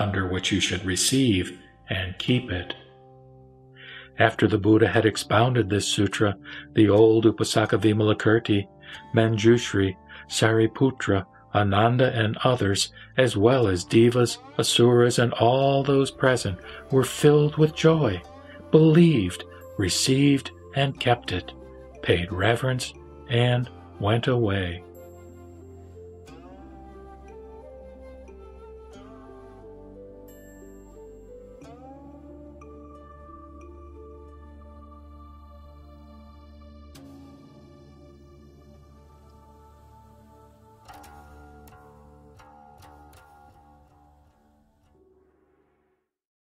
under which you should receive and keep it. After the Buddha had expounded this sutra, the old Upasaka Vimalakirti, Manjushri, Sariputra, Ananda, and others, as well as devas, asuras, and all those present, were filled with joy, believed, received, and kept it, paid reverence, and went away.